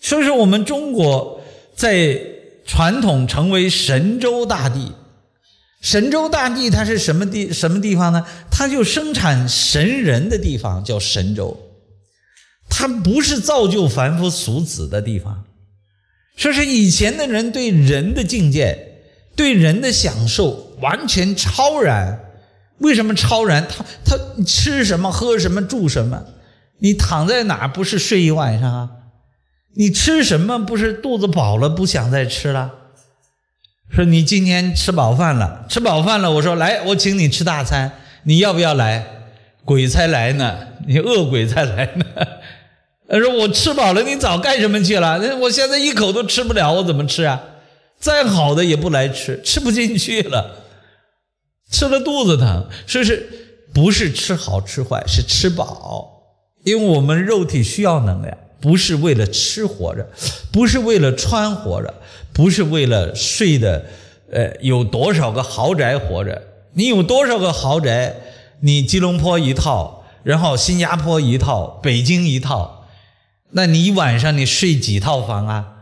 所以说，我们中国在传统成为神州大地，神州大地它是什么地？什么地方呢？它就生产神人的地方，叫神州。它不是造就凡夫俗子的地方，说是以前的人对人的境界、对人的享受完全超然，为什么超然？他他吃什么喝什么住什么？你躺在哪不是睡一晚上啊？你吃什么不是肚子饱了不想再吃了？说你今天吃饱饭了，吃饱饭了，我说来，我请你吃大餐，你要不要来？鬼才来呢，你恶鬼才来呢。他说我吃饱了，你早干什么去了？那我现在一口都吃不了，我怎么吃啊？再好的也不来吃，吃不进去了，吃了肚子疼。说是不是吃好吃坏，是吃饱，因为我们肉体需要能量，不是为了吃活着，不是为了穿活着，不是为了睡的，呃，有多少个豪宅活着？你有多少个豪宅？你吉隆坡一套，然后新加坡一套，北京一套，那你一晚上你睡几套房啊？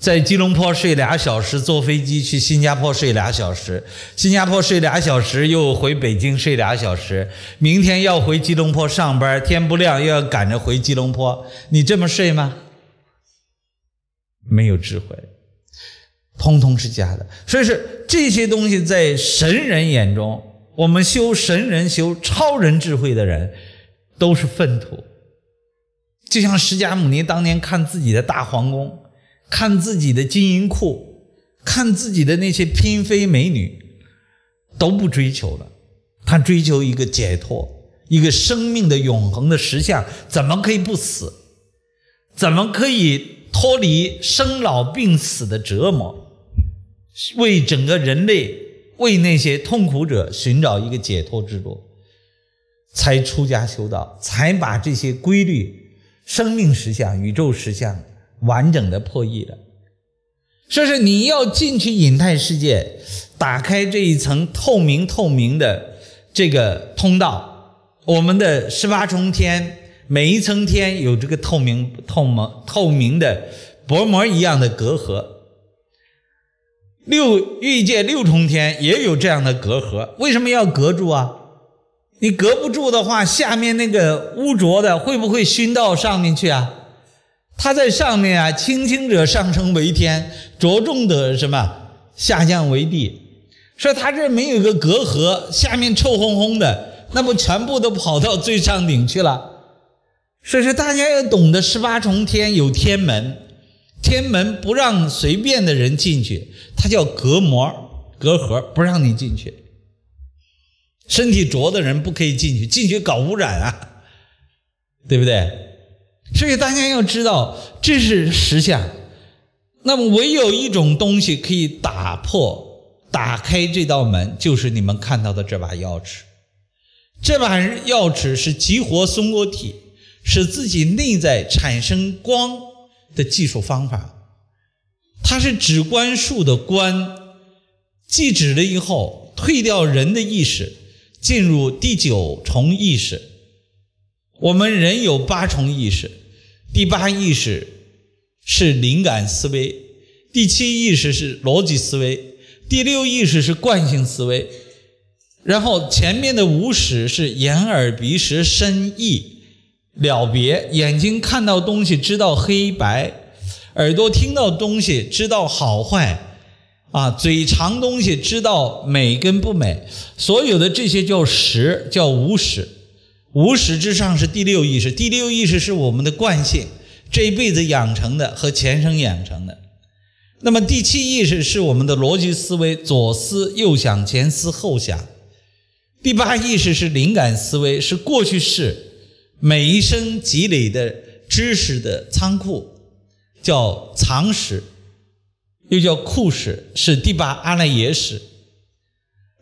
在吉隆坡睡俩小时，坐飞机去新加坡睡俩小时，新加坡睡俩小时，又回北京睡俩小时，明天要回吉隆坡上班，天不亮又要赶着回吉隆坡，你这么睡吗？没有智慧，通通是假的。所以说这些东西在神人眼中，我们修神人、修超人智慧的人，都是粪土。就像释迦牟尼当年看自己的大皇宫。看自己的金银库，看自己的那些嫔妃美女，都不追求了。他追求一个解脱，一个生命的永恒的实相。怎么可以不死？怎么可以脱离生老病死的折磨？为整个人类，为那些痛苦者寻找一个解脱之路，才出家修道，才把这些规律、生命实相、宇宙实相。完整的破译了，说是你要进去隐态世界，打开这一层透明透明的这个通道，我们的十八重天每一层天有这个透明透明透明的薄膜一样的隔阂，六欲界六重天也有这样的隔阂，为什么要隔住啊？你隔不住的话，下面那个污浊的会不会熏到上面去啊？他在上面啊，轻轻者上升为天，着重的什么下降为地。说他这没有一个隔阂，下面臭烘烘的，那不全部都跑到最上顶去了？所以说大家要懂得十八重天有天门，天门不让随便的人进去，它叫隔膜、隔阂，不让你进去。身体浊的人不可以进去，进去搞污染啊，对不对？所以大家要知道，这是实相。那么，唯有一种东西可以打破、打开这道门，就是你们看到的这把钥匙。这把钥匙是激活松果体，使自己内在产生光的技术方法。它是指观术的观，记指了以后，退掉人的意识，进入第九重意识。我们人有八重意识。第八意识是灵感思维，第七意识是逻辑思维，第六意识是惯性思维，然后前面的五识是眼耳鼻舌身意了别，眼睛看到东西知道黑白，耳朵听到东西知道好坏，啊，嘴尝东西知道美跟不美，所有的这些叫识，叫五识。无始之上是第六意识，第六意识是我们的惯性，这一辈子养成的和前生养成的。那么第七意识是我们的逻辑思维，左思右想，前思后想。第八意识是灵感思维，是过去式每一生积累的知识的仓库，叫藏识，又叫库识，是第八阿赖耶识。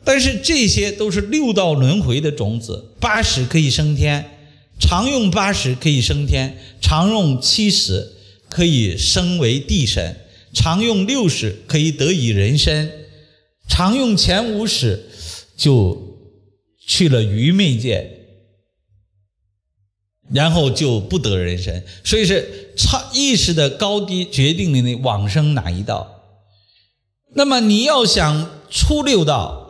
但是这些都是六道轮回的种子，八十可以升天，常用八十可以升天，常用七十可以升为地神，常用六十可以得以人身，常用前五十就去了愚昧界，然后就不得人身。所以是超意识的高低决定了你往生哪一道。那么你要想出六道。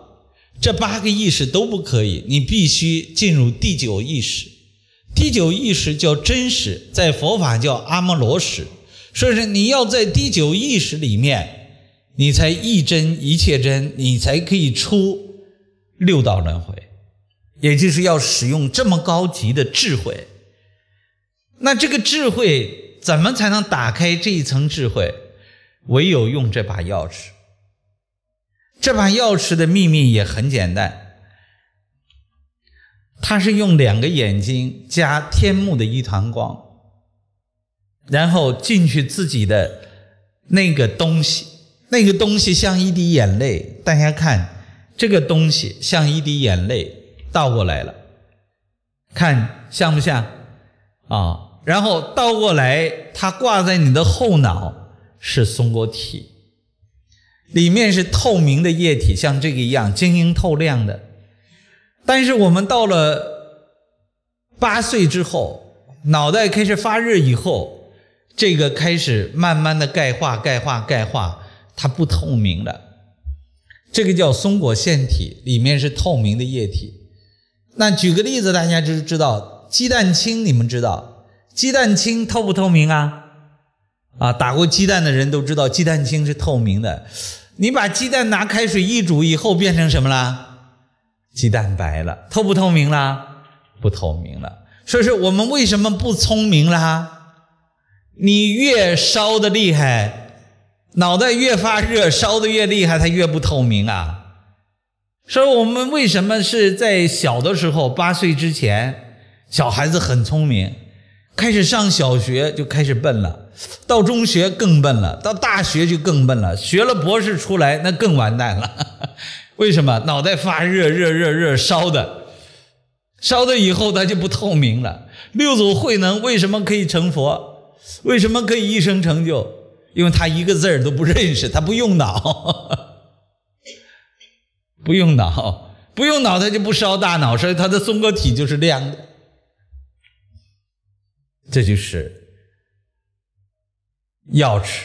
这八个意识都不可以，你必须进入第九意识。第九意识叫真实，在佛法叫阿摩罗识。所以说，你要在第九意识里面，你才一真一切真，你才可以出六道轮回，也就是要使用这么高级的智慧。那这个智慧怎么才能打开这一层智慧？唯有用这把钥匙。这把钥匙的秘密也很简单，它是用两个眼睛加天幕的一团光，然后进去自己的那个东西，那个东西像一滴眼泪。大家看，这个东西像一滴眼泪倒过来了，看像不像啊？然后倒过来，它挂在你的后脑是松果体。里面是透明的液体，像这个一样晶莹透亮的。但是我们到了八岁之后，脑袋开始发热以后，这个开始慢慢的钙化、钙化、钙化，它不透明了。这个叫松果腺体，里面是透明的液体。那举个例子，大家就知道鸡蛋清，你们知道鸡蛋清透不透明啊？啊，打过鸡蛋的人都知道鸡蛋清是透明的。你把鸡蛋拿开水一煮以后变成什么了？鸡蛋白了，透不透明了？不透明了。所以说我们为什么不聪明了？你越烧的厉害，脑袋越发热，烧的越厉害，它越不透明啊。所以我们为什么是在小的时候，八岁之前，小孩子很聪明，开始上小学就开始笨了。到中学更笨了，到大学就更笨了。学了博士出来，那更完蛋了。为什么？脑袋发热，热热热烧的，烧的以后它就不透明了。六祖慧能为什么可以成佛？为什么可以一生成就？因为他一个字儿都不认识，他不用脑，不用脑，不用脑，他就不烧大脑，所以他的松果体就是亮的。这就是。钥匙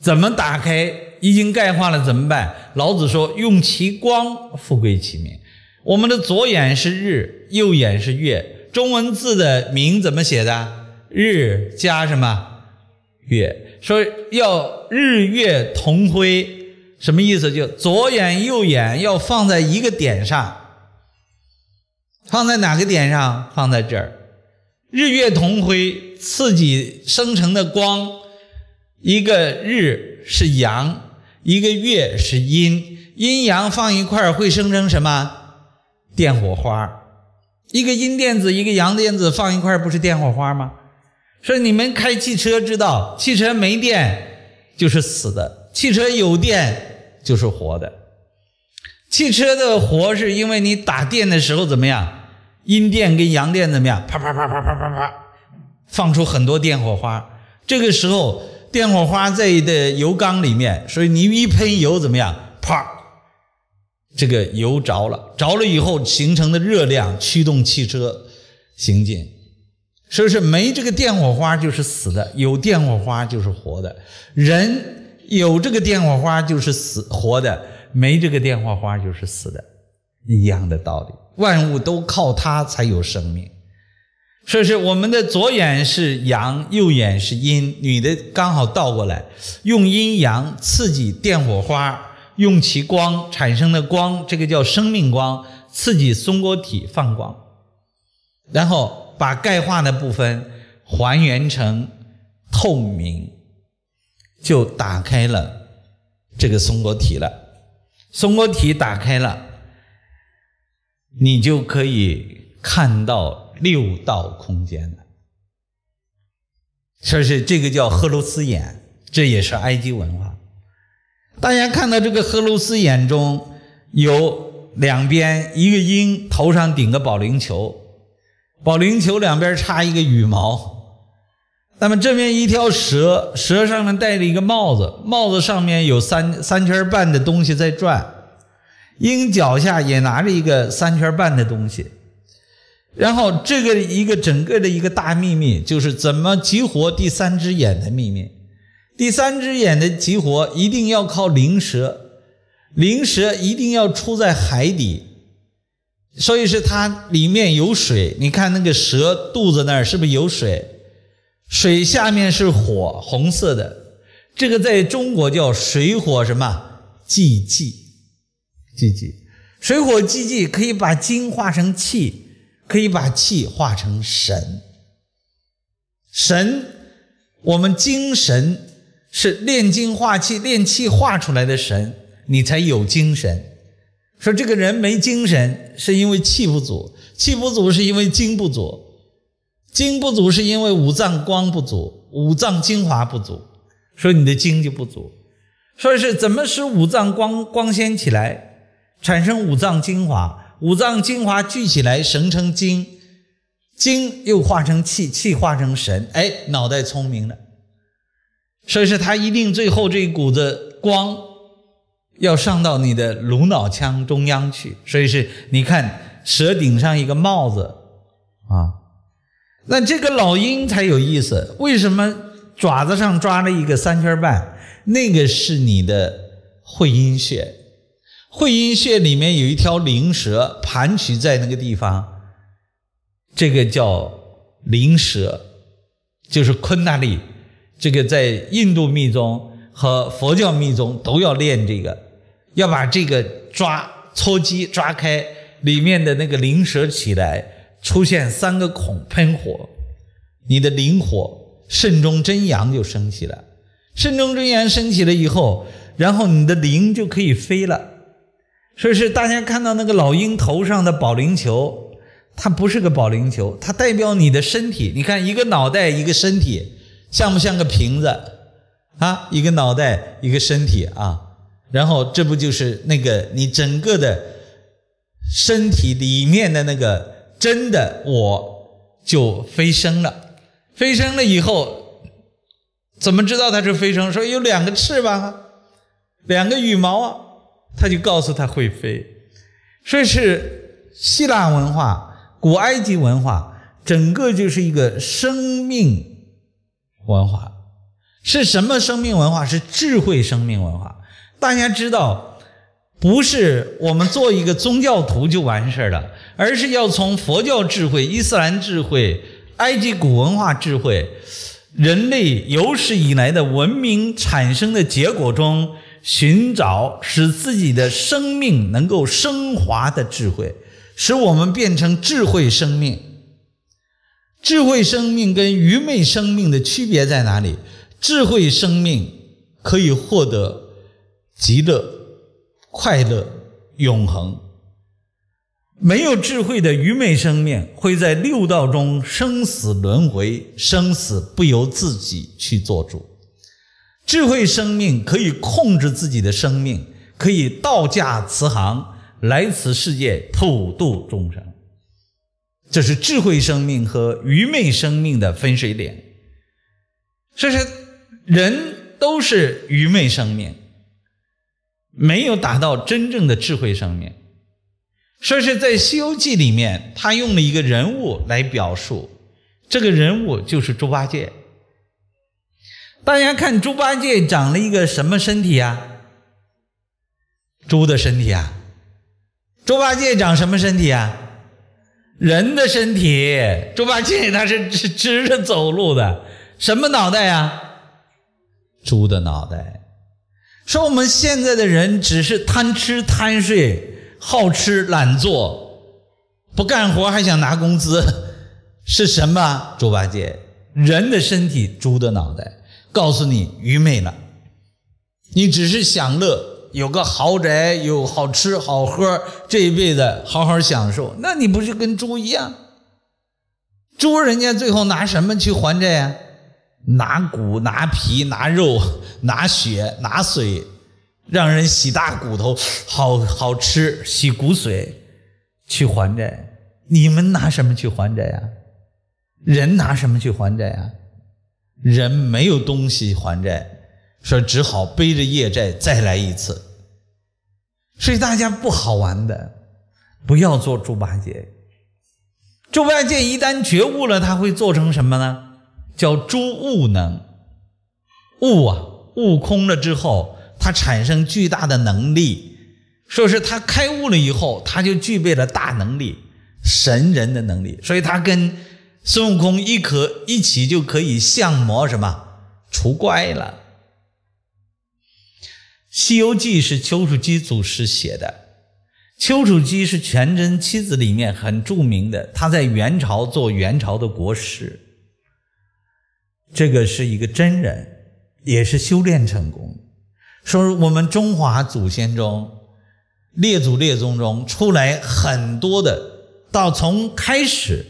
怎么打开？已经钙化了怎么办？老子说：“用其光，富贵其民。”我们的左眼是日，右眼是月。中文字的名怎么写的？日加什么？月。说要日月同辉，什么意思？就左眼右眼要放在一个点上，放在哪个点上？放在这儿。日月同辉，刺激生成的光。一个日是阳，一个月是阴，阴阳放一块儿会生成什么？电火花。一个阴电子，一个阳电子放一块儿，不是电火花吗？所以你们开汽车知道，汽车没电就是死的，汽车有电就是活的。汽车的活是因为你打电的时候怎么样？阴电跟阳电怎么样？啪啪啪啪啪啪啪，放出很多电火花。这个时候。电火花在的油缸里面，所以你一喷油怎么样？啪，这个油着了，着了以后形成的热量驱动汽车行进。所以说没这个电火花就是死的，有电火花就是活的。人有这个电火花就是死活的，没这个电火花就是死的，一样的道理。万物都靠它才有生命。说是我们的左眼是阳，右眼是阴，女的刚好倒过来，用阴阳刺激电火花，用其光产生的光，这个叫生命光，刺激松果体放光，然后把钙化的部分还原成透明，就打开了这个松果体了。松果体打开了，你就可以看到。六道空间的，说是这个叫荷鲁斯眼，这也是埃及文化。大家看到这个荷鲁斯眼中有两边，一个鹰头上顶个保龄球，保龄球两边插一个羽毛。那么这边一条蛇，蛇上面戴着一个帽子，帽子上面有三三圈半的东西在转，鹰脚下也拿着一个三圈半的东西。然后，这个一个整个的一个大秘密，就是怎么激活第三只眼的秘密。第三只眼的激活一定要靠灵蛇，灵蛇一定要出在海底，所以是它里面有水。你看那个蛇肚子那儿是不是有水？水下面是火，红色的。这个在中国叫水火什么？寂寂，寂寂。水火既济可以把金化成气，可以把气化成神。神，我们精神是炼精化气、炼气化出来的神，你才有精神。说这个人没精神，是因为气不足；气不足是因为精不足；精不足是因为五脏光不足，五脏精华不足。说你的精就不足。说是怎么使五脏光光鲜起来，产生五脏精华，五脏精华聚起来形成精，精又化成气，气化成神，哎，脑袋聪明了。所以说他一定最后这一股子光要上到你的颅脑腔中央去。所以是你看舌顶上一个帽子啊，那这个老鹰才有意思，为什么爪子上抓了一个三圈半？那个是你的会阴穴，会阴穴里面有一条灵蛇盘曲在那个地方，这个叫灵蛇，就是昆那利。这个在印度密宗和佛教密宗都要练这个，要把这个抓搓击抓开，里面的那个灵蛇起来，出现三个孔喷火，你的灵火肾中真阳就升起了。肾中真阳升起了以后，然后你的灵就可以飞了。说是大家看到那个老鹰头上的保龄球，它不是个保龄球，它代表你的身体。你看一个脑袋一个身体，像不像个瓶子啊？一个脑袋一个身体啊，然后这不就是那个你整个的身体里面的那个真的我就飞升了，飞升了以后。怎么知道它是飞升？说有两个翅膀啊，两个羽毛啊，他就告诉他会飞。所以是希腊文化、古埃及文化，整个就是一个生命文化。是什么生命文化？是智慧生命文化。大家知道，不是我们做一个宗教徒就完事儿了，而是要从佛教智慧、伊斯兰智慧、埃及古文化智慧。人类有史以来的文明产生的结果中，寻找使自己的生命能够升华的智慧，使我们变成智慧生命。智慧生命跟愚昧生命的区别在哪里？智慧生命可以获得极乐、快乐、永恒。没有智慧的愚昧生命会在六道中生死轮回，生死不由自己去做主。智慧生命可以控制自己的生命，可以道驾慈航来此世界普度众生。这是智慧生命和愚昧生命的分水岭。所以说，人都是愚昧生命，没有达到真正的智慧生命。说是在《西游记》里面，他用了一个人物来表述，这个人物就是猪八戒。大家看猪八戒长了一个什么身体啊？猪的身体啊？猪八戒长什么身体啊？人的身体。猪八戒他是 直直着走路的，什么脑袋啊？猪的脑袋。说我们现在的人只是贪吃贪睡。好吃懒做，不干活还想拿工资，是什么？猪八戒，人的身体，猪的脑袋，告诉你愚昧了。你只是享乐，有个豪宅，有好吃好喝，这一辈子好好享受，那你不是跟猪一样？猪人家最后拿什么去还债呀？拿骨、拿皮、拿肉、拿血、拿水。让人洗大骨头，好好吃，洗骨髓去还债。你们拿什么去还债呀？人拿什么去还债呀？人没有东西还债，说只好背着业债再来一次。所以大家不好玩的，不要做猪八戒。猪八戒一旦觉悟了，他会做成什么呢？叫猪悟能。悟啊，悟空了之后。他产生巨大的能力，说是他开悟了以后，他就具备了大能力，神人的能力，所以他跟孙悟空一可一起就可以降魔什么除怪了。《西游记》是丘处机祖师写的，《丘处机是全真七子里面很著名的，他在元朝做元朝的国师，这个是一个真人，也是修炼成功。说我们中华祖先中。列祖列宗中出来很多的，到从开始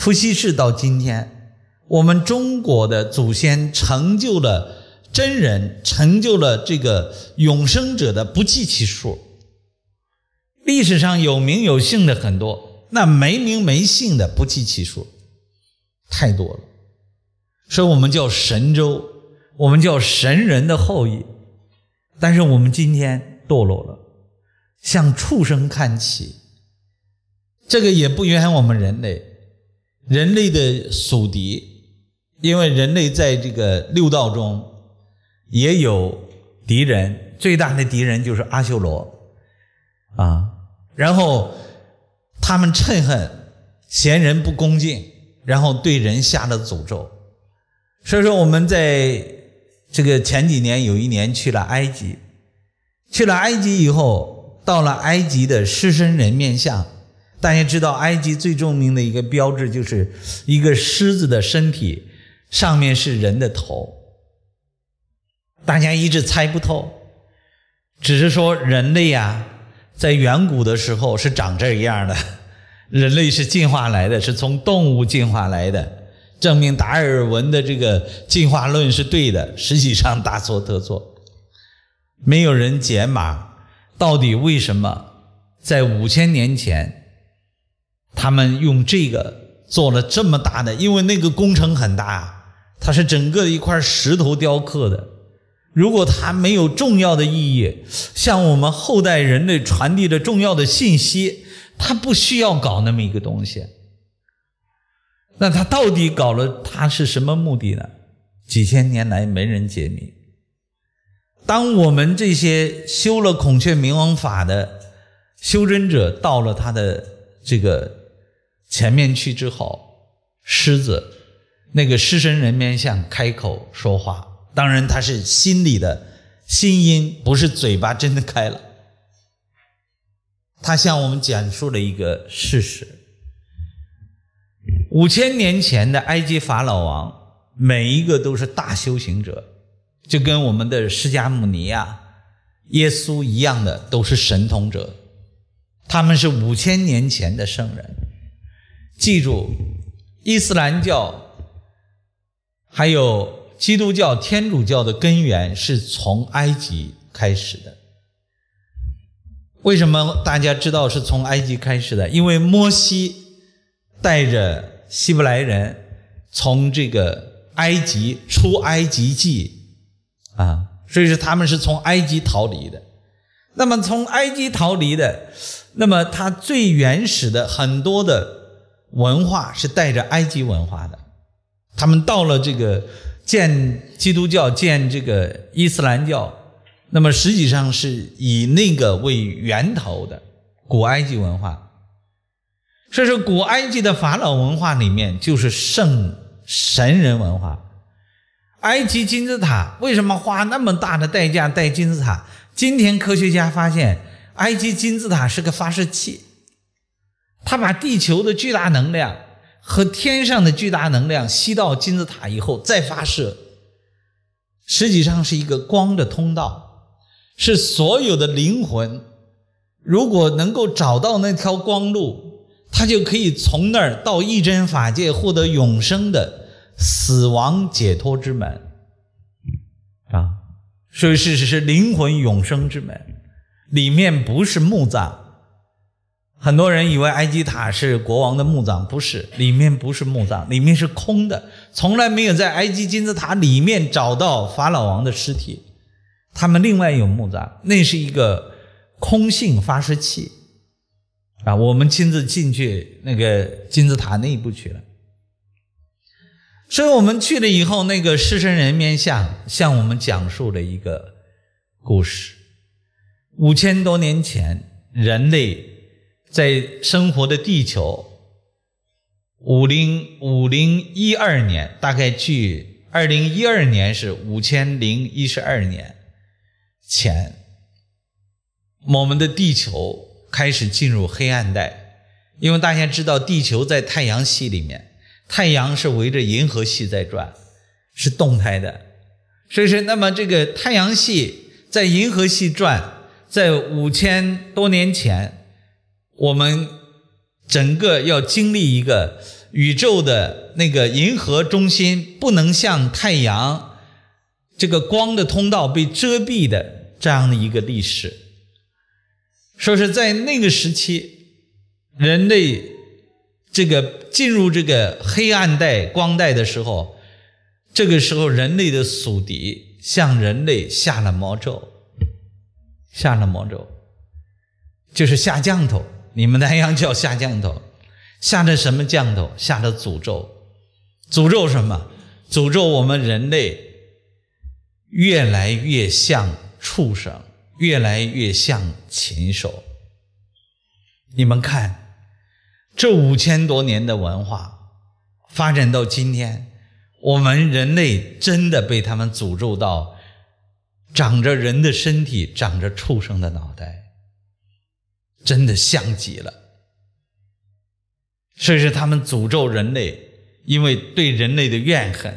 伏羲氏到今天，我们中国的祖先成就了真人，成就了这个永生者的不计其数。历史上有名有姓的很多，那没名没姓的不计其数，太多了。所以我们叫神州，我们叫神人的后裔，但是我们今天堕落了。向畜生看齐，这个也不怨我们人类，人类的宿敌，因为人类在这个六道中也有敌人，最大的敌人就是阿修罗啊。然后他们嗔恨嫌人不恭敬，然后对人下了诅咒。所以说，我们在这个前几年有一年去了埃及，去了埃及以后。到了埃及的狮身人面像，大家知道埃及最著名的一个标志就是一个狮子的身体，上面是人的头。大家一直猜不透，只是说人类呀，在远古的时候是长这样的，人类是进化来的，是从动物进化来的，证明达尔文的这个进化论是对的，实际上大错特错，没有人解码。到底为什么在五千年前，他们用这个做了这么大的？因为那个工程很大，它是整个一块石头雕刻的。如果它没有重要的意义，向我们后代人类传递着重要的信息，它不需要搞那么一个东西。那他到底搞了它是什么目的呢？几千年来没人解密。当我们这些修了孔雀明王法的修真者到了他的这个前面去之后，狮子那个狮身人面像开口说话，当然他是心里的心音，不是嘴巴真的开了。他向我们讲述了一个事实：五千年前的埃及法老王，每一个都是大修行者。就跟我们的释迦牟尼呀、耶稣一样的，都是神通者，他们是五千年前的圣人。记住，伊斯兰教还有基督教、天主教的根源是从埃及开始的。为什么大家知道是从埃及开始的？因为摩西带着希伯来人从这个埃及出埃及记。啊，所以说他们是从埃及逃离的。那么从埃及逃离的，那么他最原始的很多的文化是带着埃及文化的。他们到了这个建基督教、建这个伊斯兰教，那么实际上是以那个为源头的古埃及文化。所以说，古埃及的法老文化里面就是圣神人文化。埃及金字塔为什么花那么大的代价带金字塔？今天科学家发现，埃及金字塔是个发射器，他把地球的巨大能量和天上的巨大能量吸到金字塔以后再发射，实际上是一个光的通道，是所有的灵魂如果能够找到那条光路，它就可以从那儿到一真法界获得永生的。死亡解脱之门啊，所以事实是灵魂永生之门，里面不是墓葬。很多人以为埃及塔是国王的墓葬，不是，里面不是墓葬，里面是空的，从来没有在埃及金字塔里面找到法老王的尸体。他们另外有墓葬，那是一个空性发射器啊。我们亲自进去那个金字塔内部去了。所以我们去了以后，那个狮身人面像向我们讲述了一个故事：五千多年前，人类在生活的地球，五零五零一二年，大概距二零一二年是五千零一十二年前，我们的地球开。始进入黑暗带，因为大家知道地球在太阳系里面，太阳是围着银河系在转，是动态的，所以说，那么这个太阳系在银河系转，在五千多年前，我们整个要经历一个宇宙的那个银河中心不能像太阳这个光的通道被遮蔽的这样的一个历史。说是在那个时期，人类这个进入这个黑暗带、光带的时候，这个时候人类的宿敌向人类下了魔咒，下了魔咒，就是下降头。你们南阳叫下降头，下的什么降头？下的诅咒，诅咒什么？诅咒我们人类越来越像畜生。越来越像禽兽。你们看，这五千多年的文化发展到今天，我们人类真的被他们诅咒到，长着人的身体，长着畜生的脑袋，真的像极了。所以是他们诅咒人类，因为对人类的怨恨。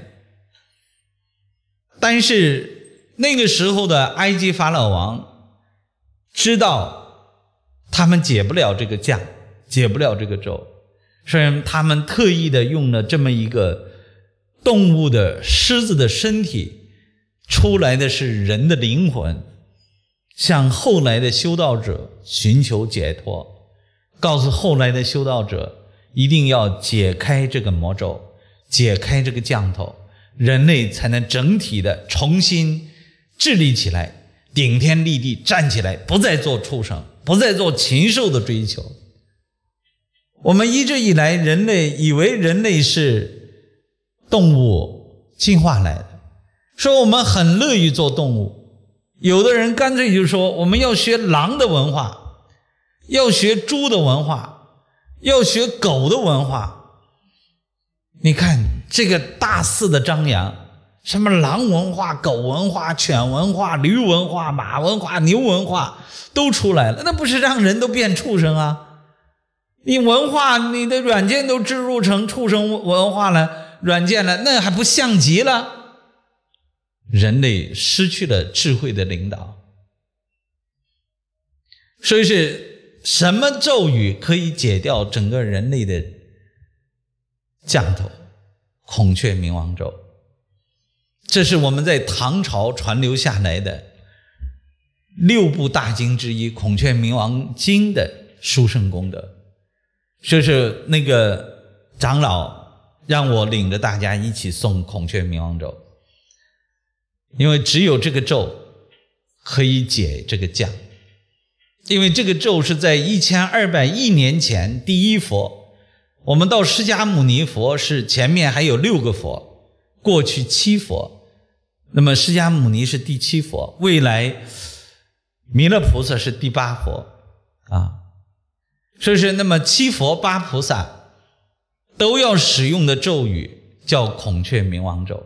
但是那个时候的埃及法老王。知道他们解不了这个降，解不了这个咒，所以他们特意的用了这么一个动物的狮子的身体，出来的是人的灵魂，向后来的修道者寻求解脱，告诉后来的修道者一定要解开这个魔咒，解开这个降头，人类才能整体的重新治理起来。顶天立地站起来，不再做畜生，不再做禽兽的追求。我们一直以来，人类以为人类是动物进化来的，说我们很乐于做动物。有的人干脆就说我们要学狼的文化，要学猪的文化，要学狗的文化。你看这个大肆的张扬。什么狼文化、狗文化、犬文化、驴文化、马文化、牛文化都出来了，那不是让人都变畜生啊？你文化，你的软件都植入成畜生文化了，软件了，那还不像极了？人类失去了智慧的领导，所以是什么咒语可以解掉整个人类的降头？孔雀明王咒。这是我们在唐朝传留下来的六部大经之一《孔雀明王经》的殊胜功德。这是那个长老让我领着大家一起诵孔雀明王咒，因为只有这个咒可以解这个降。因为这个咒是在一千二百亿年前第一佛，我们到释迦牟尼佛是前面还有六个佛，过去七佛。那么释迦牟尼是第七佛，未来弥勒菩萨是第八佛啊，所以说那么七佛八菩萨都要使用的咒语叫孔雀明王咒。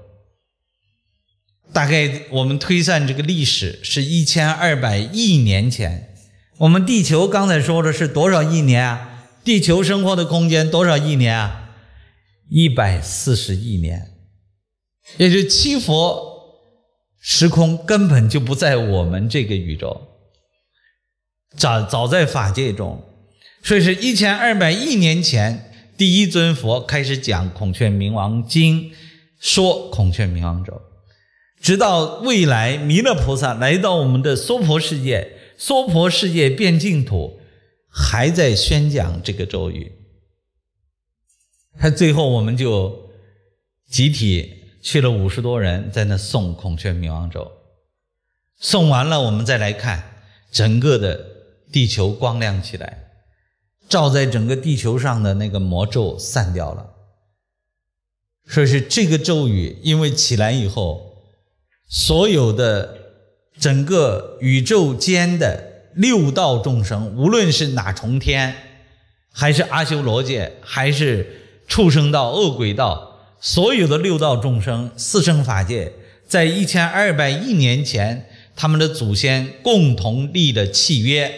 大概我们推算这个历史是一千二百亿年前，我们地球刚才说的是多少亿年啊？地球生活的空间多少亿年啊？一百四十亿年，也就七佛。时空根本就不在我们这个宇宙，早早在法界中，所以是一千二百亿年前，第一尊佛开始讲《孔雀明王经》，说孔雀明王咒，直到未来弥勒菩萨来到我们的娑婆世界，娑婆世界变净土，还在宣讲这个咒语，他最后我们就集体。去了五十多人，在那诵孔雀明王咒，诵完了，我们再来看整个的地球光亮起来，照在整个地球上的那个魔咒散掉了。说是这个咒语，因为起来以后，所有的整个宇宙间的六道众生，无论是哪重天，还是阿修罗界，还是畜生道、恶鬼道。所有的六道众生、四生法界，在一千二百亿年前，他们的祖先共同立的契约，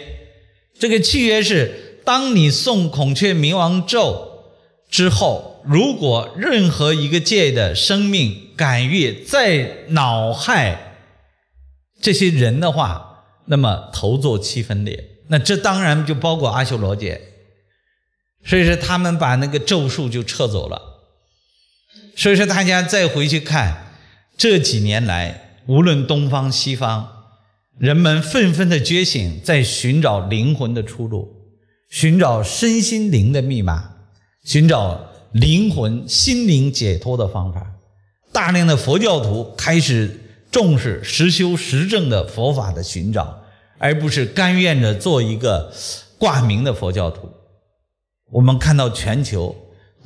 这个契约是，当你诵孔雀明王咒之后，如果任何一个界的生命敢于在恼害这些人的话，那么头做七分裂。那这当然就包括阿修罗界，所以说他们把那个咒术就撤走了。所以说大家再回去看这几年来，无论东方西方，人们纷纷的觉醒，在寻找灵魂的出路，寻找身心灵的密码，寻找灵魂心灵解脱的方法。大量的佛教徒开始重视实修实证的佛法的寻找。而不是甘愿着做一个挂名的佛教徒。我们看到全球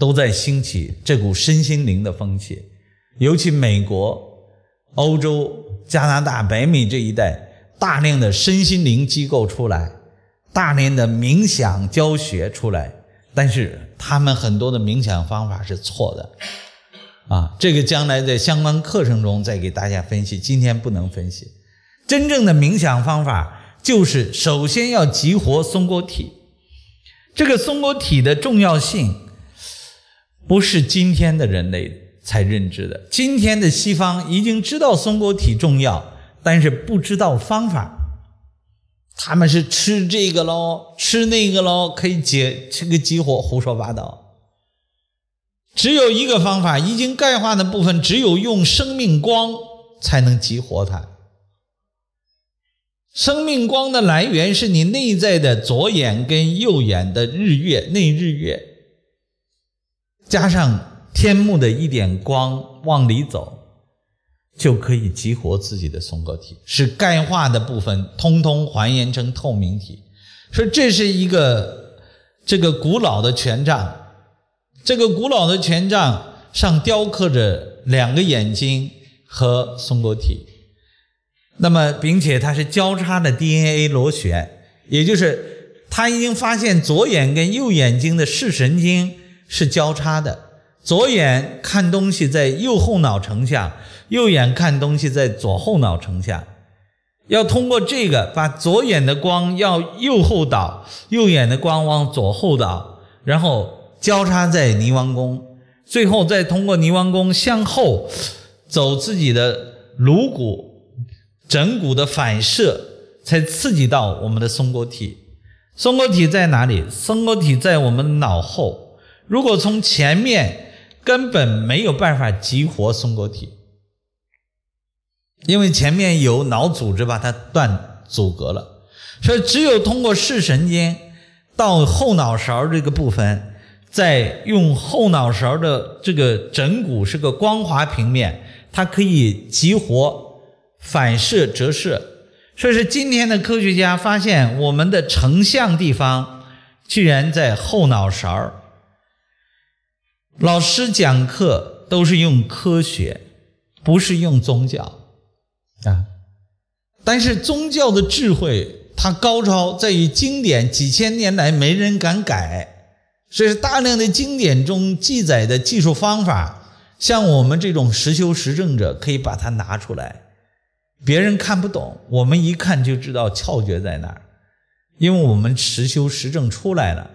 都在兴起这股身心灵的风气，尤其美国、欧洲、加拿大、北美这一带，大量的身心灵机构出来，大量的冥想教学出来，但是他们很多的冥想方法是错的。啊，这个将来在相关课程中再给大家分析，今天不能分析。真正的冥想方法。就是首先要激活松果体，这个松果体的重要性，不是今天的人类才认知的。今天的西方已经知道松果体重要，但是不知道方法。他们是吃这个喽，吃那个喽，可以解这个激活，胡说八道。只有一个方法，已经钙化的部分，只有用生命光才能激活它。生命光的来源是你内在的左眼跟右眼的日月内日月，加上天幕的一点光往里走，就可以激活自己的松果体，使钙化的部分通通还原成透明体。说这是一个这个古老的权杖，这个古老的权杖上雕刻着两个眼睛和松果体。那么，并且它是交叉的 DNA 螺旋，也就是他已经发现左眼跟右眼睛的视神经是交叉的，左眼看东西在右后脑成像，右眼看东西在左后脑成像。要通过这个，把左眼的光要右后导，右眼的光往左后导，然后交叉在泥王宫，最后再通过泥王宫向后走自己的颅骨。枕骨的反射才刺激到我们的松果体。松果体在哪里？松果体在我们脑后。如果从前面根本没有办法激活松果体，因为前面有脑组织把它断阻隔了。所以只有通过视神经到后脑勺这个部分，在用后脑勺的这个枕骨是个光滑平面，它可以激活。反射折射，所以说今天的科学家发现，我们的成像地方居然在后脑勺老师讲课都是用科学，不是用宗教啊。但是宗教的智慧，它高超在于经典几千年来没人敢改，所以大量的经典中记载的技术方法，像我们这种实修实证者可以把它拿出来。别人看不懂，我们一看就知道窍诀在哪儿，因为我们实修实证出来了。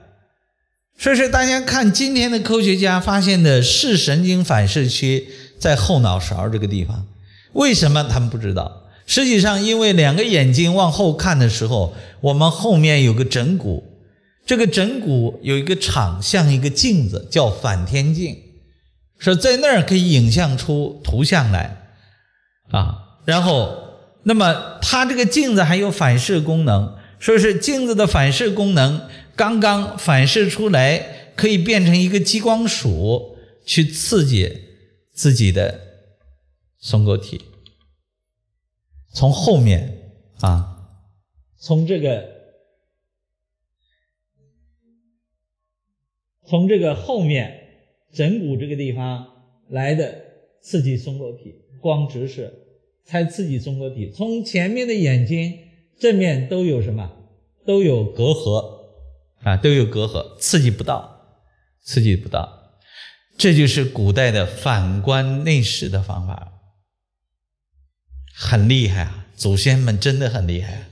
所以说，大家看今天的科学家发现的视神经反射区在后脑勺这个地方，为什么他们不知道？实际上，因为两个眼睛往后看的时候，我们后面有个枕骨，这个枕骨有一个场，像一个镜子，叫反天镜，说在那儿可以影像出图像来，啊。然后，那么它这个镜子还有反射功能，说是镜子的反射功能刚刚反射出来，可以变成一个激光束去刺激自己的松果体。从后面啊，从这个，从这个后面枕骨这个地方来的刺激松果体，光直射。才刺激松果体，从前面的眼睛正面都有什么？都有隔阂啊，都有隔阂，刺激不到，刺激不到。这就是古代的反观内视的方法，很厉害啊！祖先们真的很厉害，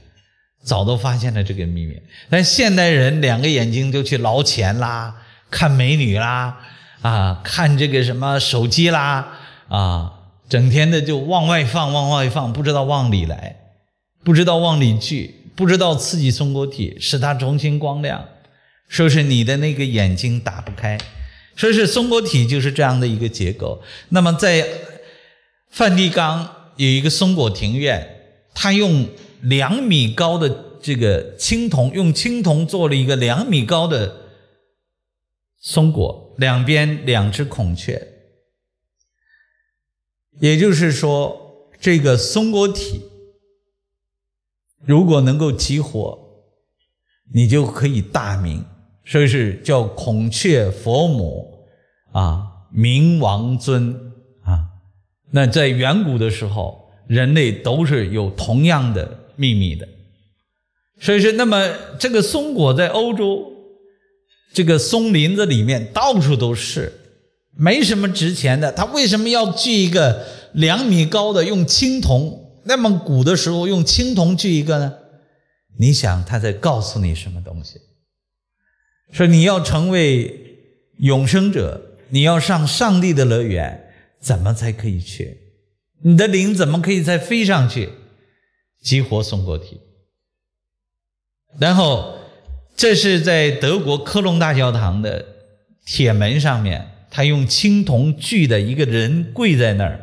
早都发现了这个秘密。但现代人两个眼睛就去捞钱啦，看美女啦，啊，看这个什么手机啦，啊，整天的就往外放，往外放，不知道往里来，不知道往里去，不知道刺激松果体，使它重新光亮。说是你的那个眼睛打不开，说是松果体就是这样的一个结构。那么在梵蒂冈有一个松果庭院，它用两米高的这个青铜，用青铜做了一个两米高的松果，两边两只孔雀。也就是说，这个松果体如果能够激活，你就可以大名。所以是叫孔雀佛母啊，明王尊啊。那在远古的时候，人类都是有同样的秘密的。所以说，那么这个松果在欧洲这个松林子里面到处都是，没什么值钱的。他为什么要锯一个两米高的用青铜？那么古的时候用青铜锯一个呢？你想他在告诉你什么东西？说你要成为永生者，你要上上帝的乐园，怎么才可以去？你的灵怎么可以再飞上去？激活松果体。然后，这是在德国科隆大教堂的铁门上面，他用青铜锯的一个人跪在那儿，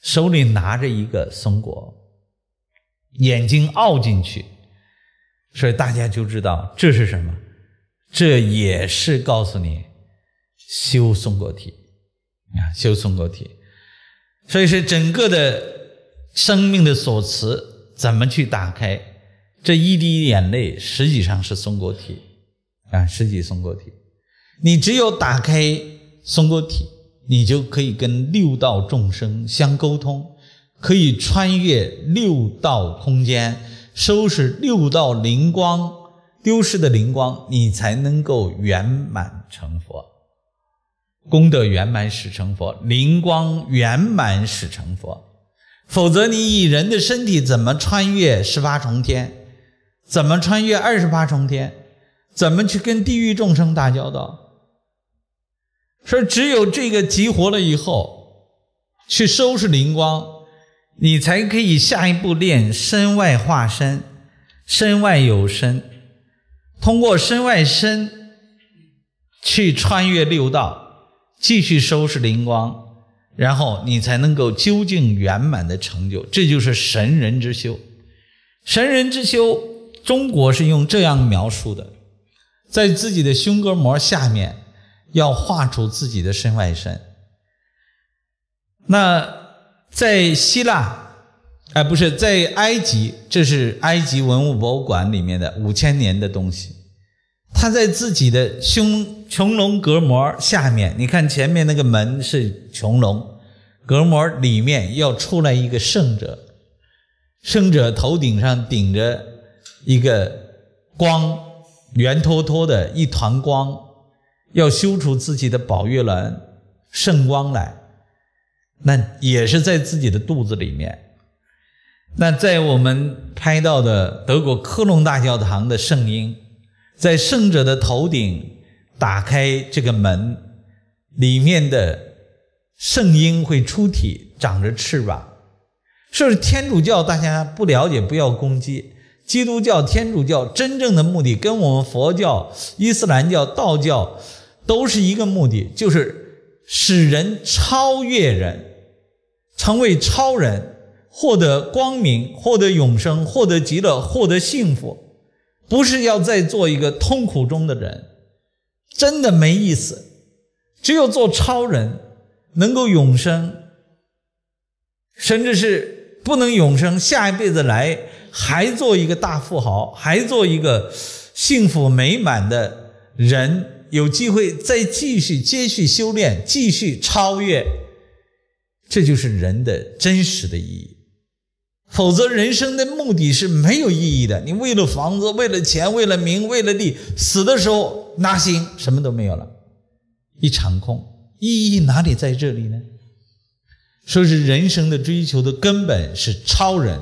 手里拿着一个松果，眼睛凹进去，所以大家就知道这是什么。这也是告诉你修松果体啊，修松果体。所以是整个的生命的锁词怎么去打开？这一滴眼泪实际上是松果体啊，实际松果体。你只有打开松果体，你就可以跟六道众生相沟通，可以穿越六道空间，收拾六道灵光。丢失的灵光，你才能够圆满成佛，功德圆满使成佛，灵光圆满使成佛。否则，你以人的身体怎么穿越十八重天？怎么穿越二十八重天？怎么去跟地狱众生打交道？说只有这个激活了以后，去收拾灵光，你才可以下一步练身外化身，身外有身。通过身外身去穿越六道，继续收拾灵光，然后你才能够究竟圆满的成就。这就是神人之修。神人之修，中国是用这样描述的：在自己的胸膈膜下面要画出自己的身外身。那在希腊。哎，不是在埃及，这是埃及文物博物馆里面的五千年的东西。他在自己的胸穹隆隔膜下面，你看前面那个门是穹隆，隔膜里面要出来一个圣者，圣者头顶上顶着一个光，圆脱脱的一团光，要修出自己的宝月轮圣光来，那也是在自己的肚子里面。那在我们拍到的德国科隆大教堂的圣婴，在圣者的头顶打开这个门，里面的圣婴会出体，长着翅膀。说是天主教，大家不了解不要攻击。基督教、天主教真正的目的，跟我们佛教、伊斯兰教、道教都是一个目的，就是使人超越人，成为超人。获得光明，获得永生，获得极乐，获得幸福，不是要再做一个痛苦中的人，真的没意思。只有做超人，能够永生，甚至是不能永生，下一辈子来还做一个大富豪，还做一个幸福美满的人，有机会再继续接续修炼，继续超越，这就是人的真实的意义。否则，人生的目的是没有意义的。你为了房子，为了钱，为了名，为了利，死的时候拿心什么都没有了，一场空。意义哪里在这里呢？说是人生的追求的根本是超人，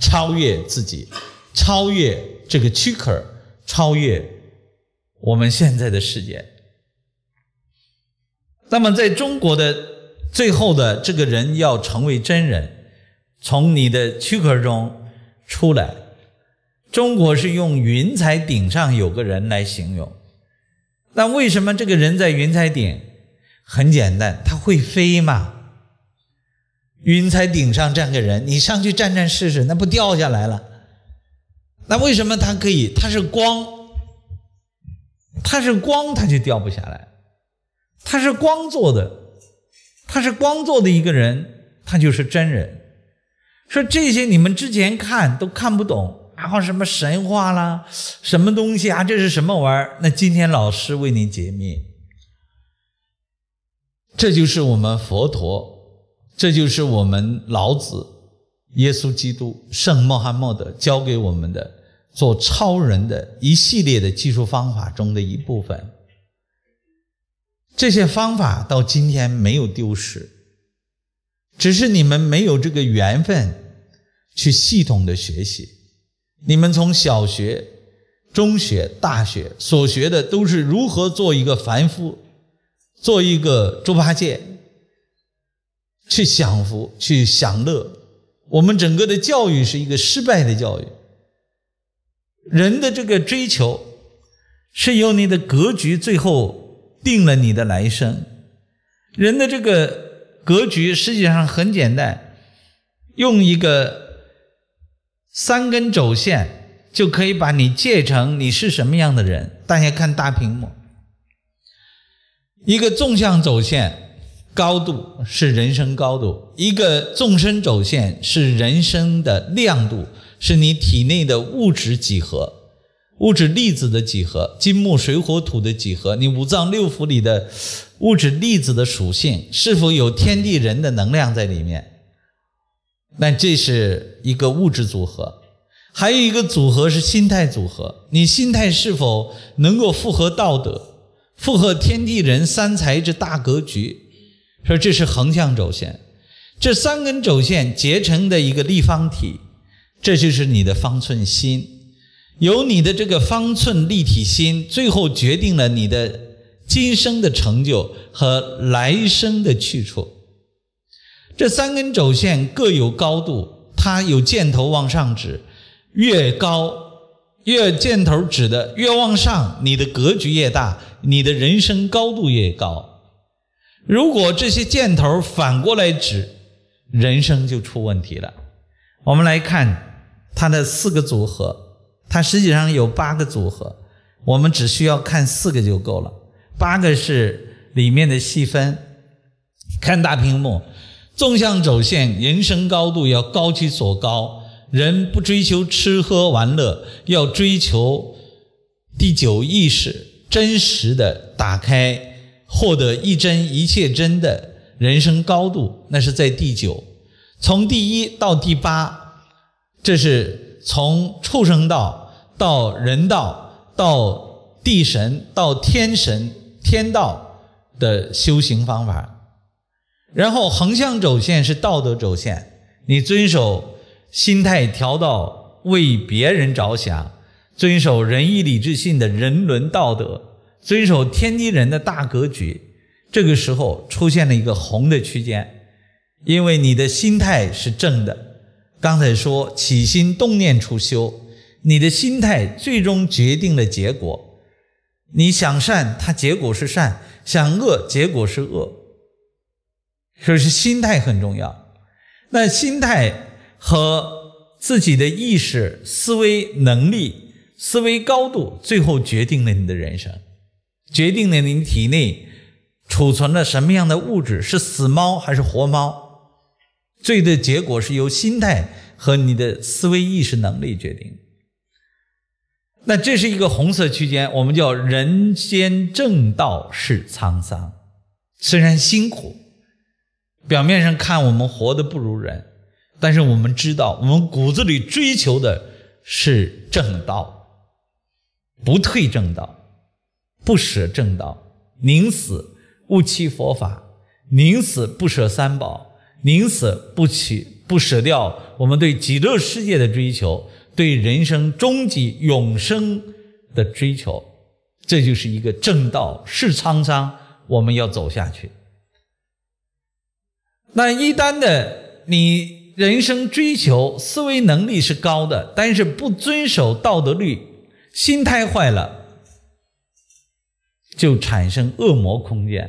超越自己，超越这个躯壳，超越我们现在的世界。那么，在中国的最后的这个人要成为真人，从你的躯壳中出来。中国是用云彩顶上有个人来形容。那为什么这个人在云彩顶？很简单，他会飞嘛。云彩顶上站个人，你上去站站试试，那不掉下来了？那为什么他可以？他是光，他是光，他就掉不下来。他是光做的，他是光做的一个人，他就是真人。说这些你们之前看都看不懂，然后什么神话啦，什么东西啊？这是什么玩意儿？那今天老师为您解密，这就是我们佛陀，这就是我们老子、耶稣基督、圣穆罕默德教给我们的做超人的一系列的技术方法中的一部分。这些方法到今天没有丢失，只是你们没有这个缘分去系统的学习。你们从小学、中学、大学所学的都是如何做一个凡夫，做一个猪八戒，去享福、去享乐。我们整个的教育是一个失败的教育。人的这个追求，是由你的格局最后。定了你的来生，人的这个格局实际上很简单，用一个三根轴线就可以把你界成你是什么样的人。大家看大屏幕，一个纵向轴线高度是人生高度，一个纵深轴线是人生的亮度，是你体内的物质几何。物质粒子的几何，金木水火土的几何，你五脏六腑里的物质粒子的属性是否有天地人的能量在里面？那这是一个物质组合，还有一个组合是心态组合。你心态是否能够符合道德，符合天地人三才之大格局？说这是横向轴线，这三根轴线结成的一个立方体，这就是你的方寸心。有你的这个方寸立体心，最后决定了你的今生的成就和来生的去处。这三根轴线各有高度，它有箭头往上指，越高越箭头指的越往上，你的格局越大，你的人生高度越高。如果这些箭头反过来指，人生就出问题了。我们来看它的四个组合。它实际上有八个组合，我们只需要看四个就够了。八个是里面的细分。看大屏幕，纵向走线，人生高度要高其所高。人不追求吃喝玩乐，要追求第九意识，真实的打开，获得一真一切真的人生高度，那是在第九。从第一到第八，这是。从畜生道到人道，到地神，到天神、天道的修行方法，然后横向轴线是道德轴线，你遵守心态调到为别人着想，遵守仁义礼智信的人伦道德，遵守天地人的大格局，这个时候出现了一个红的区间，因为你的心态是正的。刚才说起心动念处修，你的心态最终决定了结果。你想善，它结果是善；想恶，结果是恶。所以是心态很重要。那心态和自己的意识、思维能力、思维高度，最后决定了你的人生，决定了你体内储存了什么样的物质，是死猫还是活猫。最的结果是由心态和你的思维意识能力决定。那这是一个红色区间，我们叫人间正道是沧桑。虽然辛苦，表面上看我们活得不如人，但是我们知道，我们骨子里追求的是正道，不退正道，不舍正道，宁死勿弃佛法，宁死不舍三宝。宁死不弃不舍掉我们对极乐世界的追求，对人生终极永生的追求，这就是一个正道，是沧桑，我们要走下去。那一旦的你人生追求思维能力是高的，但是不遵守道德律，心态坏了，就产生恶魔空间。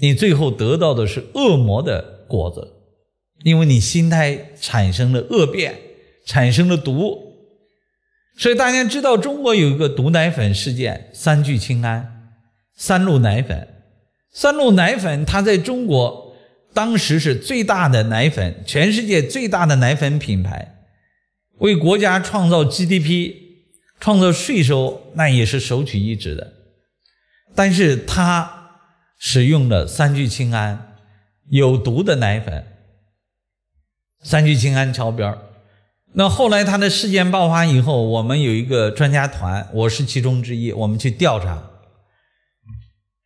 你最后得到的是恶魔的果子，因为你心态产生了恶变，产生了毒。所以大家知道，中国有一个毒奶粉事件——三聚氰胺、三鹿奶粉。三鹿奶粉它在中国当时是最大的奶粉，全世界最大的奶粉品牌，为国家创造 GDP、创造税收，那也是首屈一指的。但是他。使用了三聚氰胺，有毒的奶粉。三聚氰胺超标，那后来他的事件爆发以后，我们有一个专家团，我是其中之一，我们去调查。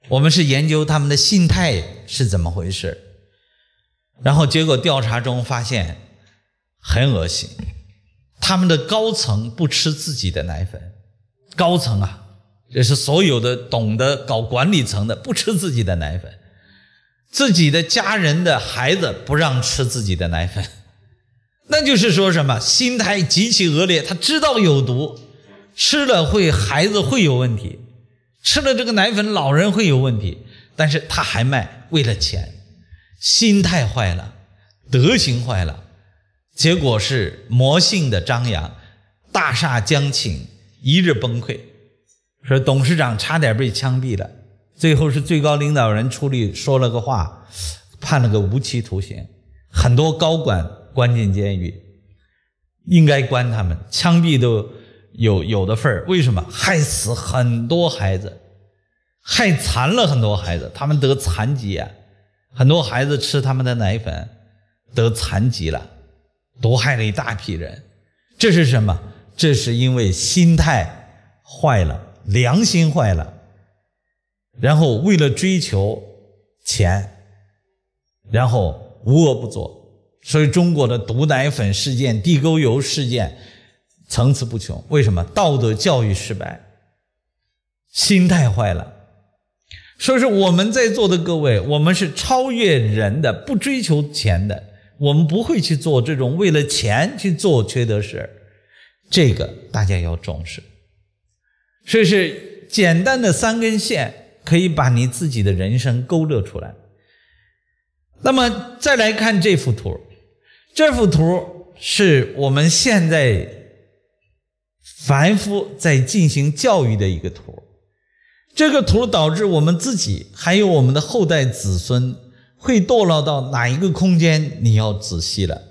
我们是研究他们的心态是怎么回事，然后结果调查中发现很恶心，他们的高层不吃自己的奶粉，高层啊。这是所有的懂得搞管理层的不吃自己的奶粉，自己的家人的孩子不让吃自己的奶粉，那就是说什么心态极其恶劣。他知道有毒，吃了会孩子会有问题，吃了这个奶粉老人会有问题，但是他还卖，为了钱，心态坏了，德行坏了，结果是魔性的张扬，大厦将倾，一日崩溃。说董事长差点被枪毙了，最后是最高领导人出力说了个话，判了个无期徒刑。很多高管关进监狱，应该关他们，枪毙都有有的份儿。为什么？害死很多孩子，害残了很多孩子，他们得残疾啊，很多孩子吃他们的奶粉得残疾了，毒害了一大批人。这是什么？这是因为心态坏了。良心坏了，然后为了追求钱，然后无恶不作，所以中国的毒奶粉事件、地沟油事件层出不穷。为什么？道德教育失败，心态坏了。所以说，我们在座的各位，我们是超越人的，不追求钱的，我们不会去做这种为了钱去做缺德事这个大家要重视。所以是简单的三根线，可以把你自己的人生勾勒出来。那么再来看这幅图，这幅图是我们现在凡夫在进行教育的一个图。这个图导致我们自己还有我们的后代子孙会堕落到哪一个空间？你要仔细了。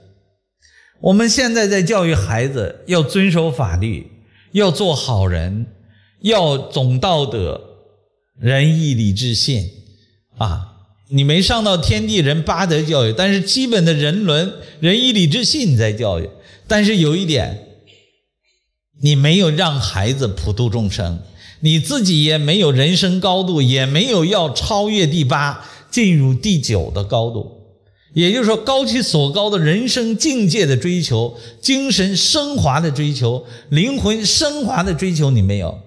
我们现在在教育孩子，要遵守法律，要做好人。要总道德、仁义礼智信啊！你没上到天地人八德教育，但是基本的人伦、仁义礼智信在教育。但是有一点，你没有让孩子普度众生，你自己也没有人生高度，也没有要超越第八、进入第九的高度。也就是说，高其所高的人生境界的追求、精神升华的追求、灵魂升华的追求，你没有。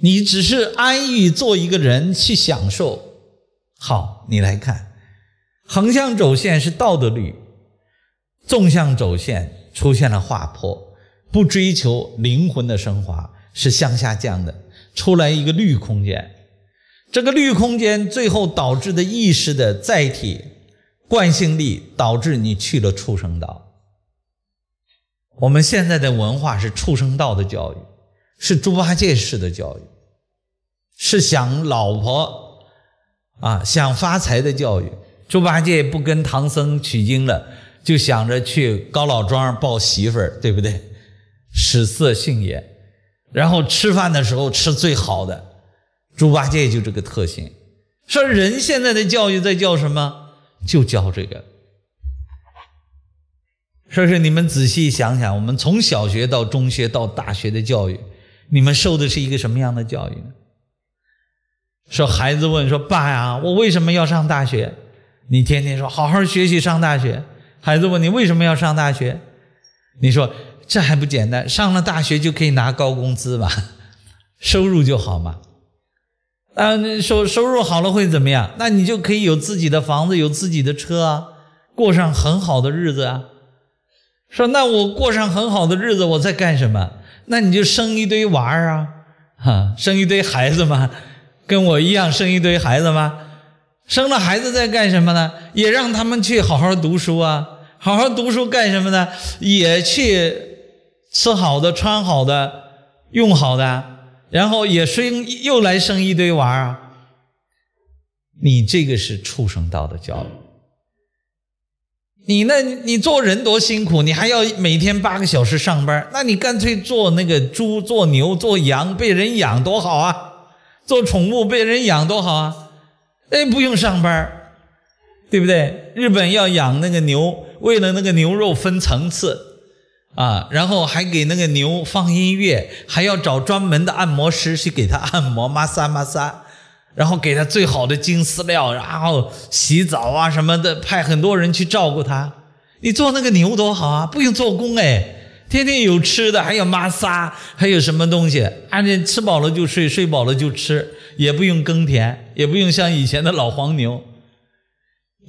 你只是安逸做一个人去享受，好，你来看，横向轴线是道德律，纵向轴线出现了滑坡，不追求灵魂的升华，是向下降的，出来一个绿空间，这个绿空间最后导致的意识的载体惯性力，导致你去了畜生道。我们现在的文化是畜生道的教育。是猪八戒式的教育，是想老婆啊，想发财的教育。猪八戒不跟唐僧取经了，就想着去高老庄抱媳妇儿，对不对？食色性也。然后吃饭的时候吃最好的，猪八戒就这个特性。说人现在的教育在教什么？就教这个。说是你们仔细想想，我们从小学到中学到大学的教育。你们受的是一个什么样的教育呢？说孩子问说：“爸呀，我为什么要上大学？”你天天说好好学习上大学。孩子问你为什么要上大学？你说这还不简单？上了大学就可以拿高工资嘛，收入就好嘛。啊，收收入好了会怎么样？那你就可以有自己的房子，有自己的车啊，过上很好的日子啊。说那我过上很好的日子，我在干什么？那你就生一堆娃儿啊，哈，生一堆孩子嘛，跟我一样生一堆孩子吗？生了孩子在干什么呢？也让他们去好好读书啊，好好读书干什么呢？也去吃好的、穿好的、用好的，然后也生又来生一堆娃儿啊。你这个是畜生道的教育。你那，你做人多辛苦，你还要每天八个小时上班，那你干脆做那个猪、做牛、做羊，被人养多好啊！做宠物被人养多好啊！哎，不用上班，对不对？日本要养那个牛，为了那个牛肉分层次啊，然后还给那个牛放音乐，还要找专门的按摩师去给它按摩，摩挲摩挲。然后给他最好的金饲料，然后洗澡啊什么的，派很多人去照顾他。你做那个牛多好啊，不用做工哎，天天有吃的，还有玛撒，还有什么东西，而且吃饱了就睡，睡饱了就吃，也不用耕田，也不用像以前的老黄牛。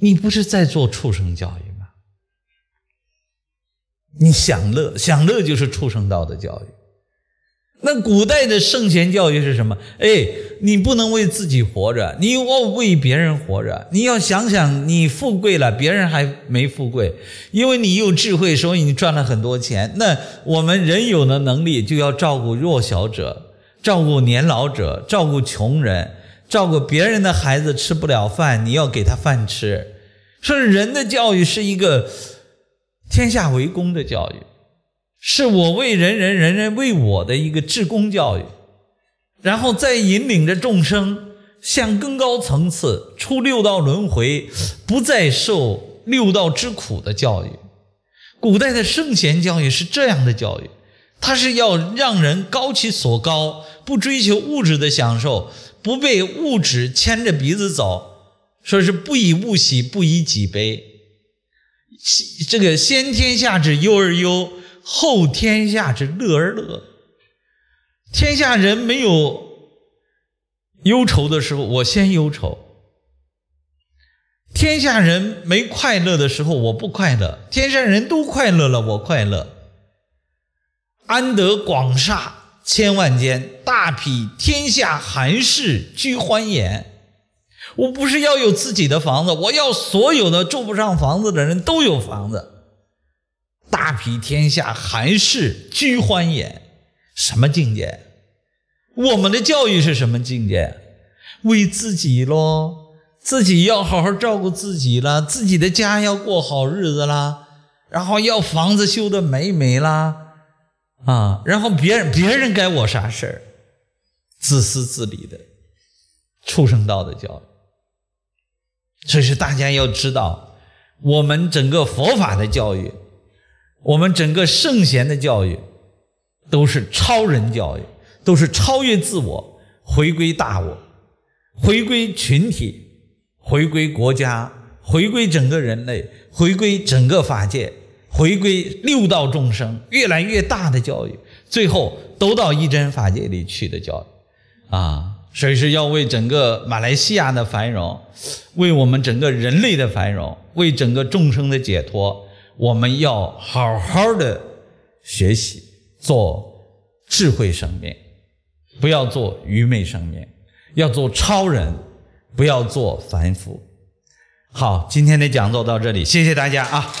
你不是在做畜生教育吗？你享乐，享乐就是畜生道的教育。那古代的圣贤教育是什么？哎，你不能为自己活着，你要为别人活着。你要想想，你富贵了，别人还没富贵，因为你有智慧，所以你赚了很多钱。那我们人有了能力，就要照顾弱小者，照顾年老者，照顾穷人，照顾别人的孩子吃不了饭，你要给他饭吃。说人的教育是一个天下为公的教育。是我为人人，人人为我的一个至公教育，然后再引领着众生向更高层次出六道轮回，不再受六道之苦的教育。古代的圣贤教育是这样的教育，它是要让人高其所高，不追求物质的享受，不被物质牵着鼻子走，说是不以物喜，不以己悲。这个先天下之忧而忧。后天下之乐而乐，天下人没有忧愁的时候，我先忧愁；天下人没快乐的时候，我不快乐；天下人都快乐了，我快乐。安得广厦千万间，大庇天下寒士俱欢颜。我不是要有自己的房子，我要所有的住不上房子的人都有房子。大庇天下寒士俱欢颜，什么境界？我们的教育是什么境界？为自己喽，自己要好好照顾自己了，自己的家要过好日子啦，然后要房子修得美美啦，啊，然后别人别人该我啥事儿？自私自利的畜生道的教育。所以是大家要知道，我们整个佛法的教育。我们整个圣贤的教育，都是超人教育，都是超越自我，回归大我，回归群体，回归国家，回归整个人类，回归整个法界，回归六道众生，越来越大的教育，最后都到一真法界里去的教育，啊，所以是要为整个马来西亚的繁荣，为我们整个人类的繁荣，为整个众生的解脱。我们要好好的学习，做智慧生命，不要做愚昧生命，要做超人，不要做凡夫。好，今天的讲座到这里，谢谢大家啊。